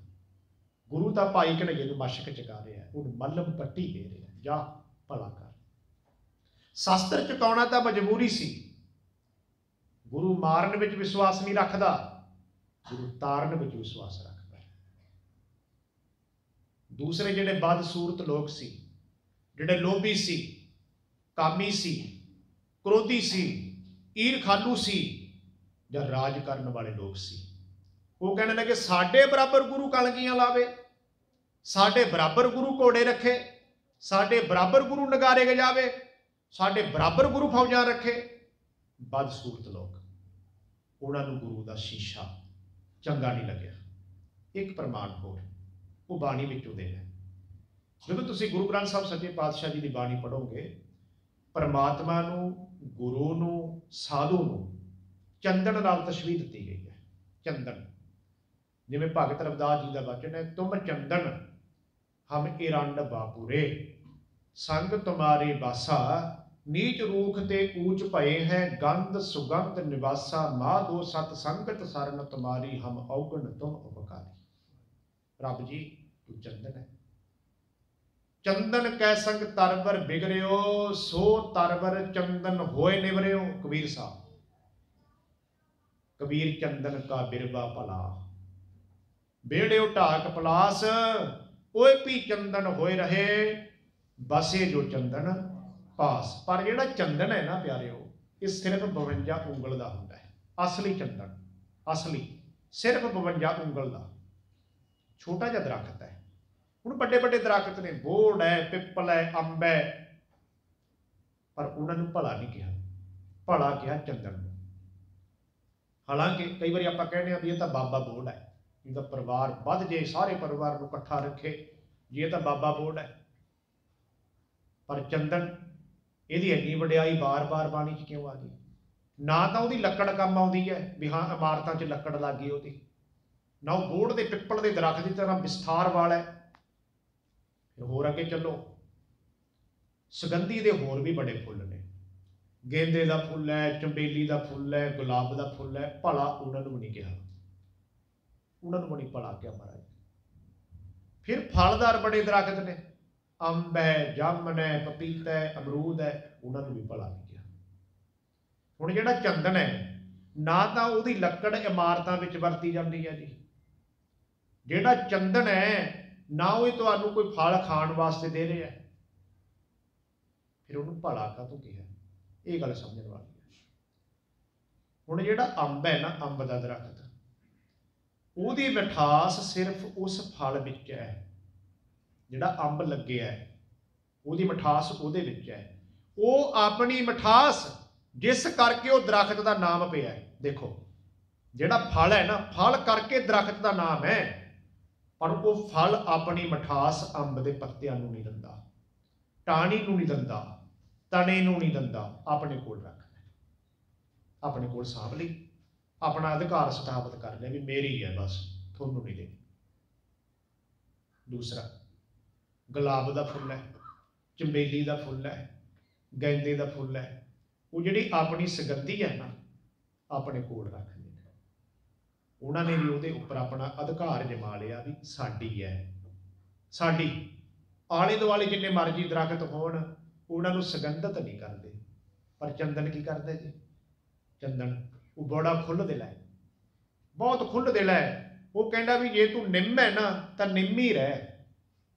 ਗੁਰੂ ਤਾਂ ਭਾਈ ਕਨਈਏ ਨੂੰ ਮਸ਼ਕ ਚਕਾ ਰਿਹਾ ਉਹਨੂੰ ਮੱਲਮ ਪੱਟੀ ਦੇ ਰਿਹਾ ਜਾ, ਭਲਾ ਕਰ। ਸ਼ਾਸਤਰ ਚੁਕਾਉਣਾ ਤਾਂ ਮਜਬੂਰੀ ਸੀ। ਗੁਰੂ ਮਾਰਨ ਵਿੱਚ ਵਿਸ਼ਵਾਸ ਨਹੀਂ ਰੱਖਦਾ। ਗੁਰੂ ਤਾਰਨ ਵਿੱਚ ਵਿਸ਼ਵਾਸ ਰੱਖਦਾ ਦੂਸਰੇ ਜਿਹੜੇ ਬਦ ਸੂਰਤ ਲੋਕ ਸੀ ਜਿਹੜੇ ਲੋਭੀ ਸੀ, ਕਾਮੀ ਸੀ, ਕ੍ਰੋਧੀ ਸੀ, ਈਰਖਾਲੂ ਸੀ ਜਾਂ ਰਾਜ ਕਰਨ ਵਾਲੇ ਲੋਕ ਸੀ। ਉਹ ਕਹਿਣ ਨੇ ਕਿ ਸਾਡੇ ਬਰਾਬਰ ਗੁਰੂ ਕਲਗੀਆਂ ਲਾਵੇ, ਸਾਡੇ ਬਰਾਬਰ ਗੁਰੂ ਘੋੜੇ ਰੱਖੇ, ਸਾਡੇ ਬਰਾਬਰ ਗੁਰੂ ਨਗਾਰੇ ਗਜਾਵੇ, ਸਾਡੇ ਬਰਾਬਰ ਗੁਰੂ ਫੌਜਾਂ ਰੱਖੇ। ਬਦਸੂਰਤ ਲੋਕ, ਉਹਨਾਂ ਨੂੰ ਗੁਰੂ ਦਾ ਸ਼ੀਸ਼ਾ ਚੰਗਾ ਨਹੀਂ ਲੱਗਿਆ। ਇੱਕ ਪ੍ਰਮਾਣ ਹੋਰ, ਉਹ ਬਾਣੀ ਵਿੱਚੋਂ ਦੇ ਹੈ ਜਦੋਂ ਤੁਸੀਂ ਗੁਰੂ ਗ੍ਰੰਥ ਸਾਹਿਬ ਸੱਚੇ ਪਾਤਸ਼ਾਹ ਜੀ ਦੀ ਬਾਣੀ ਪੜੋਗੇ ਪਰਮਾਤਮਾ ਨੂੰ, ਗੁਰੂ ਨੂੰ, ਸਾਧੂ ਨੂੰ ਚੰਦਨ ਨਾਲ ਤਸਵੀਰ ਦਿੱਤੀ ਗਈ ਹੈ, ਚੰਦਨ। ਜਿਵੇਂ ਭਗਤ ਰਵਦਾਸ ਜੀ ਦਾ ਵਚਨ ਹੈ, ਤੁਮ ਚੰਦਨ, ਹਮ ਇਰੰਡ ਬਾਪੂਰੇ, ਸੰਗ ਤੁਮਾਰੇ ਬਾਸਾ ਨੀਚ ਰੂਖ ਤੇ ਊਚ ਭਏ ਹੈ, ਗੰਧ ਸੁਗੰਧ ਨਿਵਾਸਾ, ਮਾਧੋ ਸਤ ਸੰਗਤ ਸਰਨ ਤੁਮਾਰੀ, ਹਮ ਔਗਣ ਤੁਮ ਉਪਕਾਰੀ। ਰੱਬ ਜੀ, ਤੂੰ ਚੰਦਨ ਹੈ। ਚੰਦਨ ਕਹਿ ਸੰਗ ਤਰਵਰ ਬਿਗਰਿਓ, ਸੋ ਤਰਵਰ ਚੰਦਨ ਹੋਏ ਨਿਵਰਿਓ, ਕਬੀਰ ਸਾਹਿਬ। ਕਬੀਰ ਚੰਦਨ ਕਾ ਬਿਰਬਾ ਭਲਾ। ਬੇੜਿਓ ਢਾਕ ਪਲਾਸ, ਓਏ ਵੀ ਚੰਦਨ ਹੋਏ ਰਹੇ, ਬਸੇ ਜੋ ਚੰਦਨ ਪਾਸ। ਪਰ ਜਿਹੜਾ ਚੰਦਨ ਹੈ ਨਾ ਪਿਆਰਿਓ, ਇਹ ਸਿਰਫ 52 ਉਂਗਲ ਦਾ ਹੁੰਦਾ ਹੈ। ਅਸਲੀ ਚੰਦਨ, ਅਸਲੀ, ਸਿਰਫ 52 ਉਂਗਲ ਦਾ। ਛੋਟਾ ਜਿਹਾ ਦਰਖਤ ਹੈ। ਹੁਣ ਵੱਡੇ ਵੱਡੇ ਦਰਖਤ ਨੇ ਬੋੜ ਹੈ, ਪਿੱਪਲ ਹੈ, ਅੰਬ ਹੈ। ਪਰ ਉਹਨਾਂ ਨੂੰ ਭਲਾ ਨਹੀਂ ਕਿਹਾ। ਭਲਾ ਕਿਹਾ ਚੰਦਨ ਨੂੰ। ਹਾਲਾਂਕਿ ਕਈ ਵਾਰੀ ਆਪਾਂ ਕਹਿੰਦੇ ਆ ਵੀ ਇਹ ਤਾਂ ਬਾਬਾ ਬੋੜ ਹੈ। ਇਹਦਾ ਪਰਿਵਾਰ ਵੱਧ ਜੇ, ਸਾਰੇ ਪਰਿਵਾਰ ਨੂੰ ਇਕੱਠਾ ਰੱਖੇ ਜੇ ਇਹ ਤਾਂ ਬਾਬਾ ਬੋੜ ਹੈ। ਪਰ ਚੰਦਨ, ਇਹਦੀ ਇੰਨੀ ਵਡਿਆਈ ਬਾਰ-ਬਾਰ ਬਾਣੀ 'ਚ ਕਿਉਂ ਆ ਗਈ? ਨਾ ਤਾਂ ਉਹਦੀ ਲੱਕੜ ਕੰਮ ਆਉਂਦੀ ਹੈ, ਵੀ ਹਾਂ, ਇਮਾਰਤਾਂ 'ਚ ਲੱਕੜ ਲੱਗ ਗਈ ਉਹਦੀ। ਨਾ ਉਹ ਬੋੜ ਦੇ ਪਿੱਪਲ ਦੇ ਦਰਖਤ ਦੀ ਤਰ੍ਹਾਂ ਵਿਸਥਾਰ ਵਾਲਾ ਹੈ। ਹੋਰ ਅੱਗੇ ਚੱਲੋ। ਸੁਗੰਧੀ ਦੇ ਹੋਰ ਵੀ ਬੜੇ ਫੁੱਲ ਨੇ। ਗੇਂਦੇ ਦਾ ਫੁੱਲ ਹੈ ਚੰਬੇਲੀ ਦਾ ਫੁੱਲ ਹੈ, ਗੁਲਾਬ ਦਾ ਫੁੱਲ ਹੈ, ਭਲਾ ਉਹਨਾਂ ਨੂੰ ਨਹੀਂ ਕਿਹਾ। ਉਹਨਾਂ ਨੂੰ ਨਹੀਂ ਭਲਾ ਕਿਹਾ ਮਹਾਰਾਜ। ਫਿਰ ਫਲਦਾਰ ਬੜੇ ਦਰਖਤ ਨੇ। ਅੰਬ ਹੈ ਜਾਮਨ ਹੈ, ਪਪੀਤਾ ਹੈ, ਅਮਰੂਦ ਹੈ ਉਹਨਾਂ ਨੂੰ ਵੀ ਭਲਾ ਨਹੀਂ ਕਿਹਾ। ਹੁਣ ਜਿਹੜਾ ਚੰਦਨ ਹੈ, ਨਾ ਤਾਂ ਉਹਦੀ ਲੱਕੜ ਇਮਾਰਤਾਂ ਵਿੱਚ ਵਰਤੀ ਜਾਂਦੀ ਹੈ ਜੀ। ਜਿਹੜਾ ਚੰਦਨ ਹੈ ਨਾ ਉਹ ਤੁਹਾਨੂੰ ਕੋਈ ਫਲ ਖਾਣ ਵਾਸਤੇ ਦੇ ਰਿਹਾ ਹੈ। ਫਿਰ ਉਹਨੂੰ ਭਲਾ ਕਾਹਤੋਂ ਕਿਹਾ? ਇਹ ਗੱਲ ਸਮਝਣ ਵਾਲੀ ਹੈ। ਹੁਣ ਜਿਹੜਾ ਅੰਬ ਹੈ ਨਾ, ਅੰਬ ਦਾ ਦਰਖਤ, ਉਹਦੀ ਮਿਠਾਸ ਸਿਰਫ ਉਸ ਫਲ ਵਿੱਚ ਹੈ। ਜਿਹੜਾ ਅੰਬ ਲੱਗਿਆ ਹੈ, ਉਹਦੀ ਮਿਠਾਸ ਉਹਦੇ ਵਿੱਚ ਹੈ। ਉਹ ਆਪਣੀ ਮਿਠਾਸ, ਜਿਸ ਕਰਕੇ ਉਹ ਦਰਖਤ ਦਾ ਨਾਮ ਪਿਆ ਦੇਖੋ, ਜਿਹੜਾ ਫਲ ਹੈ ਨਾ, ਫਲ ਕਰਕੇ ਦਰਖਤ ਦਾ ਨਾਮ ਹੈ। ਪਰ ਉਹ ਫਲ ਆਪਣੀ ਮਠਾਸ ਅੰਬ ਦੇ ਪੱਤਿਆਂ ਨੂੰ ਨਹੀਂ ਦਿੰਦਾ। ਟਾਣੀ ਨੂੰ ਨਹੀਂ ਦਿੰਦਾ, ਤਣੇ ਨੂੰ ਨਹੀਂ ਦਿੰਦਾ, ਆਪਣੇ ਕੋਲ ਰੱਖ ਲੈ। ਆਪਣੇ ਕੋਲ ਸਾਂਭ ਲਈ। ਆਪਣਾ ਅਧਿਕਾਰ ਸਥਾਪਿਤ ਕਰ ਲਿਆ ਵੀ ਮੇਰੀ ਹੈ ਬਸ, ਤੁਹਾਨੂੰ ਨਹੀਂ ਦੇਣੀ। ਦੂਸਰਾ, ਗੁਲਾਬ ਦਾ ਫੁੱਲ ਹੈ ਚੰਬੇਲੀ ਦਾ ਫੁੱਲ ਹੈ, ਗੈਂਦੇ ਦਾ ਫੁੱਲ ਹੈ, ਉਹ ਜਿਹੜੀ ਆਪਣੀ ਸੁਗੰਧੀ ਹੈ ਨਾ, ਆਪਣੇ ਕੋਲ ਰੱਖ। ਉਹਨਾਂ ਨੇ ਵੀ ਉਹਦੇ ਉੱਪਰ ਆਪਣਾ ਅਧਿਕਾਰ ਜਮਾ ਲਿਆ ਵੀ ਸਾਡੀ ਹੈ। ਸਾਡੀ। ਆਲੇ ਦੁਆਲੇ ਜਿੰਨੇ ਮਰਜ਼ੀ ਦਰਖਤ ਹੋਣ, ਉਹਨਾਂ ਨੂੰ ਸੁਗੰਧਤ ਨਹੀਂ ਕਰਦੇ। ਪਰ ਚੰਦਨ ਕੀ ਕਰਦੇ ਜੀ? ਚੰਦਨ ਉਹ ਬੜਾ ਖੁੱਲ੍ਹ ਦਿਲ ਹੈ। ਬਹੁਤ ਖੁੱਲ੍ਹ ਦਿਲ ਹੈ। ਉਹ ਕਹਿੰਦਾ ਵੀ ਜੇ ਤੂੰ ਨਿੰਮ ਹੈ ਨਾ, ਤਾਂ ਨਿੰਮ ਹੀ ਰਹਿ।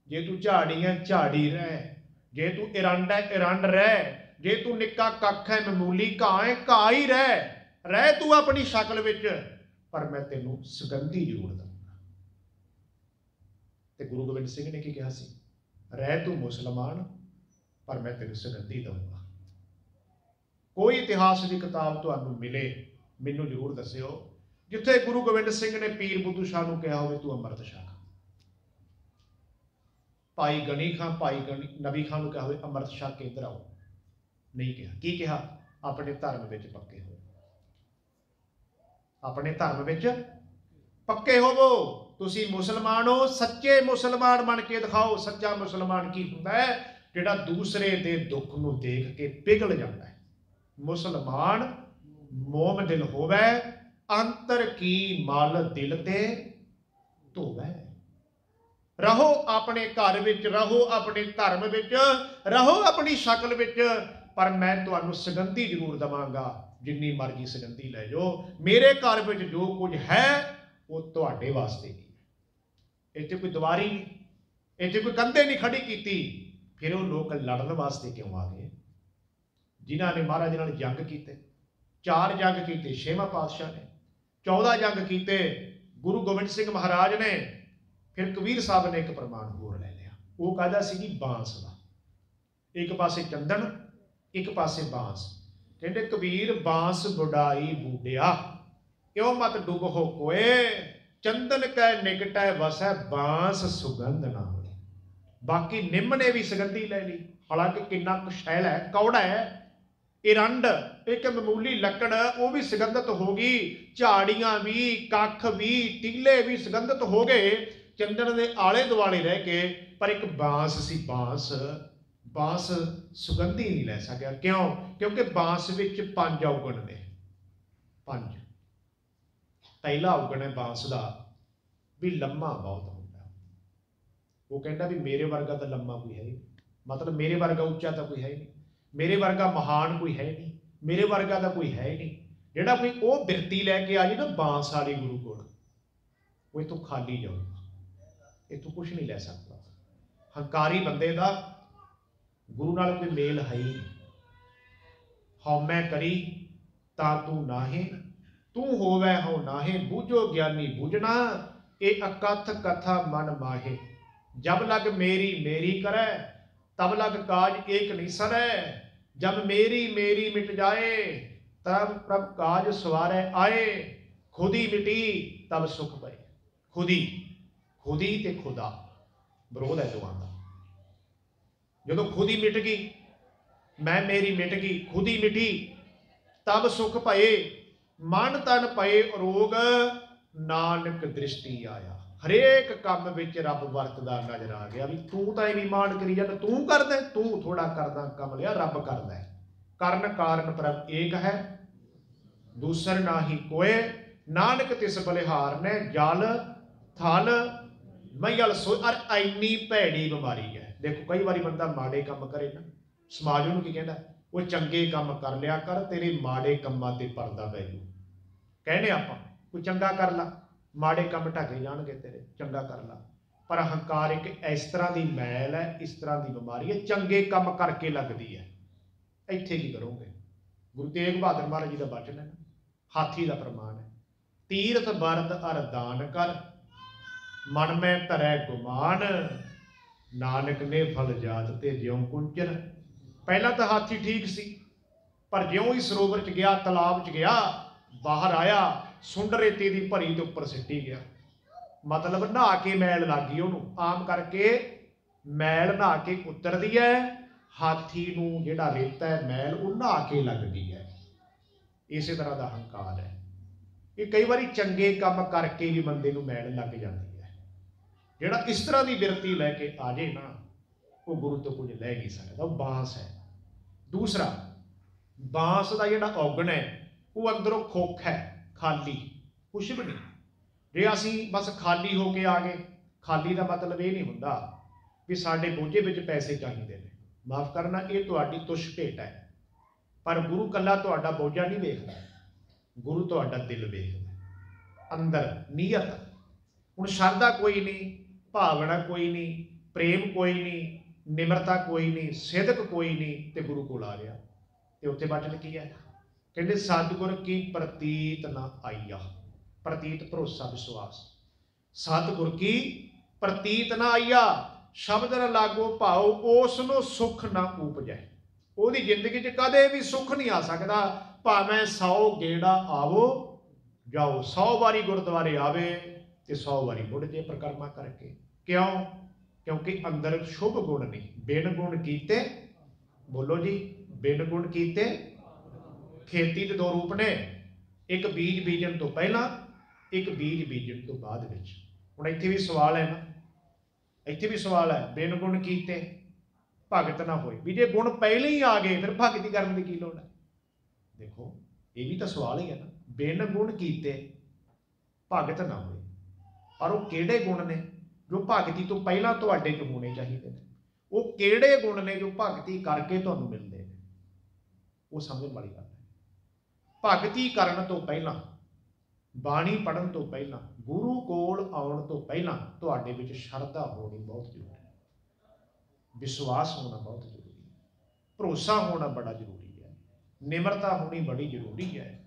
ਜੇ ਤੂੰ ਝਾੜੀ ਹੈ, ਝਾੜੀ ਰਹਿ। ਜੇ ਤੂੰ ਇਰੰਡ ਹੈ, ਇਰੰਡ ਰਹਿ। ਜੇ ਤੂੰ ਨਿੱਕਾ ਕੱਖ ਹੈ, ਮਾਮੂਲੀ ਘਾਹ ਹੈ, ਘਾਹ ਹੀ ਰਹਿ। ਰਹਿ ਤੂੰ ਆਪਣੀ ਸ਼ਕਲ ਵਿੱਚ। ਪਰ ਮੈਂ ਤੈਨੂੰ ਸੁਗੰਧੀ ਜ਼ਰੂਰ ਦਊਂਗਾ ਤੇ ਗੁਰੂ ਗੋਬਿੰਦ ਸਿੰਘ ਨੇ ਕੀ ਕਿਹਾ ਸੀ? ਰਹਿ ਤੂੰ ਮੁਸਲਮਾਨ, ਪਰ ਮੈਂ ਤੈਨੂੰ ਸੁਗੰਧੀ ਦਊਂਗਾ ਕੋਈ ਇਤਿਹਾਸ ਦੀ ਕਿਤਾਬ ਤੁਹਾਨੂੰ ਮਿਲੇ, ਮੈਨੂੰ ਜ਼ਰੂਰ ਦੱਸਿਓ, ਜਿੱਥੇ ਗੁਰੂ ਗੋਬਿੰਦ ਸਿੰਘ ਨੇ ਪੀਰ ਬੁੱਧੂ ਸ਼ਾਹ ਨੂੰ ਕਿਹਾ ਹੋਵੇ ਤੂੰ ਅੰਮ੍ਰਿਤ ਛਕ। ਭਾਈ ਗਣੀ ਖਾਂ, ਭਾਈ ਗਣੀ, ਨਬੀ ਖਾਂ ਨੂੰ ਕਿਹਾ ਹੋਵੇ ਅੰਮ੍ਰਿਤ ਛਕ ਕੇ ਇੱਧਰ ਆਓ। ਨਹੀਂ ਕਿਹਾ। ਕੀ ਕਿਹਾ? ਆਪਣੇ ਧਰਮ ਵਿੱਚ ਪੱਕੇ ਹੋ। ਆਪਣੇ ਧਰਮ ਵਿੱਚ ਪੱਕੇ ਹੋਵੋ। ਤੁਸੀਂ ਮੁਸਲਮਾਨ ਹੋ, ਸੱਚੇ ਮੁਸਲਮਾਨ ਬਣ ਕੇ ਦਿਖਾਓ, ਸੱਚਾ ਮੁਸਲਮਾਨ ਕੀ ਹੁੰਦਾ ਹੈ? ਜਿਹੜਾ ਦੂਸਰੇ ਦੇ ਦੁੱਖ ਨੂੰ ਦੇਖ ਕੇ ਪਿਘਲ ਜਾਂਦਾ ਹੈ। ਮੁਸਲਮਾਨ ਮੋਮ ਦਿਲ ਹੋਵੇ, ਅੰਤਰ ਕੀ ਮਲ ਦਿਲ ਤੇ ਧੋਵੇ। ਰਹੋ ਆਪਣੇ ਘਰ ਵਿੱਚ, ਰਹੋ ਆਪਣੇ ਧਰਮ ਵਿੱਚ, ਰਹੋ ਆਪਣੀ ਸ਼ਕਲ ਵਿੱਚ, ਪਰ ਮੈਂ ਤੁਹਾਨੂੰ ਸਗੰਧੀ ਜ਼ਰੂਰ ਦਵਾਂਗਾ। ਜਿੰਨੀ ਮਰਜ਼ੀ ਸਗੰਧੀ ਲੈ ਜਾਓ। ਮੇਰੇ ਘਰ ਵਿੱਚ ਜੋ ਕੁਝ ਹੈ, ਉਹ ਤੁਹਾਡੇ ਵਾਸਤੇ ਨਹੀਂ ਇੱਥੇ ਕੋਈ ਦੁਆਰੀ ਨਹੀਂ ਇੱਥੇ ਕੋਈ ਕੰਧੇ ਨਹੀਂ ਖੜੀ ਕੀਤੀ। ਫਿਰ ਉਹ ਲੋਕ ਲੜਨ ਵਾਸਤੇ ਕਿਉਂ ਆ ਗਏ? ਜਿਨ੍ਹਾਂ ਨੇ ਮਹਾਰਾਜ ਨਾਲ ਜੰਗ ਕੀਤੇ, ਚਾਰ ਜੰਗ ਕੀਤੇ, ਛੇਵਾਂ ਪਾਤਸ਼ਾਹ ਨੇ 14 ਜੰਗ ਕੀਤੇ, ਗੁਰੂ ਗੋਬਿੰਦ ਸਿੰਘ ਮਹਾਰਾਜ ਨੇ, ਫਿਰ ਕਬੀਰ ਸਾਹਿਬ ਨੇ ਇੱਕ ਪ੍ਰਮਾਣ ਹੋਰ ਲੈ ਲਿਆ। ਉਹ ਕਾਹਦਾ ਸੀ ਜੀ, ਬਾਂਸ ਦਾ। ਇੱਕ ਪਾਸੇ ਚੰਦਨ, ਇੱਕ ਪਾਸੇ ਬਾਂਸ। ਕਹਿੰਦੇ ਕਬੀਰ ਬਾਂਸ ਬੁਢਾਈ ਬੂਡਿਆ ਕਿਉ ਮਤ ਡੁੱਬ ਹੋ ਕੋਏ? ਚੰਦਨ ਕੈ ਨਿਕਟੈ ਵਸੈ ਬਾਂਸ ਸੁਗੰਧ ਨਾ ਹੋਏ। ਬਾਕੀ ਨਿੰਮ ਨੇ ਵੀ ਸੁਗੰਧੀ ਲੈ ਲਈ। ਹਾਲਾਂਕਿ ਕਿੰਨਾ ਕੁ ਸ਼ੈਲ ਹੈ, ਕੌੜਾ ਹੈ ਇਰੰਡ ਇੱਕ ਮਾਮੂਲੀ ਲੱਕੜ, ਉਹ ਵੀ ਸੁਗੰਧਤ ਹੋ ਗਈ। ਝਾੜੀਆਂ ਵੀ, ਕੱਖ ਵੀ, ਟਿੱਲੇ ਵੀ ਸੁਗੰਧਤ ਹੋ ਗਏ। ਚੰਦਨ ਦੇ ਆਲੇ ਦੁਆਲੇ ਰਹਿ ਕੇ ਪਰ ਇੱਕ ਬਾਂਸ ਸੀ, ਬਾਂਸ ਬਾਂਸ ਸੁਗੰਧੀ ਨਹੀਂ ਲੈ ਸਕਿਆ। ਕਿਉਂ? ਕਿਉਂਕਿ ਬਾਂਸ ਵਿੱਚ ਪੰਜ ਔਗਣ ਨੇ। ਪੰਜ। ਪਹਿਲਾ ਔਗਣ ਹੈ ਬਾਂਸ ਦਾ ਵੀ ਲੰਮਾ ਬਹੁਤ ਹੁੰਦਾ। ਉਹ ਕਹਿੰਦਾ ਵੀ ਮੇਰੇ ਵਰਗਾ ਤਾਂ ਲੰਮਾ ਕੋਈ ਹੈ ਹੀ ਨਹੀਂ। ਮਤਲਬ ਮੇਰੇ ਵਰਗਾ ਉੱਚਾ ਤਾਂ ਕੋਈ ਹੈ ਹੀ ਨਹੀਂ। ਮੇਰੇ ਵਰਗਾ ਮਹਾਨ ਕੋਈ ਹੈ ਨਹੀਂ। ਮੇਰੇ ਵਰਗਾ ਤਾਂ ਕੋਈ ਹੈ ਹੀ ਨਹੀਂ। ਜਿਹੜਾ ਕੋਈ ਉਹ ਬਿਰਤੀ ਲੈ ਕੇ ਆ ਜੀ ਨਾ ਬਾਂਸ ਵਾਲੀ ਗੁਰੂ ਕੋਲ, ਉਹ ਇਥੋਂ ਖਾਲੀ ਜਾਊ ਇਹ ਤੂੰ ਕੁਝ ਨਹੀਂ ਲੈ ਸਕਦਾ। ਹੰਕਾਰੀ ਬੰਦੇ ਦਾ ਗੁਰੂ ਨਾਲ ਕੋਈ ਮੇਲ ਹੈ ਹੀ ਹਉਮੈ ਕਰੀ ਤਾਂ ਤੂੰ ਨਾਹੀਂ ਤੂੰ ਹੋਵੇ ਹੋ ਨਾਹੀਂ, ਬੂਝੋ ਗਿਆਨੀ ਬੂਝਣਾ, ਇਹ ਅਕਥ ਕਥਾ ਮਨ ਮਾਹੇ। ਜਬ ਲਗ ਮੇਰੀ ਮੇਰੀ ਕਰੈ, ਤਬ ਲਗ ਕਾਜ ਏਕ ਨਹੀਂ ਸਰੈ ਜਬ ਮੇਰੀ ਮੇਰੀ ਮਿਟ ਜਾਏ ਤਬ ਪ੍ਰਭ ਕਾਜ ਸਵਾਰੈ ਆਏ। ਖੁਦੀ ਮਿਟੀ, ਤਬ ਸੁਖ ਪਏ। ਖੁਦੀ ਖੁਦੀ ਤੇ ਖੁਦਾ। ਵਿਰੋਧ ਹੈ ਦੋਵਾਂ ਦਾ। ਜਦੋਂ ਖੁਦ ਹੀ ਮਿਟ ਗਈ, ਮੈਂ ਮੇਰੀ ਮਿਟ ਗਈ, ਖੁਦ ਹੀ ਮਿਟੀ। ਤਬ ਸੁਖ ਭਏ, ਮਨ ਤਨ ਪਏ ਰੋਗ, ਨਾਨਕ ਦ੍ਰਿਸ਼ਟੀ ਆਇਆ। ਹਰੇਕ ਕੰਮ ਵਿੱਚ ਰੱਬ ਵਰਤਦਾ ਨਜ਼ਰ ਆ ਗਿਆ ਵੀ ਤੂੰ ਤਾਂ ਇਹ ਮਾਨ ਕਰੀ ਜਾਂਦਾ, ਤੂੰ ਕਰਦਾ, ਤੂੰ ਥੋੜਾ ਕਰਦਾ, ਕੰਮ ਲਿਆ, ਰੱਬ ਕਰਦਾ ਕਰਨ ਕਾਰਨ ਪ੍ਰਭ ਏਕ ਹੈ, ਦੂਸਰ ਨਾਹੀ ਕੋਏ ਨਾਨਕ ਤਿਸ ਬਲਿਹਾਰ ਨੇ ਜਲ, ਥਲ ਮਈਲ ਸੋ ਅਰ ਐਨੀ ਭੈੜੀ ਬਿਮਾਰੀ ਦੇਖੋ, ਕਈ ਵਾਰੀ ਬੰਦਾ ਮਾੜੇ ਕੰਮ ਕਰੇ ਨਾ, ਸਮਾਜ ਉਹਨੂੰ ਕੀ ਕਹਿੰਦਾ, ਉਹ ਚੰਗੇ ਕੰਮ ਕਰ ਲਿਆ ਕਰ, ਤੇਰੇ ਮਾੜੇ ਕੰਮਾਂ ਤੇ ਪਰਦਾ ਪੈ ਜੂ। ਕਹਿੰਦੇ ਆਪਾਂ, ਕੋਈ ਚੰਗਾ ਕਰ ਲਾ, ਮਾੜੇ ਕੰਮ ਢਕੇ ਜਾਣਗੇ ਤੇਰੇ, ਚੰਗਾ ਕਰ ਲਾ। ਪਰ ਹੰਕਾਰ ਇੱਕ ਇਸ ਤਰ੍ਹਾਂ ਦੀ ਮੈਲ ਹੈ, ਇਸ ਤਰ੍ਹਾਂ ਦੀ ਬਿਮਾਰੀ ਹੈ, ਚੰਗੇ ਕੰਮ ਕਰਕੇ ਲੱਗਦੀ ਹੈ। ਇੱਥੇ ਕੀ ਕਰੋਗੇ? ਗੁਰੂ ਤੇਗ ਬਹਾਦਰ ਮਹਾਰਾਜ ਜੀ ਦਾ ਬਚਨ ਹੈ ਹਾਥੀ ਦਾ ਪ੍ਰਮਾਣ ਹੈ। ਤੀਰਥ ਬਰਦ ਅਰਦਾਨ ਕਰ, ਮਨ ਮੈਂ ਧਰੈ ਗੁਮਾਨ ਨਾਨਕ ਨੇ ਫਲ ਜਾਤ ਤੇ ਜਿਉ ਕੁੰਚਨ ਪਹਿਲਾਂ ਤਾਂ ਹਾਥੀ ਠੀਕ ਸੀ, ਪਰ ਜਿਉਂ ਹੀ ਸਰੋਵਰ ਚ ਗਿਆ, ਤਲਾਬ ਚ ਗਿਆ, ਬਾਹਰ ਆਇਆ ਸੁੰਡ ਰੇਤੇ ਦੀ ਭਰੀ ਦੇ ਉੱਪਰ ਸਿੱਟੀ ਗਿਆ। ਮਤਲਬ ਨਹਾ ਕੇ ਮੈਲ ਲੱਗੀ ਉਹਨੂੰ। ਆਮ ਕਰਕੇ ਮੈਲ ਨਹਾ ਕੇ ਉਤਰਦੀ ਹੈ ਹਾਥੀ ਨੂੰ ਜਿਹੜਾ ਰੇਤਾ ਹੈ ਮੈਲ ਉਹ ਨਹਾ ਕੇ ਲੱਗਦੀ ਹੈ ਇਸੇ ਤਰ੍ਹਾਂ ਦਾ ਹੰਕਾਰ ਹੈ ਇਹ ਕਈ ਵਾਰੀ ਚੰਗੇ ਕੰਮ ਕਰਕੇ ਵੀ ਬੰਦੇ ਨੂੰ ਮੈਲ ਲੱਗ ਜਾਂਦੀ ਜਿਹੜਾ ਇਸ ਤਰ੍ਹਾਂ ਦੀ ਬਿਰਤੀ ਲੈ ਕੇ ਆ ਜੇ ਨਾ, ਉਹ ਗੁਰੂ ਤੋਂ ਕੁਝ ਲੈ ਨਹੀਂ ਸਕਦਾ, ਉਹ ਬਾਂਸ ਹੈ। ਦੂਸਰਾ, ਬਾਂਸ ਦਾ ਜਿਹੜਾ ਔਗਣ ਹੈ, ਉਹ ਅੰਦਰੋਂ ਖੋਖ ਹੈ, ਖਾਲੀ, ਕੁਛ ਵੀ ਨਹੀਂ। ਜੇ ਅਸੀਂ ਬਸ ਖਾਲੀ ਹੋ ਕੇ ਆ ਗਏ, ਖਾਲੀ ਦਾ ਮਤਲਬ ਇਹ ਨਹੀਂ ਹੁੰਦਾ ਵੀ ਸਾਡੇ ਬੋਝੇ ਵਿੱਚ ਪੈਸੇ ਚਾਹੀਦੇ ਨੇ। ਮਾਫ ਕਰਨਾ, ਇਹ ਤੁਹਾਡੀ ਤੁਸ਼ ਭੇਟ ਹੈ। ਪਰ ਗੁਰੂ ਕੱਲਾ ਤੁਹਾਡਾ ਬੋਝਾ ਨਹੀਂ ਵੇਖਦਾ, ਗੁਰੂ ਤੁਹਾਡਾ ਦਿਲ ਵੇਖਦਾ। ਅੰਦਰ ਨੀਅਤ, ਹੁਣ ਸ਼ਰਧਾ ਕੋਈ ਨਹੀਂ ਭਾਵਨਾ ਕੋਈ ਨਹੀਂ, ਪ੍ਰੇਮ ਕੋਈ ਨਹੀਂ, ਨਿਮਰਤਾ ਕੋਈ ਨਹੀਂ, ਸਿਦਕ ਕੋਈ ਨਹੀਂ ਤੇ ਗੁਰੂ ਕੋਲ ਆ ਗਿਆ ਤੇ ਉੱਥੇ ਬਚਨ ਕੀ ਹੈ? ਕਹਿੰਦੇ, ਸਤਿਗੁਰ ਕੀ ਪ੍ਰਤੀਤ ਨਾ ਆਈਆ? ਪ੍ਰਤੀਤ ਭਰੋਸਾ, ਵਿਸ਼ਵਾਸ। ਸਤਿਗੁਰ ਕੀ ਪ੍ਰਤੀਤ ਨਾ ਆਈਆ? ਸ਼ਬਦ ਨਾ ਲਾਗੋ ਭਾਉ ਉਸ ਨੂੰ ਸੁਖ ਨਾ ਉਪਜੈ। ਉਹਦੀ ਜ਼ਿੰਦਗੀ 'ਚ ਕਦੇ ਵੀ ਸੁਖ ਨਹੀਂ ਆ ਸਕਦਾ। ਭਾਵੇਂ 100 ਗੇੜਾ ਆਵੋ, ਜਾਓ 100 ਵਾਰੀ ਗੁਰਦੁਆਰੇ ਆਵੇ ਤੇ 100 ਵਾਰੀ ਮੁੜ ਜੇ ਪ੍ਰਕਰਮਾ ਕਰਕੇ। ਕਿਉਂ? ਕਿਉਂਕਿ ਅੰਦਰ ਸ਼ੁਭ ਗੁਣ ਨਹੀਂ ਬਿਨ ਗੁਣ ਕੀਤੇ, ਬੋਲੋ ਜੀ, ਬਿਨ ਗੁਣ ਕੀਤੇ, ਖੇਤੀ ਦੇ ਦੋ ਰੂਪ ਨੇ। ਇੱਕ ਬੀਜ ਬੀਜਣ ਤੋਂ ਪਹਿਲਾਂ, ਇੱਕ ਬੀਜ ਬੀਜਣ ਤੋਂ ਬਾਅਦ ਵਿੱਚ। ਹੁਣ ਇੱਥੇ ਵੀ ਸਵਾਲ ਹੈ ਨਾ। ਇੱਥੇ ਵੀ ਸਵਾਲ ਹੈ, ਬਿਨ ਗੁਣ ਕੀਤੇ, ਭਗਤ ਨਾ ਹੋਏ। ਵੀ ਜੇ ਗੁਣ ਪਹਿਲੇ ਹੀ ਆ ਗਏ, ਫਿਰ ਭਗਤੀ ਕਰਨ ਦੀ ਕੀ ਲੋੜ ਹੈ? ਦੇਖੋ, ਇਹ ਵੀ ਤਾਂ ਸਵਾਲ ਹੀ ਹੈ ਨਾ। ਬਿਨ ਗੁਣ ਕੀਤੇ, ਭਗਤ ਨਾ ਹੋਏ। ਪਰ ਉਹ ਕਿਹੜੇ ਗੁਣ ਨੇ? ਜੋ ਭਗਤੀ ਤੋਂ ਪਹਿਲਾਂ ਤੁਹਾਡੇ 'ਚ ਹੋਣੇ ਚਾਹੀਦੇ ਨੇ। ਉਹ ਕਿਹੜੇ ਗੁਣ ਨੇ ਜੋ ਭਗਤੀ ਕਰਕੇ ਤੁਹਾਨੂੰ ਮਿਲਦੇ ਨੇ? ਉਹ ਸਮਝਣ ਵਾਲੀ ਗੱਲ ਹੈ। ਭਗਤੀ ਕਰਨ ਤੋਂ ਪਹਿਲਾਂ, ਬਾਣੀ ਪੜਨ ਤੋਂ ਪਹਿਲਾਂ, ਗੁਰੂ ਕੋਲ ਆਉਣ ਤੋਂ ਪਹਿਲਾਂ ਤੁਹਾਡੇ ਵਿੱਚ ਸ਼ਰਧਾ ਹੋਣੀ ਬਹੁਤ ਜ਼ਰੂਰੀ ਹੈ। ਵਿਸ਼ਵਾਸ ਹੋਣਾ ਬਹੁਤ ਜ਼ਰੂਰੀ ਹੈ। ਭਰੋਸਾ ਹੋਣਾ ਬੜਾ ਜ਼ਰੂਰੀ ਹੈ। ਨਿਮਰਤਾ ਹੋਣੀ ਬੜੀ ਜ਼ਰੂਰੀ ਹੈ।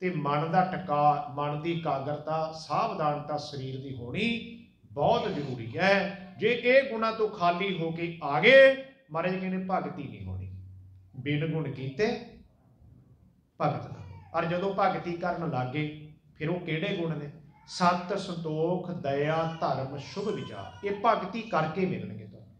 ਤੇ ਮਨ ਦਾ ਟਿਕਾ, ਮਨ ਦੀ ਇਕਾਗਰਤਾ, ਸਾਵਧਾਨਤਾ ਸਰੀਰ ਦੀ ਹੋਣੀ ਬਹੁਤ ਜ਼ਰੂਰੀ ਹੈ। ਜੇ ਇਹ ਗੁਣਾ ਤੋਂ ਖਾਲੀ ਹੋ ਕੇ ਆ ਗਏ, ਮਹਾਰਾਜ ਕਹਿੰਦੇ ਭਗਤੀ ਨਹੀਂ ਹੋਣੀ। ਬਿਨ ਗੁਣ ਕੀਤੇ ਭਗਤ ਨਾ ਔਰ ਜਦੋਂ ਭਗਤੀ ਕਰਨ ਲੱਗੇ ਫਿਰ ਉਹ ਕਿਹੜੇ ਗੁਣ ਨੇ? ਸਤ ਸੰਤੋਖ, ਦਇਆ, ਧਰਮ, ਸ਼ੁਭ ਵਿਚਾਰ। ਇਹ ਭਗਤੀ ਕਰਕੇ ਮਿਲਣਗੇ ਤੁਹਾਨੂੰ।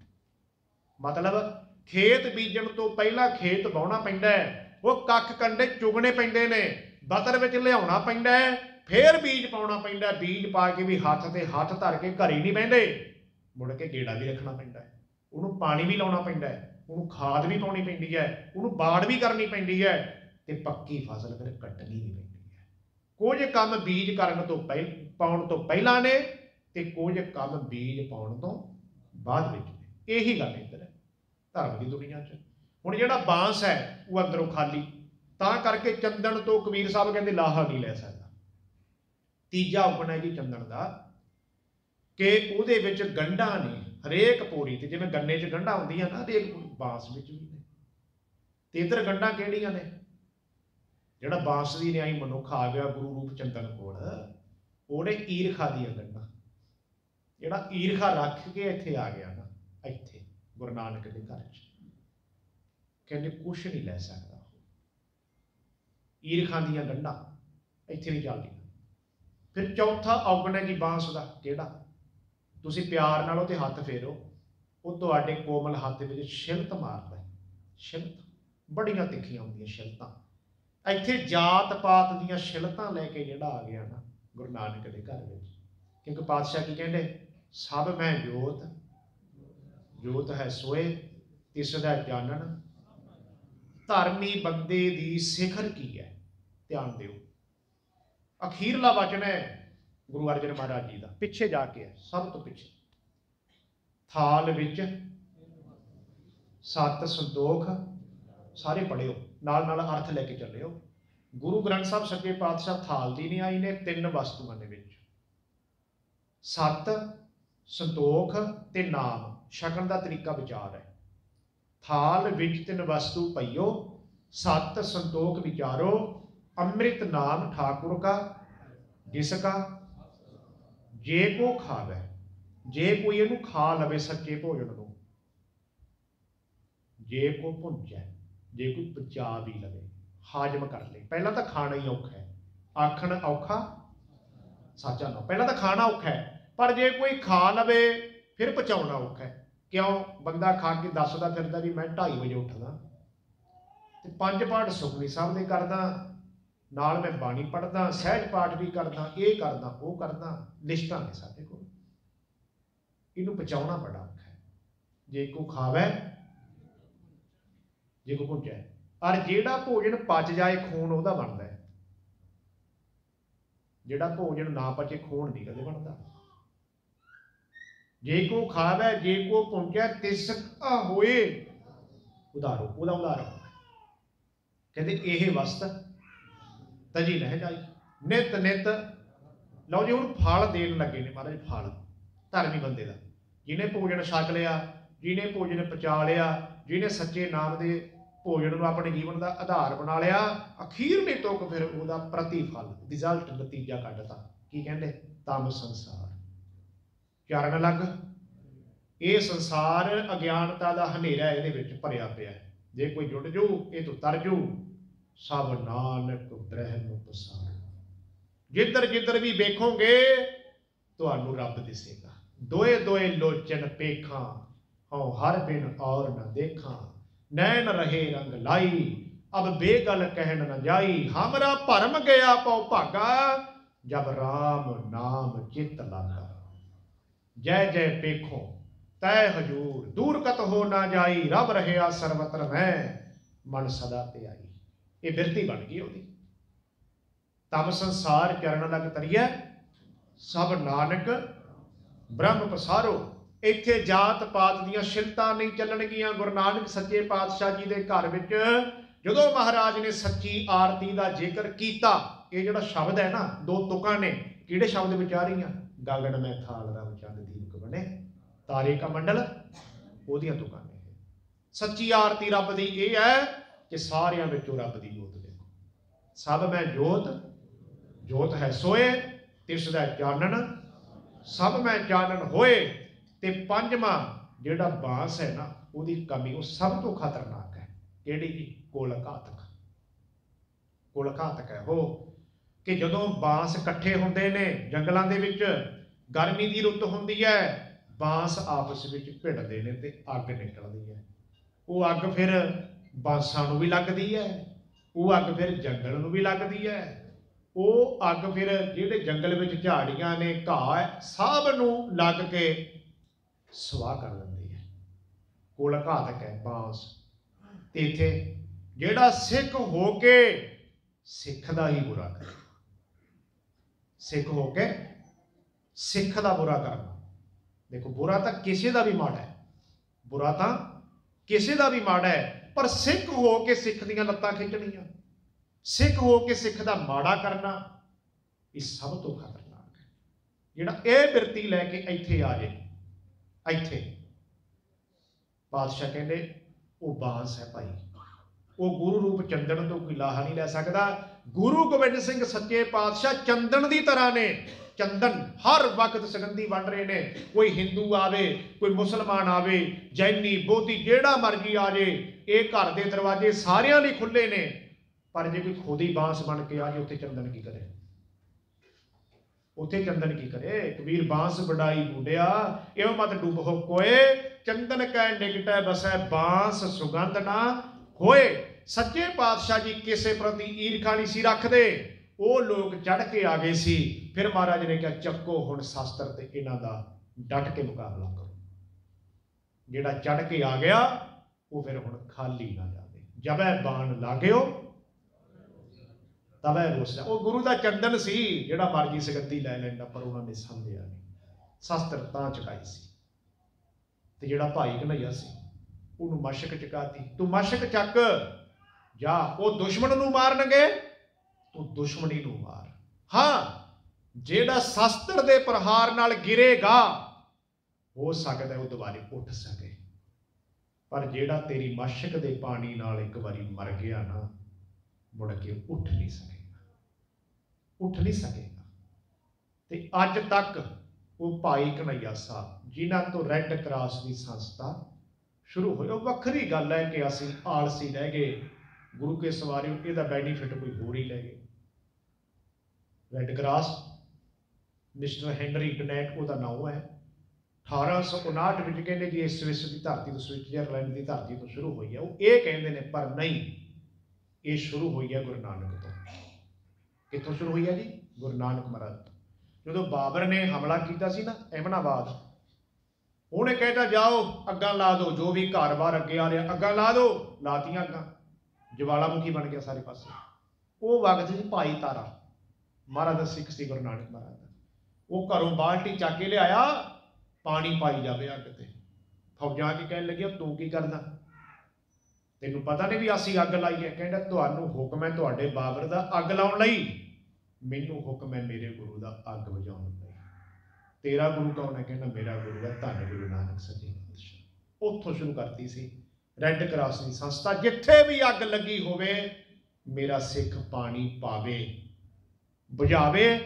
ਮਤਲਬ ਖੇਤ ਬੀਜਣ ਤੋਂ ਪਹਿਲਾਂ ਖੇਤ ਵਾਹੁਣਾ ਪੈਂਦਾ ਹੈ। ਉਹ ਕੱਖ ਕੰਡੇ ਚੁਗਣੇ ਪੈਂਦੇ ਨੇ। ਬਤਰ ਵਿੱਚ ਲਿਆਉਣਾ ਪੈਂਦਾ ਹੈ। ਫੇਰ ਬੀਜ ਪਾਉਣਾ ਪੈਂਦਾ, ਬੀਜ ਪਾ ਕੇ ਵੀ ਹੱਥ ਤੇ ਹੱਥ ਧਰ ਕੇ ਘਰੇ ਨਹੀਂ ਬਹਿੰਦੇ। ਮੁੜ ਕੇ ਗੇੜਾ ਵੀ ਰੱਖਣਾ ਪੈਂਦਾ ਹੈ। ਉਹਨੂੰ ਪਾਣੀ ਵੀ ਲਾਉਣਾ ਪੈਂਦਾ ਹੈ। ਉਹਨੂੰ ਖਾਦ ਵੀ ਪਾਉਣੀ ਪੈਂਦੀ ਹੈ। ਉਹਨੂੰ ਬਾੜ ਵੀ ਕਰਨੀ ਪੈਂਦੀ ਹੈ। ਤੇ ਪੱਕੀ ਫਸਲ ਫਿਰ ਕੱਟਣੀ ਵੀ ਪੈਂਦੀ ਹੈ। ਕੁਝ ਕੰਮ ਬੀਜ ਕਰਨ ਤੋਂ ਪਹਿ, ਪਾਉਣ ਤੋਂ ਪਹਿਲਾਂ ਨੇ ਤੇ ਕੁਝ ਕੰਮ ਬੀਜ ਪਾਉਣ ਤੋਂ ਬਾਅਦ ਵਿੱਚ ਨੇ। ਇਹੀ ਗੱਲ ਇੱਧਰ ਹੈ। ਧਰਮ ਦੀ ਦੁਨੀਆ 'ਚ। ਹੁਣ ਜਿਹੜਾ ਬਾਂਸ ਹੈ, ਉਹ ਅੰਦਰੋਂ ਖਾਲੀ। ਤਾਂ ਕਰਕੇ ਚੰਦਨ ਤੋਂ ਕਬੀਰ ਸਾਹਿਬ ਕਹਿੰਦੇ, ਲਾਹਾ ਨਹੀਂ ਲੈ ਸਕਦਾ। ਤੀਜਾ ਉਪਨ ਹੈ ਜੀ ਚੰਦਨ ਦਾ, ਕਿ ਉਹਦੇ ਵਿੱਚ ਗੰਢਾਂ ਨੇ, ਹਰੇਕ ਪੋਰੀ ਤੇ, ਜਿਵੇਂ ਗੰਨੇ 'ਚ ਗੰਢਾਂ ਹੁੰਦੀਆਂ ਨਾ ਹਰੇਕ ਪੋਰੀ ਬਾਂਸ ਵਿੱਚ ਵੀ ਨੇ। ਤੇ ਇਧਰ ਗੰਢਾਂ ਕਿਹੜੀਆਂ ਨੇ? ਜਿਹੜਾ ਬਾਂਸ ਦੀ ਨਿਆਈ ਮਨੁੱਖ ਆ ਗਿਆ ਗੁਰੂ ਰੂਪ ਚੰਦਨ ਕੋਲ, ਉਹਨੇ ਈਰਖਾ ਦੀਆਂ ਗੰਢਾਂ। ਜਿਹੜਾ ਈਰਖਾ ਰੱਖ ਕੇ ਇੱਥੇ ਆ ਗਿਆ ਨਾ, ਇੱਥੇ, ਗੁਰੂ ਨਾਨਕ ਦੇ ਘਰ 'ਚ। ਕਹਿੰਦੇ ਕੁਛ ਨਹੀਂ ਲੈ ਸਕਦਾ। ਈਰਖਾ ਦੀਆਂ ਗੰਢਾਂ, ਇੱਥੇ ਨਹੀਂ ਚੱਲਦੀਆਂ। ਫਿਰ ਚੌਥਾ ਔਗਣ ਹੈ ਜੀ ਬਾਂਸ ਦਾ, ਕਿਹੜਾ? ਤੁਸੀਂ ਪਿਆਰ ਨਾਲ ਉਹਤੇ ਹੱਥ ਫੇਰੋ, ਉਹ ਤੁਹਾਡੇ ਕੋਮਲ ਹੱਥ ਵਿੱਚ ਛਿਲਤ ਮਾਰਦਾ ਹੈ ਬੜੀਆਂ ਤਿੱਖੀਆਂ ਹੁੰਦੀਆਂ ਛਿਲਤਾਂ ਇੱਥੇ ਜਾਤ ਪਾਤ ਦੀਆਂ ਛਿਲਤਾਂ ਲੈ ਕੇ ਜਿਹੜਾ ਆ ਗਿਆ ਨਾ, ਗੁਰੂ ਨਾਨਕ ਦੇ ਘਰ ਵਿੱਚ। ਕਿਉਂਕਿ ਪਾਤਸ਼ਾਹ ਕੀ ਕਹਿੰਦੇ? ਸਭ ਮੈਂ ਜੋਤ ਜੋਤ ਹੈ ਸੋਏ, ਤਿਸ ਦਾ ਜਾਣਨ। ਧਰਮੀ ਬੰਦੇ ਦੀ ਸਿਖਰ ਕੀ ਹੈ? ਧਿਆਨ ਦਿਓ। ਅਖੀਰਲਾ ਵਚਨ ਹੈ ਗੁਰੂ ਅਰਜਨ ਮਹਾਰਾਜ ਜੀ ਦਾ, ਪਿੱਛੇ ਜਾ ਕੇ ਹੈ, ਸਭ ਤੋਂ ਪਿੱਛੇ। ਥਾਲ ਵਿੱਚ ਸਤ ਸੰਤੋਖ ਸਾਰੇ ਪੜਿਓ ਨਾਲ ਨਾਲ ਅਰਥ ਲੈ ਕੇ ਚੱਲਿਓ। ਗੁਰੂ ਗ੍ਰੰਥ ਸਾਹਿਬ ਸੱਚੇ ਪਾਤਸ਼ਾਹ ਥਾਲ ਦੀ ਨਹੀਂ ਆਈ ਨੇ, ਤਿੰਨ ਵਸਤੂਆਂ ਦੇ ਵਿੱਚ। ਸਤ ਸੰਤੋਖ ਤੇ ਨਾਮ ਸ਼ਕਲ ਦਾ ਤਰੀਕਾ ਵਿਚਾਰ ਹੈ। ਥਾਲ ਵਿੱਚ ਤਿੰਨ ਵਸਤੂ ਪਈਓ, ਸਤ ਸੰਤੋਖ ਵਿਚਾਰੋ ਅੰਮ੍ਰਿਤ ਨਾਮ ਠਾਕੁਰ ਕਾ, ਜਿਸ ਕਾ ਜੇ ਕੋ ਖਾਵੇ, ਜੇ ਕੋਈ ਇਹਨੂੰ ਖਾ ਲਵੇ ਸੱਚੇ ਭੋਜਨ ਨੂੰ, ਜੇ ਕੋ ਭੁੰਜੈ, ਜੇ ਕੋਈ ਪਚਾ ਵੀ ਲਵੇ, ਹਾਜ਼ਮ ਕਰ ਲੇ। ਪਹਿਲਾਂ ਤਾਂ ਖਾਣਾ ਹੀ ਔਖਾ ਹੈ। ਆਖਣ ਔਖਾ, ਸਾਚਾ ਨਾ। ਪਹਿਲਾਂ ਤਾਂ ਖਾਣਾ ਔਖਾ ਹੈ, ਪਰ ਜੇ ਕੋਈ ਖਾ ਲਵੇ, ਫਿਰ ਪਚਾਉਣਾ ਔਖਾ ਹੈ। ਕਿਉਂ? ਬੰਦਾ ਖਾ ਕੇ ਦੱਸਦਾ ਫਿਰਦਾ ਵੀ ਮੈਂ 2:30 ਵਜੇ ਉੱਠਦਾ। ਤੇ ਪੰਜ ਪਾਠ ਸੁਖਨੀ ਸਾਹਿਬ ਦੇ ਕਰਦਾ। ਨਾਲ ਮੈਂ ਬਾਣੀ ਪੜ੍ਹਦਾ, ਸਹਿਜ ਪਾਠ ਵੀ ਕਰਦਾ, ਇਹ ਕਰਦਾ, ਉਹ ਕਰਦਾ ਲਿਸਟਾਂ ਨੇ ਸਾਡੇ ਕੋਲ। ਇਹਨੂੰ ਬਚਾਉਣਾ ਬੜਾ ਔਖਾ ਹੈ। ਜੇ ਕੋ ਖਾਵੇ, ਜੇ ਕੋ ਪੁੰਚੈ ਔਰ ਜਿਹੜਾ ਭੋਜਨ ਪਚ ਜਾਏ, ਖੂਨ ਉਹਦਾ ਬਣਦਾ ਹੈ। ਜਿਹੜਾ ਭੋਜਨ ਨਾ ਪਚੇ, ਖੂਨ ਨਹੀਂ ਕਦੇ ਬਣਦਾ। ਜੇ ਕੋ ਖਾਵੇ, ਜੇ ਕੋ ਪੁੰਚੈ ਤਿਸ ਹੋਏ। ਉਦਾਰੋ ਉਹਦਾ ਉਦਾਹਰਣ। ਕਹਿੰਦੇ ਇਹ ਵਸਤ ਤਜੀ ਲਹਿ ਜਾਈ ਨਿਤ ਨਿਤ। ਲਓ ਜੀ, ਹੁਣ ਫਲ ਦੇਣ ਲੱਗੇ ਨੇ ਮਹਾਰਾਜ, ਫਲ। ਧਰਮੀ ਬੰਦੇ ਦਾ। ਜਿਹਨੇ ਭੋਜਨ ਛਕ ਲਿਆ, ਜਿਹਨੇ ਭੋਜਨ ਪਚਾ ਲਿਆ, ਜਿਹਨੇ ਸੱਚੇ ਨਾਮ ਦੇ ਭੋਜਨ ਨੂੰ ਆਪਣੇ ਜੀਵਨ ਦਾ ਆਧਾਰ ਬਣਾ ਲਿਆ, ਅਖੀਰ ਨੇ ਤੁਕ ਫਿਰ ਉਹਦਾ ਪ੍ਰਤੀਫਲ ਰਿਜ਼ਲਟ ਨਤੀਜਾ ਕੱਢਤਾ। ਕੀ ਕਹਿੰਦੇ? ਤਮ ਸੰਸਾਰ। ਚਰਨ ਲੱਗ। ਇਹ ਸੰਸਾਰ ਅਗਿਆਨਤਾ ਦਾ ਹਨੇਰਾ ਇਹਦੇ ਵਿੱਚ ਭਰਿਆ ਪਿਆ ਜੇ ਕੋਈ ਜੁੜ ਜੂ, ਇਹ ਤੋਂ ਤਰ ਜੂ। ਸਭ ਨਾਨਕ ਬ੍ਰਹਮ ਪਸਾਰ। ਜਿੱਧਰ ਜਿੱਧਰ ਵੀ ਵੇਖੋਗੇ, ਤੁਹਾਨੂੰ ਰੱਬ ਦਿਸੇਗਾ। ਦੋਏ ਦੋਏ ਲੋਚਨ ਪੇਖਾਂ, ਹਉ ਹਰ ਬਿਨ ਔਰ ਨ ਦੇਖਾਂ। ਨੈਣ ਰਹੇ ਰੰਗ ਲਾਈ, ਅਬ ਬੇਗਲ ਕਹਿਣ ਨ ਜਾਈ। ਹਮਰਾ ਭਰਮ ਗਿਆ ਪਉ ਭਾਗਾ, ਜਬ RAM ਨਾਮ ਚਿਤ ਲਾਗਾ। ਜੈ ਜੈ ਪੇਖੋ, ਤੈ ਹਜੂਰ ਦੂਰ ਕਤ ਹੋ ਨਾ ਜਾਈ। ਰਬ ਰਹਿਆ ਸਰਵਤਰ ਮੈਂ, ਮਨ ਸਦਾ ਤੇ ਆਈ ਇਹ ਬਿਰਤੀ ਬਣ ਗਈ ਉਹਦੀ। ਤਮ ਸੰਸਾਰ ਚਰਨ ਲਗ ਤਰੀਐ, ਸਭ ਨਾਨਕ ਬ੍ਰਹਮ ਪਸਾਰੋ। ਇੱਥੇ ਜਾਤ ਪਾਤ ਦੀਆਂ ਸ਼ਿਲਤਾਂ ਨਹੀਂ ਚੱਲਣਗੀਆਂ, ਗੁਰੂ ਨਾਨਕ ਸੱਚੇ ਪਾਤਸ਼ਾਹ ਜੀ ਦੇ ਘਰ ਵਿੱਚ। ਜਦੋਂ ਮਹਾਰਾਜ ਨੇ ਸੱਚੀ ਆਰਤੀ ਦਾ ਜ਼ਿਕਰ ਕੀਤਾ, ਇਹ ਜਿਹੜਾ ਸ਼ਬਦ ਹੈ ਨਾ, ਦੋ ਤੁਕਾਂ ਨੇ, ਕਿਹੜੇ ਸ਼ਬਦ ਵਿੱਚ ਆ ਰਹੀਆਂ? ਗਗਨ ਮੈਂ ਥਾਲ ਰਵ ਚੰਦ ਦੀਪਕ ਬਣੇ, ਤਾਰੇ ਕਾ ਮੰਡਲ, ਉਹਦੀਆਂ ਤੁਕਾਂ ਨੇ ਸੱਚੀ ਆਰਤੀ ਰੱਬ ਦੀ ਇਹ ਹੈ ਕਿ ਸਾਰਿਆਂ ਵਿੱਚੋਂ ਰੱਬ ਦੀ ਜੋਤ ਦੇਖੋ। ਸਭ ਮੈਂ ਜੋਤ ਜੋਤ ਹੈ ਸੋਏ, ਤਿਸ ਦਾ ਚਾਨਣ। ਸਭ ਮੈਂ ਚਾਨਣ ਹੋਏ ਤੇ ਪੰਜਵਾਂ ਜਿਹੜਾ ਬਾਂਸ ਹੈ ਨਾ, ਉਹਦੀ ਕਮੀ ਉਹ ਸਭ ਤੋਂ ਖਤਰਨਾਕ ਹੈ। ਕਿਹੜੀ ਜੀ? ਕੁਲ ਘਾਤਕ। ਕੁਲ ਘਾਤਕ ਹੈ ਉਹ ਕਿ ਜਦੋਂ ਬਾਂਸ ਇਕੱਠੇ ਹੁੰਦੇ ਨੇ ਜੰਗਲਾਂ ਦੇ ਵਿੱਚ, ਗਰਮੀ ਦੀ ਰੁੱਤ ਹੁੰਦੀ ਹੈ, ਬਾਂਸ ਆਪਸ ਵਿੱਚ ਭਿੜਦੇ ਨੇ ਤੇ ਅੱਗ ਨਿਕਲਦੀ ਹੈ। ਉਹ ਅੱਗ ਫਿਰ ਬਾਂਸਾਂ ਨੂੰ ਵੀ ਲੱਗਦੀ ਹੈ ਉਹ ਅੱਗ ਫਿਰ ਜੰਗਲ ਨੂੰ ਵੀ ਲੱਗਦੀ ਹੈ ਉਹ ਅੱਗ ਫਿਰ ਜਿਹੜੇ ਜੰਗਲ ਵਿੱਚ ਝਾੜੀਆਂ ਨੇ, ਘਾਹ ਸਭ ਨੂੰ ਲੱਗ ਕੇ ਸਵਾਹ ਕਰ ਦਿੰਦੀ ਹੈ ਕੋਲ ਘਾਤਕ ਹੈ ਬਾਂਸ ਤੇ ਇੱਥੇ ਜਿਹੜਾ ਸਿੱਖ ਹੋ ਕੇ ਸਿੱਖ ਦਾ ਹੀ ਬੁਰਾ ਕਰੇ ਸਿੱਖ ਹੋ ਕੇ ਸਿੱਖ ਦਾ ਬੁਰਾ ਕਰਨਾ ਦੇਖੋ ਬੁਰਾ ਤਾਂ ਕਿਸੇ ਦਾ ਵੀ ਮਾੜਾ ਹੈ ਬੁਰਾ ਤਾਂ ਕਿਸੇ ਦਾ ਵੀ ਮਾੜਾ ਹੈ ਪਰ ਸਿੱਖ ਹੋ ਕੇ ਸਿੱਖ ਦੀਆਂ ਲੱਤਾਂ ਖਿੱਚਣੀਆਂ, ਸਿੱਖ ਹੋ ਕੇ ਸਿੱਖ ਦਾ ਮਾੜਾ ਕਰਨਾ, ਇਹ ਸਭ ਤੋਂ ਖਤਰਨਾਕ ਹੈ। ਜਿਹੜਾ ਇਹ ਬਿਰਤੀ ਲੈ ਕੇ ਇੱਥੇ ਆ ਜੇ, ਇੱਥੇ, ਬਾਦਸ਼ਾਹ ਕਹਿੰਦੇ, ਉਹ ਬਾਂਸ ਹੈ ਭਾਈ, ਉਹ ਗੁਰੂ ਰੂਪ ਚੰਦਨ ਤੋਂ ਕੋਈ ਲਾਹਾ ਨਹੀਂ ਲੈ ਸਕਦਾ। ਗੁਰੂ ਗੋਬਿੰਦ ਸਿੰਘ ਸੱਚੇ ਪਾਤਸ਼ਾਹ ਚੰਦਨ ਦੀ ਤਰ੍ਹਾਂ ਨੇ। ਚੰਦਨ ਹਰ ਵਕਤ ਸੁਗੰਧੀ ਵੰਡ ਰਹੇ ਨੇ। ਕੋਈ ਹਿੰਦੂ ਆਵੇ, ਕੋਈ ਮੁਸਲਮਾਨ ਆਵੇ, ਜੈਨੀ, ਬੋਧੀ, ਜਿਹੜਾ ਮਰਜ਼ੀ ਆ ਜੇ, ਇਹ ਘਰ ਦੇ ਦਰਵਾਜ਼ੇ ਸਾਰਿਆਂ ਲਈ ਖੁੱਲੇ ਨੇ। ਪਰ ਜੇ ਕੋਈ ਖੋਦੀ ਬਾਂਸ ਬਣ ਕੇ ਆ ਜੇ, ਉੱਥੇ ਚੰਦਨ ਕੀ ਕਰੇ? ਉੱਥੇ ਚੰਦਨ ਕੀ ਕਰੇ? ਕਬੀਰ, ਬਾਂਸ ਵਡਾਈ ਬੁੱਢਿਆ ਇਹੋ ਮਤ ਡੁੱਬ ਹੋ ਕੋਏ। ਚੰਦਨ ਕੈ ਨਿਕਟੈ ਬਸੈ, ਬਾਂਸ ਸੁਗੰਧ ਨਾ ਹੋਏ ਸੱਚੇ ਪਾਤਸ਼ਾਹ ਜੀ ਕਿਸੇ ਪ੍ਰਤੀ ਈਰਖਾ ਨਹੀਂ ਸੀ ਰੱਖਦੇ। ਉਹ ਲੋਕ ਚੜ ਕੇ ਆ ਗਏ ਸੀ। ਫਿਰ ਮਹਾਰਾਜ ਨੇ ਕਿਹਾ, ਚੱਕੋ ਹੁਣ ਸ਼ਾਸਤਰ ਤੇ ਇਹਨਾਂ ਦਾ ਡਟ ਕੇ ਮੁਕਾਬਲਾ ਕਰੋ। ਜਿਹੜਾ ਚੜ ਕੇ ਆ ਗਿਆ, ਉਹ ਫਿਰ ਹੁਣ ਖਾਲੀ ਨਾ ਜਾਵੇ। ਜਬੈ ਬਾਣ ਲਾਗਿਓ, ਤਬੈ ਰੋਸਿਆ ਉਹ ਗੁਰੂ ਦਾ ਚੰਦਨ ਸੀ, ਜਿਹੜਾ ਮਰਜ਼ੀ ਸਗੱਤੀ ਲੈ ਲੈਂਦਾ, ਪਰ ਉਹਨਾਂ ਨੇ ਸਮਝਿਆ ਨਹੀਂ। ਸ਼ਾਸਤਰ ਤਾਂ ਚੁਕਾਈ ਸੀ। ਤੇ ਜਿਹੜਾ ਭਾਈ ਕਨਈਆ ਸੀ, ਉਹਨੂੰ ਮਸ਼ਕ ਚਕਾਤੀ ਤੂੰ ਮਸ਼ਕ ਚੱਕ, ਜਾ ਉਹ ਦੁਸ਼ਮਣ ਨੂੰ ਮਾਰਨਗੇ ਤੂੰ ਦੁਸ਼ਮਣੀ ਨੂੰ ਮਾਰ। ਹਾਂ, ਜਿਹੜਾ ਸ਼ਸਤਰ ਦੇ ਪ੍ਰਹਾਰ ਨਾਲ ਗਿਰੇਗਾ, ਹੋ ਸਕਦਾ ਉਹ ਦੁਬਾਰੇ ਉੱਠ ਸਕੇ। ਪਰ ਜਿਹੜਾ ਤੇਰੀ ਮਸ਼ਕ ਦੇ ਪਾਣੀ ਨਾਲ ਇੱਕ ਵਾਰੀ ਮਰ ਗਿਆ ਨਾ, ਮੁੜ ਕੇ ਉੱਠ ਨਹੀਂ ਸਕੇਗਾ। ਉੱਠ ਨਹੀਂ ਸਕੇਗਾ। ਤੇ ਅੱਜ ਤੱਕ ਉਹ ਭਾਈ ਕਨਈਆ ਸਾਹਿਬ, ਜਿਨ੍ਹਾਂ ਤੋਂ ਰੈੱਡ ਕਰਾਸ ਦੀ ਸੰਸਥਾ ਸ਼ੁਰੂ ਹੋਈ, ਉਹ ਵੱਖਰੀ ਗੱਲ ਹੈ ਕਿ ਅਸੀਂ ਆਲਸੀ ਰਹਿ ਗਏ, ਗੁਰੂ ਕੇ ਸਵਾਰਿਓ, ਇਹਦਾ ਬੈਨੀਫਿਟ ਕੋਈ ਹੋਰ ਹੀ ਲੈ ਗਏ। Red cross mister Henry Dunant ਉਹਦਾ ਨਾਮ ਹੈ। 1859 ਵਿੱਚ ਕਹਿੰਦੇ ਜੀ ਇਸ ਸਵਿਸ ਦੀ ਧਰਤੀ ਤੋਂ ਸਵਿਟਜ਼ਰਲੈਂਡ ਦੀ ਧਰਤੀ ਤੋਂ ਸ਼ੁਰੂ ਹੋਈ ਹੈ ਉਹ ਇਹ ਕਹਿੰਦੇ ਨੇ, ਪਰ ਨਹੀਂ, ਇਹ ਸ਼ੁਰੂ ਹੋਈ ਹੈ ਗੁਰੂ ਨਾਨਕ ਤੋਂ। ਕਿੱਥੋਂ ਸ਼ੁਰੂ ਹੋਈ ਹੈ ਜੀ? ਗੁਰੂ ਨਾਨਕ ਮਹਾਰਾਜ ਤੋਂ। ਜਦੋਂ ਬਾਬਰ ਨੇ ਹਮਲਾ ਕੀਤਾ ਸੀ ਨਾ ਐਮਨਾਬਾਦ ਉਹਨੇ ਕਹਿੰਦਾ ਜਾਓ, ਅੱਗਾਂ ਲਾ ਦਿਓ, ਜੋ ਵੀ ਘਰ-ਬਾਰ ਅੱਗੇ ਆ ਰਿਹਾ, ਅੱਗਾਂ ਲਾ ਦਿਓ। ਲਾਤੀਆਂ ਅੱਗਾਂ। ਜਵਾਲਾਮੁਖੀ ਬਣ ਗਿਆ ਸਾਰੇ ਪਾਸੇ। ਉਹ ਵਕਤ ਸੀ ਭਾਈ ਤਾਰਾ। ਮਹਾਰਾਜ ਦਾ ਸਿੱਖ ਸੀ ਗੁਰੂ ਨਾਨਕ ਮਹਾਰਾਜ ਦਾ। ਉਹ ਘਰੋਂ ਬਾਲਟੀ ਚੱਕ ਕੇ ਲਿਆਇਆ, ਪਾਣੀ ਪਾਈ ਜਾਵੇ ਅੱਗ ਤੇ। ਫੌਜਾਂ ਕੀ ਕਹਿਣ ਲੱਗਿਆ, ਤੂੰ ਕੀ ਕਰਦਾ? ਤੈਨੂੰ ਪਤਾ ਨਹੀਂ ਵੀ ਅਸੀਂ ਅੱਗ ਲਾਈ ਹੈ। ਕਹਿੰਦਾ, ਤੁਹਾਨੂੰ ਹੁਕਮ ਹੈ ਤੁਹਾਡੇ ਬਾਬਰ ਦਾ ਅੱਗ ਲਾਉਣ ਲਈ। ਮੈਨੂੰ ਹੁਕਮ ਹੈ ਮੇਰੇ ਗੁਰੂ ਦਾ ਅੱਗ ਵਜਾਉਣ ਲਈ। ਤੇਰਾ ਗੁਰੂ ਕੌਣ ਹੈ? ਕਹਿੰਦਾ, ਮੇਰਾ ਗੁਰੂ ਹੈ ਧੰਨ ਗੁਰੂ ਨਾਨਕ ਸੱਚੇ ਪਾਤਸ਼ਾਹ। ਉੱਥੋਂ ਸ਼ੁਰੂ ਕਰਤੀ ਸੀ। ਰੈੱਡ ਕਰਾਸ ਦੀ ਸੰਸਥਾ, ਜਿੱਥੇ ਵੀ ਅੱਗ ਲੱਗੀ ਹੋਵੇ, ਮੇਰਾ ਸਿੱਖ ਪਾਣੀ ਪਾਵੇ। ਬੁਝਾਵੇ,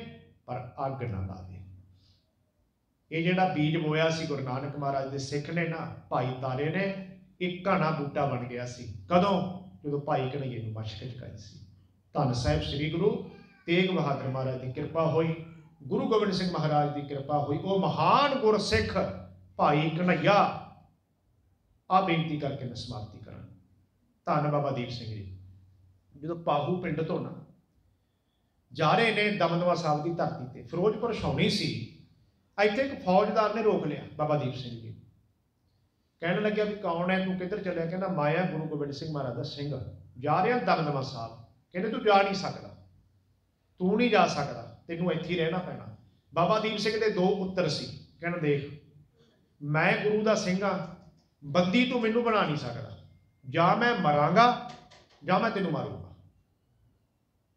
ਪਰ ਅੱਗ ਨਾ ਲਾਵੇ। ਇਹ ਜਿਹੜਾ ਬੀਜ ਬੋਇਆ ਸੀ ਗੁਰੂ ਨਾਨਕ ਮਹਾਰਾਜ ਦੇ ਸਿੱਖ ਨੇ ਨਾ, ਭਾਈ ਤਾਰੇ ਨੇ ਇੱਕ ਘਣਾ ਬੂਟਾ ਬਣ ਗਿਆ ਸੀ। ਕਦੋਂ? ਜਦੋਂ ਭਾਈ ਕਨਈਏ ਨੂੰ ਮਸ਼ਕ ਚਕਾਈ ਸੀ। ਧੰਨ ਸਾਹਿਬ ਸ੍ਰੀ ਗੁਰੂ ਤੇਗ ਬਹਾਦਰ ਮਹਾਰਾਜ ਦੀ ਕਿਰਪਾ ਹੋਈ, ਗੁਰੂ ਗੋਬਿੰਦ ਸਿੰਘ ਮਹਾਰਾਜ ਦੀ ਕਿਰਪਾ ਹੋਈ, ਉਹ ਮਹਾਨ ਗੁਰਸਿੱਖ ਭਾਈ ਕਨਈਆ, ਆ ਬੇਨਤੀ ਕਰਕੇ ਮੈਂ ਸਮਾਪਤੀ ਕਰਾਂ। ਧੰਨ ਬਾਬਾ ਦੀਪ ਸਿੰਘ ਜੀ। ਜਦੋਂ ਪਾਹੂ ਪਿੰਡ ਤੋਂ ਨਾ ਜਾ ਰਹੇ ਨੇ ਦਮਦਮਾ ਸਾਹਿਬ ਦੀ ਧਰਤੀ ਤੇ। ਫਿਰੋਜ਼ਪੁਰ ਛਾਉਣੀ ਸੀ। ਇੱਥੇ ਇੱਕ ਫੌਜਦਾਰ ਨੇ ਰੋਕ ਲਿਆ, ਬਾਬਾ ਦੀਪ ਸਿੰਘ ਜੀ। ਕਹਿਣ ਲੱਗਿਆ ਵੀ ਕੌਣ ਹੈ, ਤੂੰ ਕਿੱਧਰ ਚੱਲਿਆ? ਕਹਿੰਦਾ, ਮਾਇਆ ਗੁਰੂ ਗੋਬਿੰਦ ਸਿੰਘ ਮਹਾਰਾਜ ਦਾ ਸਿੰਘ। ਜਾ ਰਿਹਾ ਦਮਦਮਾ ਸਾਹਿਬ। ਕਹਿੰਦੇ, ਤੂੰ ਜਾ ਨਹੀਂ ਸਕਦਾ। ਤੂੰ ਨਹੀਂ ਜਾ ਸਕਦਾ। ਤੈਨੂੰ ਇੱਥੇ ਹੀ ਰਹਿਣਾ ਪੈਣਾ। ਬਾਬਾ ਦੀਪ ਸਿੰਘ ਦੇ ਦੋ ਪੁੱਤਰ ਸੀ। ਕਹਿੰਦਾ ਦੇਖ, ਮੈਂ ਗੁਰੂ ਦਾ ਸਿੰਘ ਆ ਬੰਦੀ ਤੂੰ ਮੈਨੂੰ ਬਣਾ ਨਹੀਂ ਸਕਦਾ। ਜਾਂ ਮੈਂ ਮਰਾਂਗਾ, ਜਾਂ ਮੈਂ ਤੈਨੂੰ ਮਾਰੂੰਗਾ।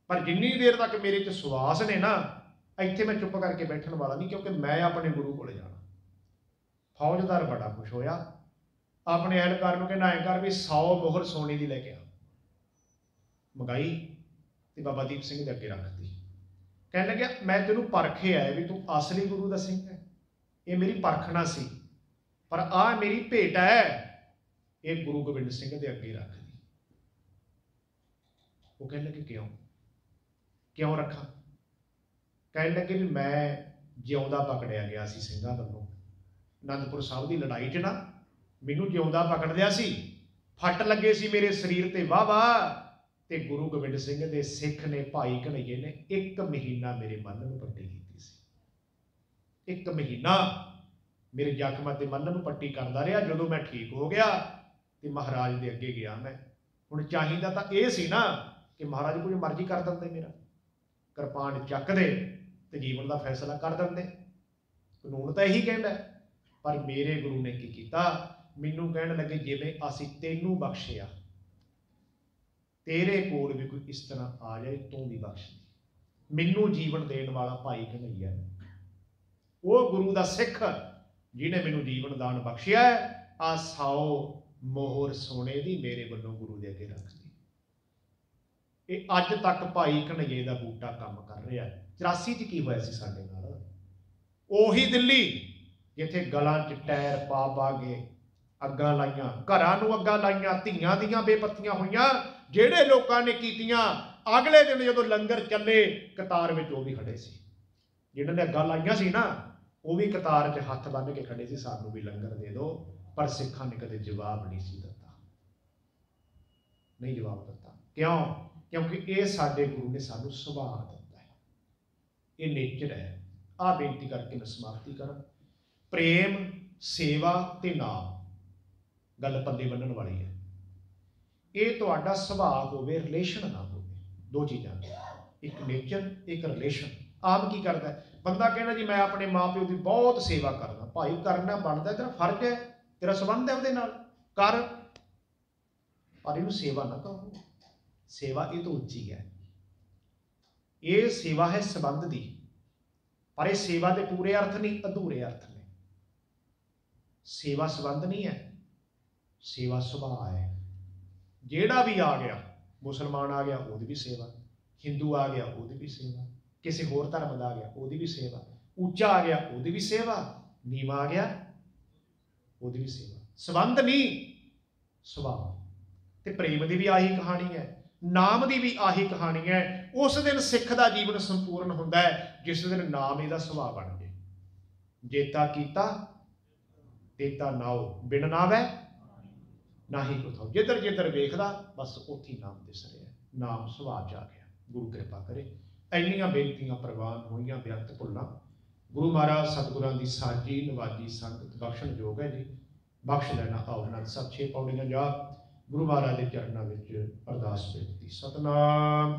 ਪਰ ਜਿੰਨੀ ਦੇਰ ਤੱਕ ਮੇਰੇ 'ਚ ਸਵਾਸ ਨੇ ਨਾ, ਇੱਥੇ ਮੈਂ ਚੁੱਪ ਕਰਕੇ ਬੈਠਣ ਵਾਲਾ ਨਹੀਂ, ਕਿਉਂਕਿ ਮੈਂ ਆਪਣੇ ਗੁਰੂ ਕੋਲੇ ਜਾਣਾ। ਫੌਜਦਾਰ ਬੜਾ ਖੁਸ਼ ਹੋਇਆ। ਆਪਣੇ ਅਹਿਲਕਾਰ ਨੂੰ ਕਹਿੰਦਾ, ਐਂ ਵੀ 100 ਮੋਹਰ ਸੋਨੇ ਦੀ ਲੈ ਕੇ ਆ। ਮਗਾਈ ਤੇ ਬਾਬਾ ਦੀਪ ਸਿੰਘ ਦੇ ਅੱਗੇ ਰੱਖਤੀ ਕਹਿਣ ਲੱਗਿਆ, ਮੈਂ ਤੈਨੂੰ ਪਰਖੇ ਆਇਆ ਵੀ ਤੂੰ ਅਸਲੀ ਗੁਰੂ ਦਾ ਸਿੰਘ ਹੈ। ਇਹ ਮੇਰੀ ਪਰਖਣਾ ਸੀ। ਪਰ ਆ ਮੇਰੀ ਭੇਟ ਹੈ। ਇਹ ਗੁਰੂ ਗੋਬਿੰਦ ਸਿੰਘ ਦੇ ਅੱਗੇ ਰੱਖਦੀ ਉਹ ਕਹਿਣ ਲੱਗੇ, ਕਿਉਂ? ਕਿਉਂ ਰੱਖਾਂ? ਕਹਿਣ ਲੱਗੇ ਵੀ ਮੈਂ ਜਿਉਂਦਾ ਪਕੜਿਆ ਗਿਆ ਸੀ ਸਿੰਘਾਂ ਵੱਲੋਂ। ਅਨੰਦਪੁਰ ਸਾਹਿਬ ਦੀ ਲੜਾਈ 'ਚ ਨਾ ਮੈਨੂੰ ਜਿਉਂਦਾ ਪਕੜ ਲਿਆ ਸੀ, ਫੱਟ ਲੱਗੇ ਸੀ ਮੇਰੇ ਸਰੀਰ ਤੇ ਵਾਹ ਵਾਹ ਤੇ ਗੁਰੂ ਗੋਬਿੰਦ ਸਿੰਘ ਦੇ ਸਿੱਖ ਨੇ, ਭਾਈ ਕਨਈਏ ਨੇ ਇੱਕ ਮਹੀਨਾ ਮੇਰੇ ਮਨ ਨੂੰ ਪੱਟੀ ਕੀਤੀ ਸੀ। ਇੱਕ ਮਹੀਨਾ ਮੇਰੇ ਜ਼ਖਮਾਂ ਤੇ ਮਨ ਨੂੰ ਪੱਟੀ ਕਰਦਾ ਰਿਹਾ ਜਦੋਂ ਮੈਂ ਠੀਕ ਹੋ ਗਿਆ ਤੇ ਮਹਾਰਾਜ ਦੇ ਅੱਗੇ ਗਿਆ ਮੈਂ। ਹੁਣ ਚਾਹੀਦਾ ਤਾਂ ਇਹ ਸੀ ਨਾ ਕਿ ਮਹਾਰਾਜ ਕੁਝ ਮਰਜ਼ੀ ਕਰ ਦਿੰਦੇ ਮੇਰਾ। ਕਿਰਪਾਨ ਚੱਕਦੇ ਤੇ ਜੀਵਨ ਦਾ ਫੈਸਲਾ ਕਰ ਦਿੰਦੇ। ਕਾਨੂੰਨ ਤਾਂ ਇਹੀ ਕਹਿੰਦਾ ਪਰ ਮੇਰੇ ਗੁਰੂ ਨੇ ਕੀ ਕੀਤਾ? ਮੈਨੂੰ ਕਹਿਣ ਲੱਗੇ, ਜਿਵੇਂ ਅਸੀਂ ਤੈਨੂੰ ਬਖਸ਼ਿਆ, ਤੇਰੇ ਕੋਲ ਵੀ ਕੋਈ ਇਸ ਤਰ੍ਹਾਂ ਆ ਜਾਏ, ਤੂੰ ਵੀ ਬਖਸ਼। ਮੈਨੂੰ ਜੀਵਨ ਦੇਣ ਵਾਲਾ ਭਾਈ ਕਨਈਆ ਉਹ ਗੁਰੂ ਦਾ ਸਿੱਖ, ਜਿਹਨੇ ਮੈਨੂੰ ਜੀਵਨ ਦਾਨ ਬਖਸ਼ਿਆ ਆ ਸਾਓ ਮੋਹਰ ਸੋਨੇ ਦੀ ਮੇਰੇ ਵੱਲੋਂ ਗੁਰੂ ਦੇ ਅੱਗੇ ਰੱਖ ਇਹ ਅੱਜ ਤੱਕ ਭਾਈ ਕਨਈਏ ਦਾ ਬੂਟਾ ਕੰਮ ਕਰ ਰਿਹਾ ਹੈ। 84 ਚ ਕੀ ਹੋਇਆ ਸੀ ਸਾਡੇ ਨਾਲ? ਉਹੀ ਦਿੱਲੀ, ਜਿੱਥੇ ਗਲਾਂ 'ਚ ਟਾਇਰ ਪਾ ਪਾ ਕੇ ਅੱਗਾਂ ਲਾਈਆਂ, ਘਰਾਂ ਨੂੰ ਅੱਗਾਂ ਲਾਈਆਂ, ਧੀਆਂ ਦੀਆਂ ਬੇਪੱਤੀਆਂ ਹੋਈਆਂ, ਜਿਹੜੇ ਲੋਕਾਂ ਨੇ ਕੀਤੀਆਂ, ਅਗਲੇ ਦਿਨ ਜਦੋਂ ਲੰਗਰ ਚੱਲੇ, ਕਤਾਰ ਵਿੱਚ ਉਹ ਵੀ ਖੜੇ ਸੀ। ਜਿਹਨਾਂ ਨੇ ਅੱਗਾਂ ਲਾਈਆਂ ਸੀ ਨਾ, ਉਹ ਵੀ ਕਤਾਰ 'ਚ ਹੱਥ ਬੰਨ੍ਹ ਕੇ ਖੜੇ ਸੀ, ਸਾਨੂੰ ਵੀ ਲੰਗਰ ਦੇ ਦਿਓ, ਪਰ ਸਿੱਖਾਂ ਨੇ ਕਦੇ ਜਵਾਬ ਨਹੀਂ ਸੀ ਦਿੱਤਾ। ਨਹੀਂ ਜਵਾਬ ਦਿੱਤਾ। ਕਿਉਂ? ਕਿਉਂਕਿ ਇਹ ਸਾਡੇ ਗੁਰੂ ਨੇ ਸਾਨੂੰ ਸੁਭਾਅ ਦਿੱਤਾ ਹੈ। ਇਹ ਨੇਚਰ ਹੈ। ਆ ਬੇਨਤੀ ਕਰਕੇ ਮੈਂ ਸਮਾਪਤੀ ਕਰਾਂ। ਪ੍ਰੇਮ, ਸੇਵਾ ਤੇ ਨਾਮ ਗੱਲ ਪੱਲੇ ਬੰਨਣ ਵਾਲੀ ਹੈ। ਇਹ ਤੁਹਾਡਾ ਸੁਭਾਅ ਹੋਵੇ ਰਿਲੇਸ਼ਨ ਨਾ ਹੋਵੇ। ਦੋ ਚੀਜ਼ਾਂ। ਇੱਕ ਨੇਚਰ ਇੱਕ ਰਿਲੇਸ਼ਨ ਆਪ ਕੀ ਕਰਦਾ ਬੰਦਾ ਕਹਿੰਦਾ ਜੀ, ਮੈਂ ਆਪਣੇ ਮਾਪਿਓ ਦੀ ਬਹੁਤ ਸੇਵਾ ਕਰਦਾ। ਭਾਈ ਕਰਨਾ ਬਣਦਾ, ਤੇਰਾ ਫਰਜ਼ ਹੈ। ਤੇਰਾ ਸੰਬੰਧ ਹੈ ਉਹਦੇ ਨਾਲ। ਕਰ। ਪਰ ਇਹਨੂੰ ਸੇਵਾ ਨਾ ਕਹੋ ਸੇਵਾ ਇਹ ਤੋਂ ਉੱਚੀ ਹੈ। ਇਹ ਸੇਵਾ ਹੈ ਸੰਬੰਧ ਦੀ, ਪਰ ਇਹ ਸੇਵਾ ਦੇ ਪੂਰੇ ਅਰਥ ਨਹੀਂ, ਅਧੂਰੇ ਅਰਥ ਨੇ। ਸੇਵਾ ਸੰਬੰਧ ਨਹੀਂ ਹੈ, ਸੇਵਾ ਸੁਭਾਅ ਹੈ। ਜਿਹੜਾ ਵੀ ਆ ਗਿਆ, ਮੁਸਲਮਾਨ ਆ ਗਿਆ, ਉਹਦੀ ਵੀ ਸੇਵਾ। ਹਿੰਦੂ ਆ ਗਿਆ, ਉਹਦੀ ਵੀ ਸੇਵਾ। ਕਿਸੇ ਹੋਰ ਧਰਮ ਦਾ ਆ ਗਿਆ, ਉਹਦੀ ਵੀ ਸੇਵਾ। ਉੱਚਾ ਆ ਗਿਆ, ਉਹਦੀ ਵੀ ਸੇਵਾ। ਨੀਵਾਂ ਆ ਗਿਆ, ਉਹਦੀ ਵੀ ਸੇਵਾ। ਸੰਬੰਧ ਨਹੀਂ, ਸੁਭਾਅ। ਤੇ ਪ੍ਰੇਮ ਦੀ ਵੀ ਆਹੀ ਕਹਾਣੀ ਹੈ ਨਾਮ ਦੀ ਵੀ ਆਹੀ ਕਹਾਣੀ ਹੈ। ਉਸ ਦਿਨ ਸਿੱਖ ਦਾ ਜੀਵਨ ਸੰਪੂਰਨ ਹੁੰਦਾ ਹੈ, ਜਿਸ ਦਿਨ ਨਾਮ ਇਹਦਾ ਸੁਭਾਅ ਬਣ ਜੇ ਜੇਤਾ ਕੀਤਾ, ਤੇਤਾ ਨਾਉ। ਬਿਨ ਨਾਵੈ ਨਾਹੀ ਕੁਥੋ ਜਿੱਧਰ ਜਿੱਧਰ ਵੇਖਦਾ, ਬਸ ਉੱਥੇ ਹੀ ਨਾਮ ਦਿਸ ਰਿਹਾ ਨਾਮ, ਸੁਭਾਅ ਜਾ ਆ ਗਿਆ। ਗੁਰੂ ਕਿਰਪਾ ਕਰੇ। ਇੰਨੀਆਂ ਬੇਨਤੀਆਂ ਪ੍ਰਵਾਨ ਹੋਈਆਂ ਬੇਅੰਤ ਭੁੱਲਾਂ। ਗੁਰੂ ਮਹਾਰਾਜ, ਸਤਿਗੁਰਾਂ ਦੀ ਸਾਜੀ ਨਵਾਜੀ ਸੰਗਤ ਬਖਸ਼ਣ ਯੋਗ ਹੈ ਜੀ। ਬਖਸ਼ ਲੈਣਾ ਆਓ ਨਾਲ ਸਭ ਛੇ ਪੌੜੀਆਂ ਜਾ। ਗੁਰੂ ਮਹਾਰਾਜ ਦੇ ਚਰਨਾਂ ਵਿੱਚ ਅਰਦਾਸ ਬੇਨਤੀ। ਸਤਨਾਮ।